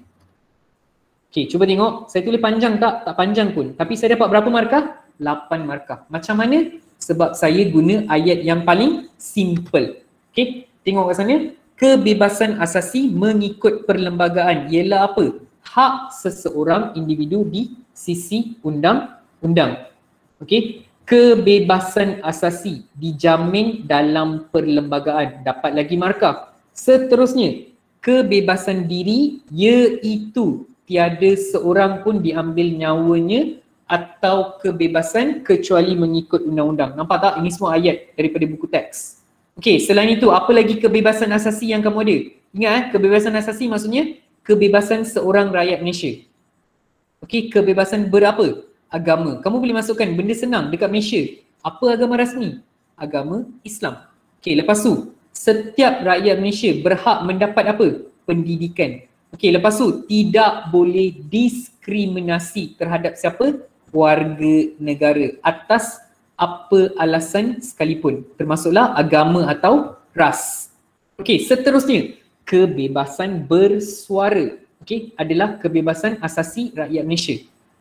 Okay, cuba tengok. Saya tulis panjang tak? Tak panjang pun. Tapi saya dapat berapa markah? Lapan markah. Macam mana? Sebab saya guna ayat yang paling simple. Okay, tengok kat sana. Kebebasan asasi mengikut perlembagaan ialah apa? Hak seseorang individu di sisi undang-undang. Okey, kebebasan asasi dijamin dalam perlembagaan. Dapat lagi markah. Seterusnya, kebebasan diri iaitu tiada seorang pun diambil nyawanya atau kebebasan kecuali mengikut undang-undang. Nampak tak? Ini semua ayat daripada buku teks. Okey, selain itu apa lagi kebebasan asasi yang kamu ada? Ingat eh, kebebasan asasi maksudnya kebebasan seorang rakyat Malaysia. Okey, kebebasan berapa? Agama. Kamu boleh masukkan benda senang dekat Malaysia. Apa agama rasmi? Agama Islam. Okey, lepas tu setiap rakyat Malaysia berhak mendapat apa? Pendidikan. Okey, lepas tu tidak boleh diskriminasi terhadap siapa? Warga negara atas apa alasan sekalipun. Termasuklah agama atau ras. Okey, seterusnya kebebasan bersuara. Okey, adalah kebebasan asasi rakyat Malaysia.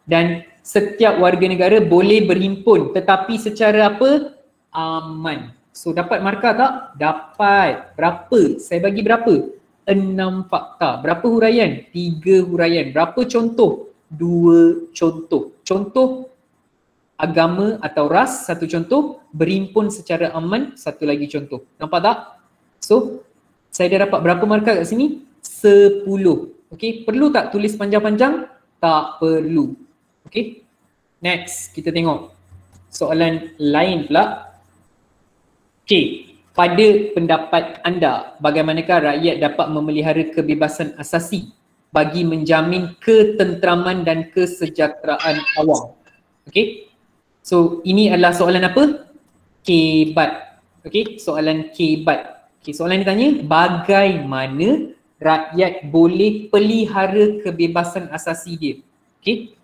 Dan setiap warga negara boleh berhimpun tetapi secara apa? Aman. So dapat markah tak? Dapat. Berapa? Saya bagi berapa? Enam fakta. Berapa huraian? Tiga huraian. Berapa contoh? Dua contoh. Contoh agama atau ras satu contoh, berhimpun secara aman satu lagi contoh. Nampak tak? So, saya dah dapat berapa markah kat sini? Sepuluh. Okay, perlu tak tulis panjang-panjang? Tak perlu. Okay, next kita tengok soalan lain pula. Okay, pada pendapat anda, bagaimanakah rakyat dapat memelihara kebebasan asasi bagi menjamin ketentraman dan kesejahteraan awam? Okay, so ini adalah soalan apa? Kebat. Okay, soalan kebat. Okay, soalan ditanya, bagaimana rakyat boleh pelihara kebebasan asasi dia? Okay,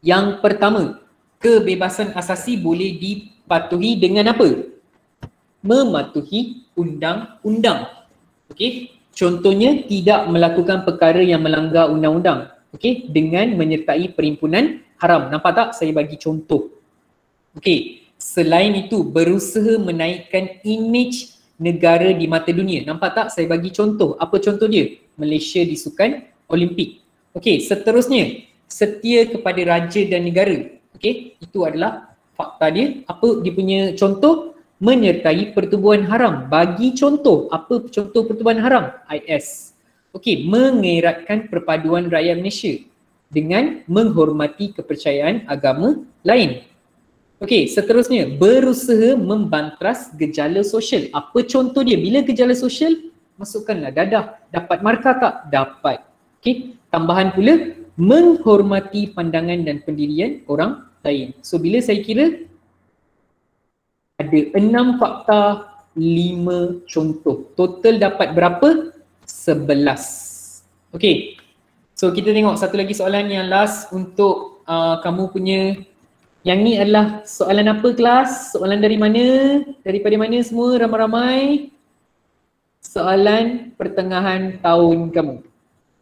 yang pertama, kebebasan asasi boleh dipatuhi dengan apa? Mematuhi undang-undang. Okey, contohnya tidak melakukan perkara yang melanggar undang-undang. Okey, dengan menyertai perhimpunan haram. Nampak tak? Saya bagi contoh. Okey, Selain itu berusaha menaikkan image negara di mata dunia. Nampak tak saya bagi contoh. Apa contoh dia? Malaysia di sukan Olimpik. Okey, seterusnya setia kepada raja dan negara. Okey, itu adalah fakta dia. Apa dia punya contoh? Menyertai pertubuhan haram. Bagi contoh, apa contoh pertubuhan haram? IS. Okey, mengeratkan perpaduan rakyat Malaysia dengan menghormati kepercayaan agama lain. Okey, seterusnya berusaha membantras gejala sosial. Apa contoh dia? Bila gejala sosial, masukkanlah dadah. Dapat markah tak? Dapat. Okey, tambahan pula menghormati pandangan dan pendirian orang lain. So bila saya kira ada enam fakta, lima contoh. Total dapat berapa? Sebelas. Okey. So kita tengok satu lagi soalan yang last untuk uh, kamu punya yang ni adalah soalan apa kelas? Soalan dari mana? Daripada mana semua ramai-ramai? Soalan pertengahan tahun kamu.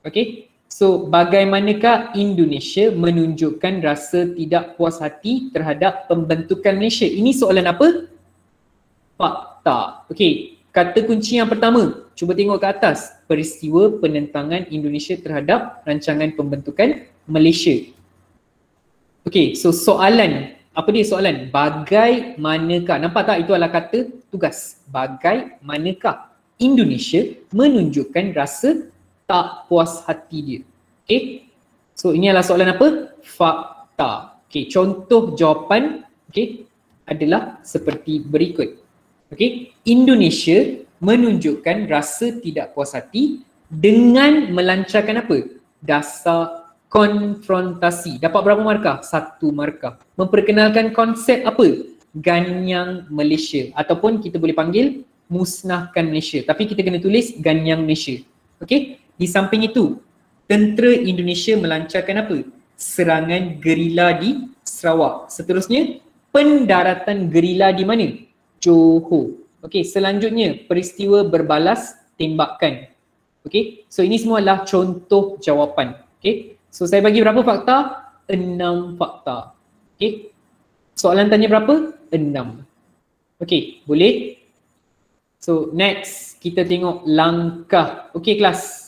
Okay? So bagaimanakah Indonesia menunjukkan rasa tidak puas hati terhadap pembentukan Malaysia? Ini soalan apa? Fakta. Okay. Kata kunci yang pertama, cuba tengok ke atas. Peristiwa penentangan Indonesia terhadap rancangan pembentukan Malaysia. Okay, so soalan, apa dia soalan? Bagaimanakah, nampak tak itu adalah kata tugas. Bagaimanakah Indonesia menunjukkan rasa tak puas hati dia. Okay, so ini adalah soalan apa? Fakta. Okay, contoh jawapan okay, adalah seperti berikut. Okay, Indonesia menunjukkan rasa tidak puas hati dengan melancarkan apa? Dasar konfrontasi. Dapat berapa markah? Satu markah. Memperkenalkan konsep apa? Ganyang Malaysia ataupun kita boleh panggil musnahkan Malaysia. Tapi kita kena tulis Ganyang Malaysia. Okey? Di samping itu, tentera Indonesia melancarkan apa? Serangan gerila di Sarawak. Seterusnya, pendaratan gerila di mana? Johor. Okey, selanjutnya peristiwa berbalas tembakan. Okey, so ini semua adalah contoh jawapan. Okey, So saya bagi berapa fakta? Enam fakta. Okay. Soalan tanya berapa? Enam. Okay, boleh? So next kita tengok langkah. Okay kelas.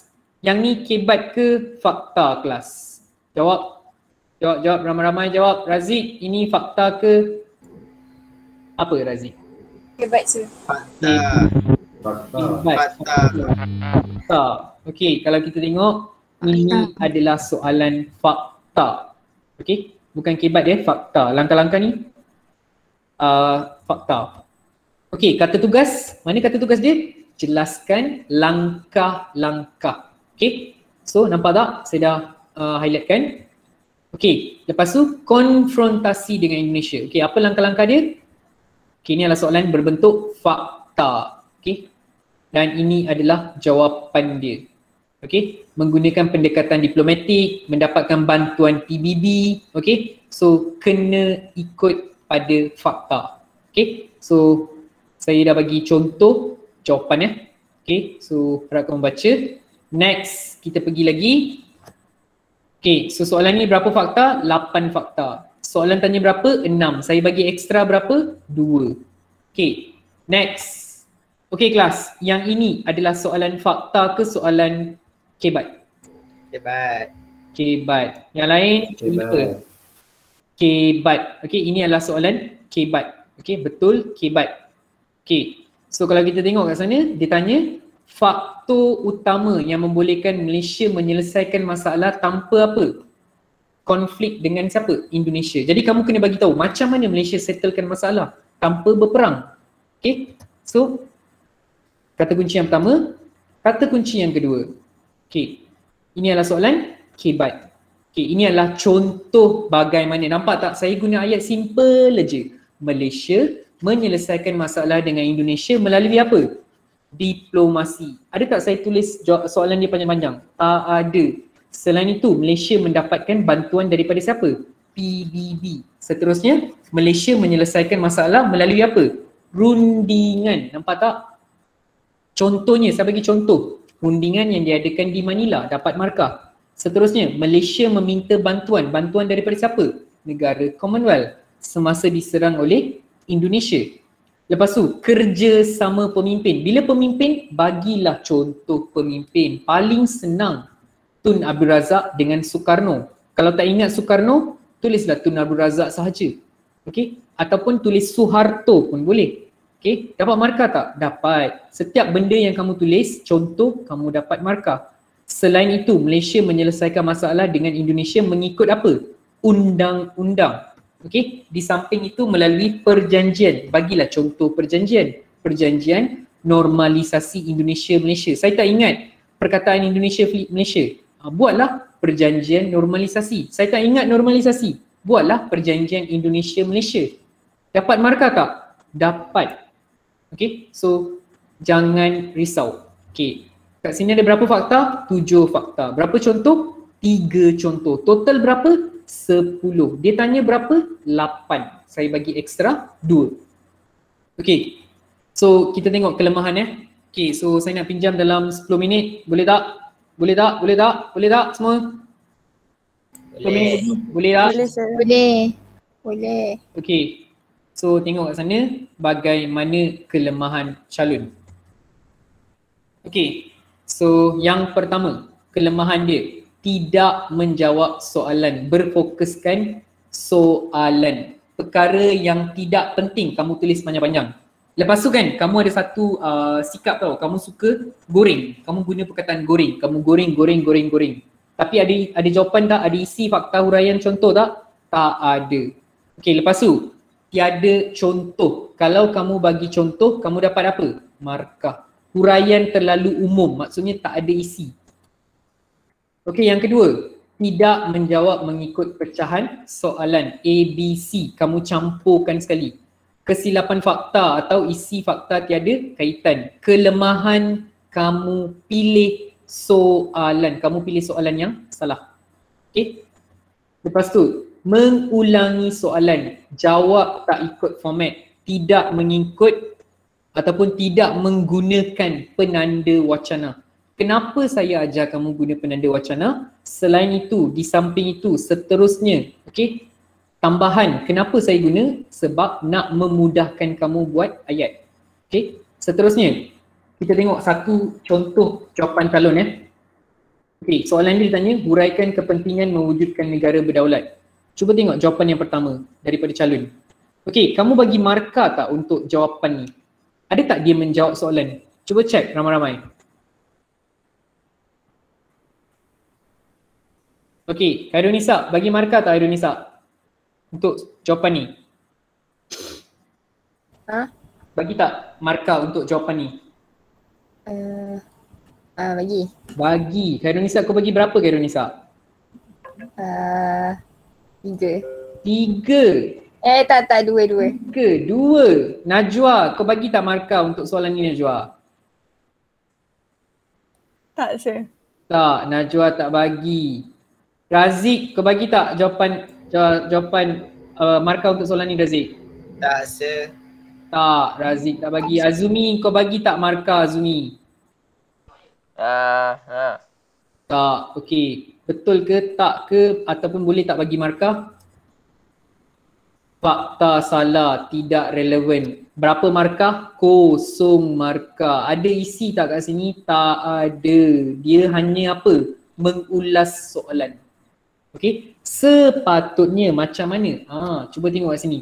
Yang ni kebat ke fakta kelas? Jawab. Jawab, jawab. Ramai-ramai jawab. Razik, ini fakta ke apa Razik? Kebat sir. Fakta. Fakta. Fakta. Fakta. Okay, kalau kita tengok ini adalah soalan fakta. Okey, bukan kebat ya, fakta. Langkah-langkah ni uh, fakta. Okey, kata tugas, mana kata tugas dia? Jelaskan langkah-langkah. Okey, so nampak tak saya dah uh, highlightkan. Okey, lepas tu konfrontasi dengan Indonesia. Okey, apa langkah-langkah dia? Okey, ini adalah soalan berbentuk fakta. Okey, dan ini adalah jawapan dia. Okey, menggunakan pendekatan diplomatik, mendapatkan bantuan PBB, okey. So kena ikut pada fakta. Okey. So saya dah bagi contoh jawapan ya. Okey, so harap kamu baca. Next, kita pergi lagi. Okey, so soalan ni berapa fakta? 8 fakta. Soalan tanya berapa? 6. Saya bagi ekstra berapa? 2. Okey, next. Okey kelas, yang ini adalah soalan fakta ke soalan kebat. Kebat. Kebat. Yang lain lupa. Kebat. Okey, ini adalah soalan kebat. Okey, betul kebat. Okey. So kalau kita tengok kat sana, dia tanya faktor utama yang membolehkan Malaysia menyelesaikan masalah tanpa apa? Konflik dengan siapa? Indonesia. Jadi kamu kena bagi tahu macam mana Malaysia settlekan masalah tanpa berperang. Okey. So kata kunci yang pertama, kata kunci yang kedua. Okay, ini adalah soalan kebat. Okay, ini adalah contoh bagaimana. Nampak tak saya guna ayat simple aja. Malaysia menyelesaikan masalah dengan Indonesia melalui apa? Diplomasi. Ada tak saya tulis soalan dia panjang-panjang? Tak ada. Selain itu, Malaysia mendapatkan bantuan daripada siapa? PBB. Seterusnya, Malaysia menyelesaikan masalah melalui apa? Rundingan. Nampak tak? Contohnya, saya bagi contoh rundingan yang diadakan di Manila dapat markah. Seterusnya, Malaysia meminta bantuan. Bantuan daripada siapa? Negara Commonwealth semasa diserang oleh Indonesia. Lepas tu kerja sama pemimpin. Bila pemimpin bagilah contoh pemimpin. Paling senang Tun Abdul Razak dengan Soekarno. Kalau tak ingat Soekarno, tulislah Tun Abdul Razak sahaja. Okey? Ataupun tulis Soeharto pun boleh. Okey? Dapat markah tak? Dapat. Setiap benda yang kamu tulis, contoh kamu dapat markah. Selain itu, Malaysia menyelesaikan masalah dengan Indonesia mengikut apa? Undang-undang. Okey, di samping itu melalui perjanjian. Bagilah contoh perjanjian. Perjanjian normalisasi Indonesia Malaysia. Saya tak ingat perkataan Indonesia Malaysia. Ha, buatlah perjanjian normalisasi. Saya tak ingat normalisasi. Buatlah perjanjian Indonesia Malaysia. Dapat markah tak? Dapat. Okey, so jangan risau. Okey, kat sini ada berapa fakta? Tujuh fakta. Berapa contoh? Tiga contoh. Total berapa? Sepuluh. Dia tanya berapa? Lapan. Saya bagi ekstra dua. Okay. So kita tengok kelemahan eh. Okay so saya nak pinjam dalam 10 minit. Boleh tak? Boleh tak? Boleh tak? Boleh tak semua? Boleh. Boleh tak? Boleh. Boleh. Boleh. Okay. So tengok kat sana bagaimana kelemahan calon. Okay. So yang pertama kelemahan dia tidak menjawab soalan, berfokuskan soalan. Perkara yang tidak penting kamu tulis panjang-panjang. Lepas tu kan kamu ada satu uh, sikap tau, kamu suka goreng. Kamu guna perkataan goreng, kamu goreng, goreng, goreng, goreng. Tapi ada ada jawapan tak? Ada isi fakta huraian contoh tak? Tak ada. Okay lepas tu, tiada contoh. Kalau kamu bagi contoh, kamu dapat apa? Markah. Huraian terlalu umum, maksudnya tak ada isi. Okey, yang kedua, tidak menjawab mengikut pecahan soalan A, B, C. Kamu campurkan sekali. Kesilapan fakta atau isi fakta tiada kaitan. Kelemahan kamu pilih soalan. Kamu pilih soalan yang salah. Okey. Lepas tu, mengulangi soalan. Jawab tak ikut format. Tidak mengikut ataupun tidak menggunakan penanda wacana. Kenapa saya ajar kamu guna penanda wacana? Selain itu, di samping itu, seterusnya, okey, tambahan kenapa saya guna? Sebab nak memudahkan kamu buat ayat. Okey, seterusnya, kita tengok satu contoh jawapan calon ya. Okey, soalan dia ditanya, huraikan kepentingan mewujudkan negara berdaulat. Cuba tengok jawapan yang pertama daripada calon. Okey, kamu bagi markah tak untuk jawapan ni? Ada tak dia menjawab soalan? Cuba cek ramai-ramai. Okey, Khairul Nisa, bagi markah tak Khairul Nisa? Untuk jawapan ni. Ha? Bagi tak markah untuk jawapan ni? Uh, uh, bagi. Bagi. Khairul Nisa, kau bagi berapa Khairul Nisa? Uh, tiga. Tiga. Eh tak tak dua dua. Tiga, dua. Najwa, kau bagi tak markah untuk soalan ni Najwa? Tak sir. Tak, Najwa tak bagi. Razik, kau bagi tak jawapan jawapan uh, markah untuk soalan ni Razik? Tak sir. Tak, Razik tak bagi. Azumi, kau bagi tak markah Azumi? Ah, uh, ha. Tak, okey. Betul ke, tak ke ataupun boleh tak bagi markah? Fakta salah, tidak relevan. Berapa markah? Kosong markah. Ada isi tak kat sini? Tak ada. Dia hanya apa? Mengulas soalan. Okey, sepatutnya macam mana? Ha, cuba tengok kat sini.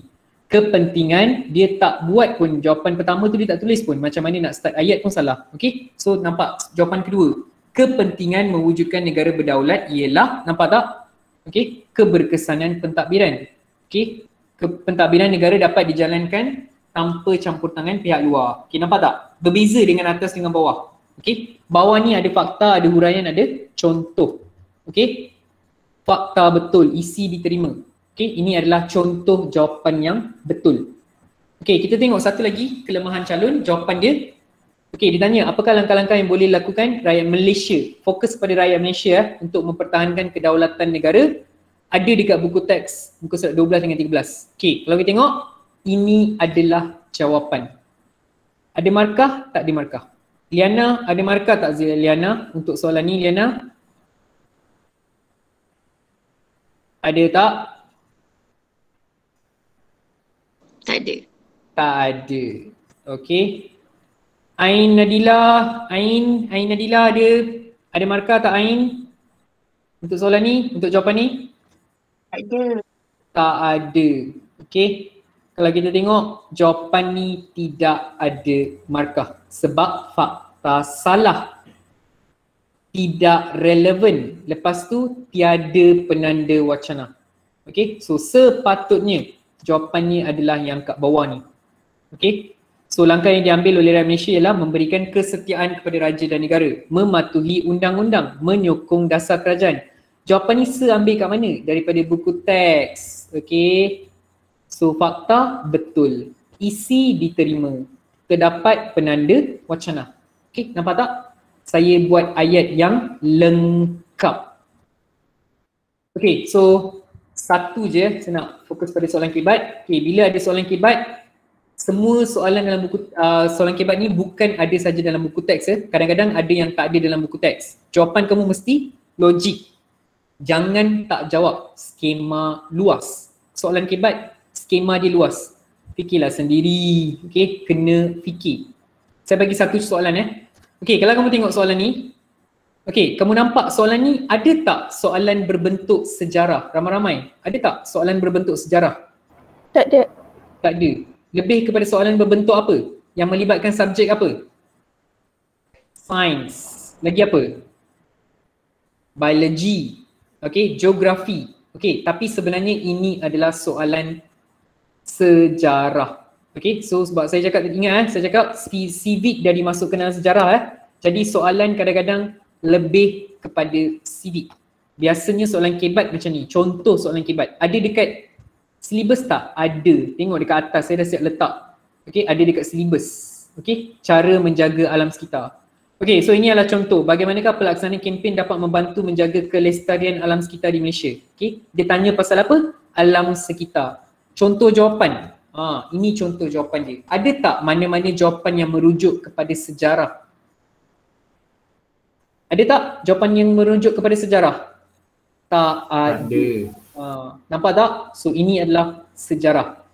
Kepentingan dia tak buat pun jawapan pertama tu dia tak tulis pun macam mana nak start ayat pun salah. Okey, so nampak jawapan kedua. Kepentingan mewujudkan negara berdaulat ialah, nampak tak? Okey, keberkesanan pentadbiran. Okey, pentadbiran negara dapat dijalankan tanpa campur tangan pihak luar. Okey, nampak tak? Berbeza dengan atas dengan bawah. Okey, bawah ni ada fakta, ada huraian, ada contoh. Okey, fakta betul, isi diterima. Okey, ini adalah contoh jawapan yang betul. Okey, kita tengok satu lagi kelemahan calon, jawapan dia. Okey, ditanya apakah langkah-langkah yang boleh lakukan rakyat Malaysia, fokus pada rakyat Malaysia eh, untuk mempertahankan kedaulatan negara. Ada dekat buku teks, buku surat 12 dengan 13. Okey, kalau kita tengok, ini adalah jawapan. Ada markah? Tak ada markah. Liana, ada markah tak Liana untuk soalan ni Liana? Ada tak? Tak ada. Tak ada. Okay. Ain Nadila, Ain, Ain Nadila ada ada markah tak Ain? Untuk soalan ni, untuk jawapan ni? Ada. Tak ada. Okay. Kalau kita tengok jawapan ni tidak ada markah sebab fakta salah. Tidak relevan. Lepas tu tiada penanda wacana. Okay. So sepatutnya jawapan ni adalah yang kat bawah ni. Okay. So langkah yang diambil oleh rakyat Malaysia ialah memberikan kesetiaan kepada raja dan negara, mematuhi undang-undang, menyokong dasar kerajaan. Jawapan ni se ambil kat mana? Daripada buku teks. Okay. So fakta betul. Isi diterima. Terdapat penanda wacana. Okay, nampak tak? Saya buat ayat yang lengkap. Okay, so satu je saya nak fokus pada soalan kibat. Okay, bila ada soalan kibat, semua soalan dalam buku uh, soalan kibat ni bukan ada saja dalam buku teks ya. Kadang-kadang ada yang tak ada dalam buku teks. Jawapan kamu mesti logik. Jangan tak jawab skema luas. Soalan kibat skema dia luas. Fikirlah sendiri. Okay, kena fikir. Saya bagi satu soalan eh. Okay, kalau kamu tengok soalan ni. Okay, kamu nampak soalan ni ada tak soalan berbentuk sejarah? Ramai-ramai. Ada tak soalan berbentuk sejarah? Tak ada. Tak ada. Lebih kepada soalan berbentuk apa? Yang melibatkan subjek apa? Science. Lagi apa? Biology. Okay, geografi. Okay, tapi sebenarnya ini adalah soalan sejarah. Okay, so sebab saya cakap, ingat eh, saya cakap civic dah dimasukkan dalam sejarah eh. Jadi soalan kadang-kadang lebih kepada civic. Biasanya soalan kebat macam ni, contoh soalan kebat. Ada dekat syllabus tak? Ada. Tengok dekat atas saya dah siap letak. Okay, ada dekat syllabus. Okay, cara menjaga alam sekitar. Okay, so ini adalah contoh bagaimanakah pelaksanaan kempen dapat membantu menjaga kelestarian alam sekitar di Malaysia. Okay, dia tanya pasal apa? Alam sekitar. Contoh jawapan. Ha, ini contoh jawapan dia. Ada tak mana-mana jawapan yang merujuk kepada sejarah? Ada tak jawapan yang merujuk kepada sejarah? Tak ada. Ha, nampak tak? So ini adalah sejarah.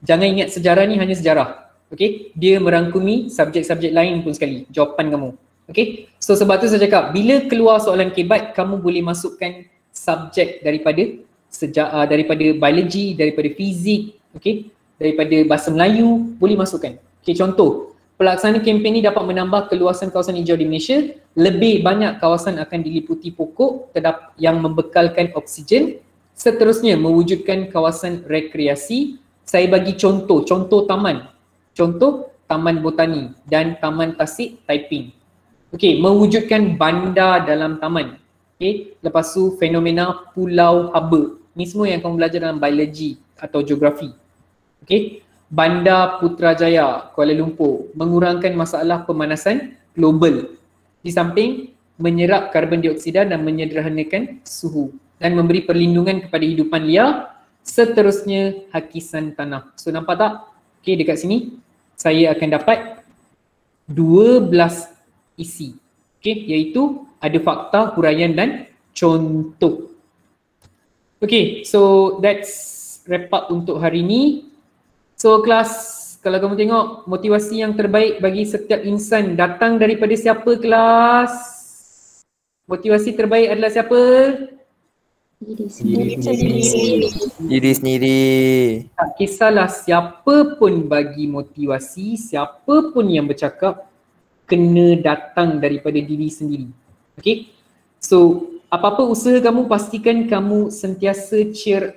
Jangan ingat sejarah ni hanya sejarah. Okay, dia merangkumi subjek-subjek lain pun sekali. Jawapan kamu. Okay, so sebab tu saya cakap bila keluar soalan kebat, kamu boleh masukkan subjek daripada sejak uh, daripada biologi, daripada fizik, okey, daripada bahasa Melayu boleh masukkan. Okey, contoh, pelaksanaan kempen ini dapat menambah keluasan kawasan hijau di Malaysia, lebih banyak kawasan akan diliputi pokok yang membekalkan oksigen, seterusnya mewujudkan kawasan rekreasi. Saya bagi contoh, contoh taman. Contoh Taman Botani dan Taman Tasik Taiping. Okey, mewujudkan bandar dalam taman. Okey, lepas tu fenomena pulau haba. Ni semua yang kamu belajar dalam biologi atau geografi. Okay. Bandar Putrajaya, Kuala Lumpur mengurangkan masalah pemanasan global. Di samping menyerap karbon dioksida dan menyederhanakan suhu dan memberi perlindungan kepada hidupan liar seterusnya hakisan tanah. So nampak tak? Okay dekat sini saya akan dapat 12 isi. Okay iaitu ada fakta, huraian dan contoh. Okay, so that's wrap up untuk hari ni. So kelas, kalau kamu tengok motivasi yang terbaik bagi setiap insan datang daripada siapa kelas? Motivasi terbaik adalah siapa? Diri sendiri. Diri sendiri. Tak kisahlah siapa pun bagi motivasi, siapa pun yang bercakap kena datang daripada diri sendiri. Okay? So apa-apa usaha kamu pastikan kamu sentiasa cheer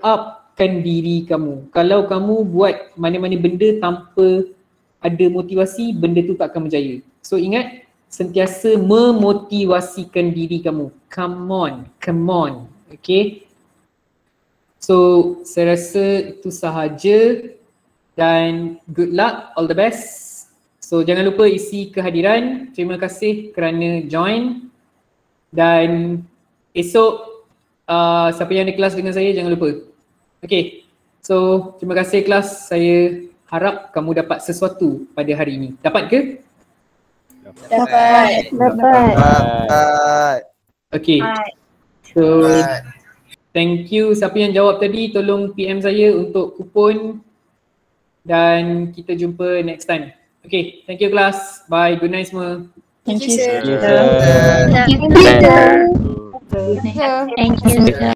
upkan diri kamu. Kalau kamu buat mana-mana benda tanpa ada motivasi, benda tu tak akan berjaya. So ingat, sentiasa memotivasikan diri kamu. Come on, come on. Okay. So saya rasa itu sahaja dan good luck, all the best. So jangan lupa isi kehadiran. Terima kasih kerana join dan esok uh, siapa yang ada kelas dengan saya jangan lupa. Okay, so terima kasih kelas. Saya harap kamu dapat sesuatu pada hari ini. Dapat ke? Dapat. Dapat. Dapat. Okay. So thank you siapa yang jawab tadi tolong PM saya untuk kupon dan kita jumpa next time. Okay, thank you class. Bye. Good night semua. Thank you, sir. Thank you, sir. Thank you, sir. Thank you, sir.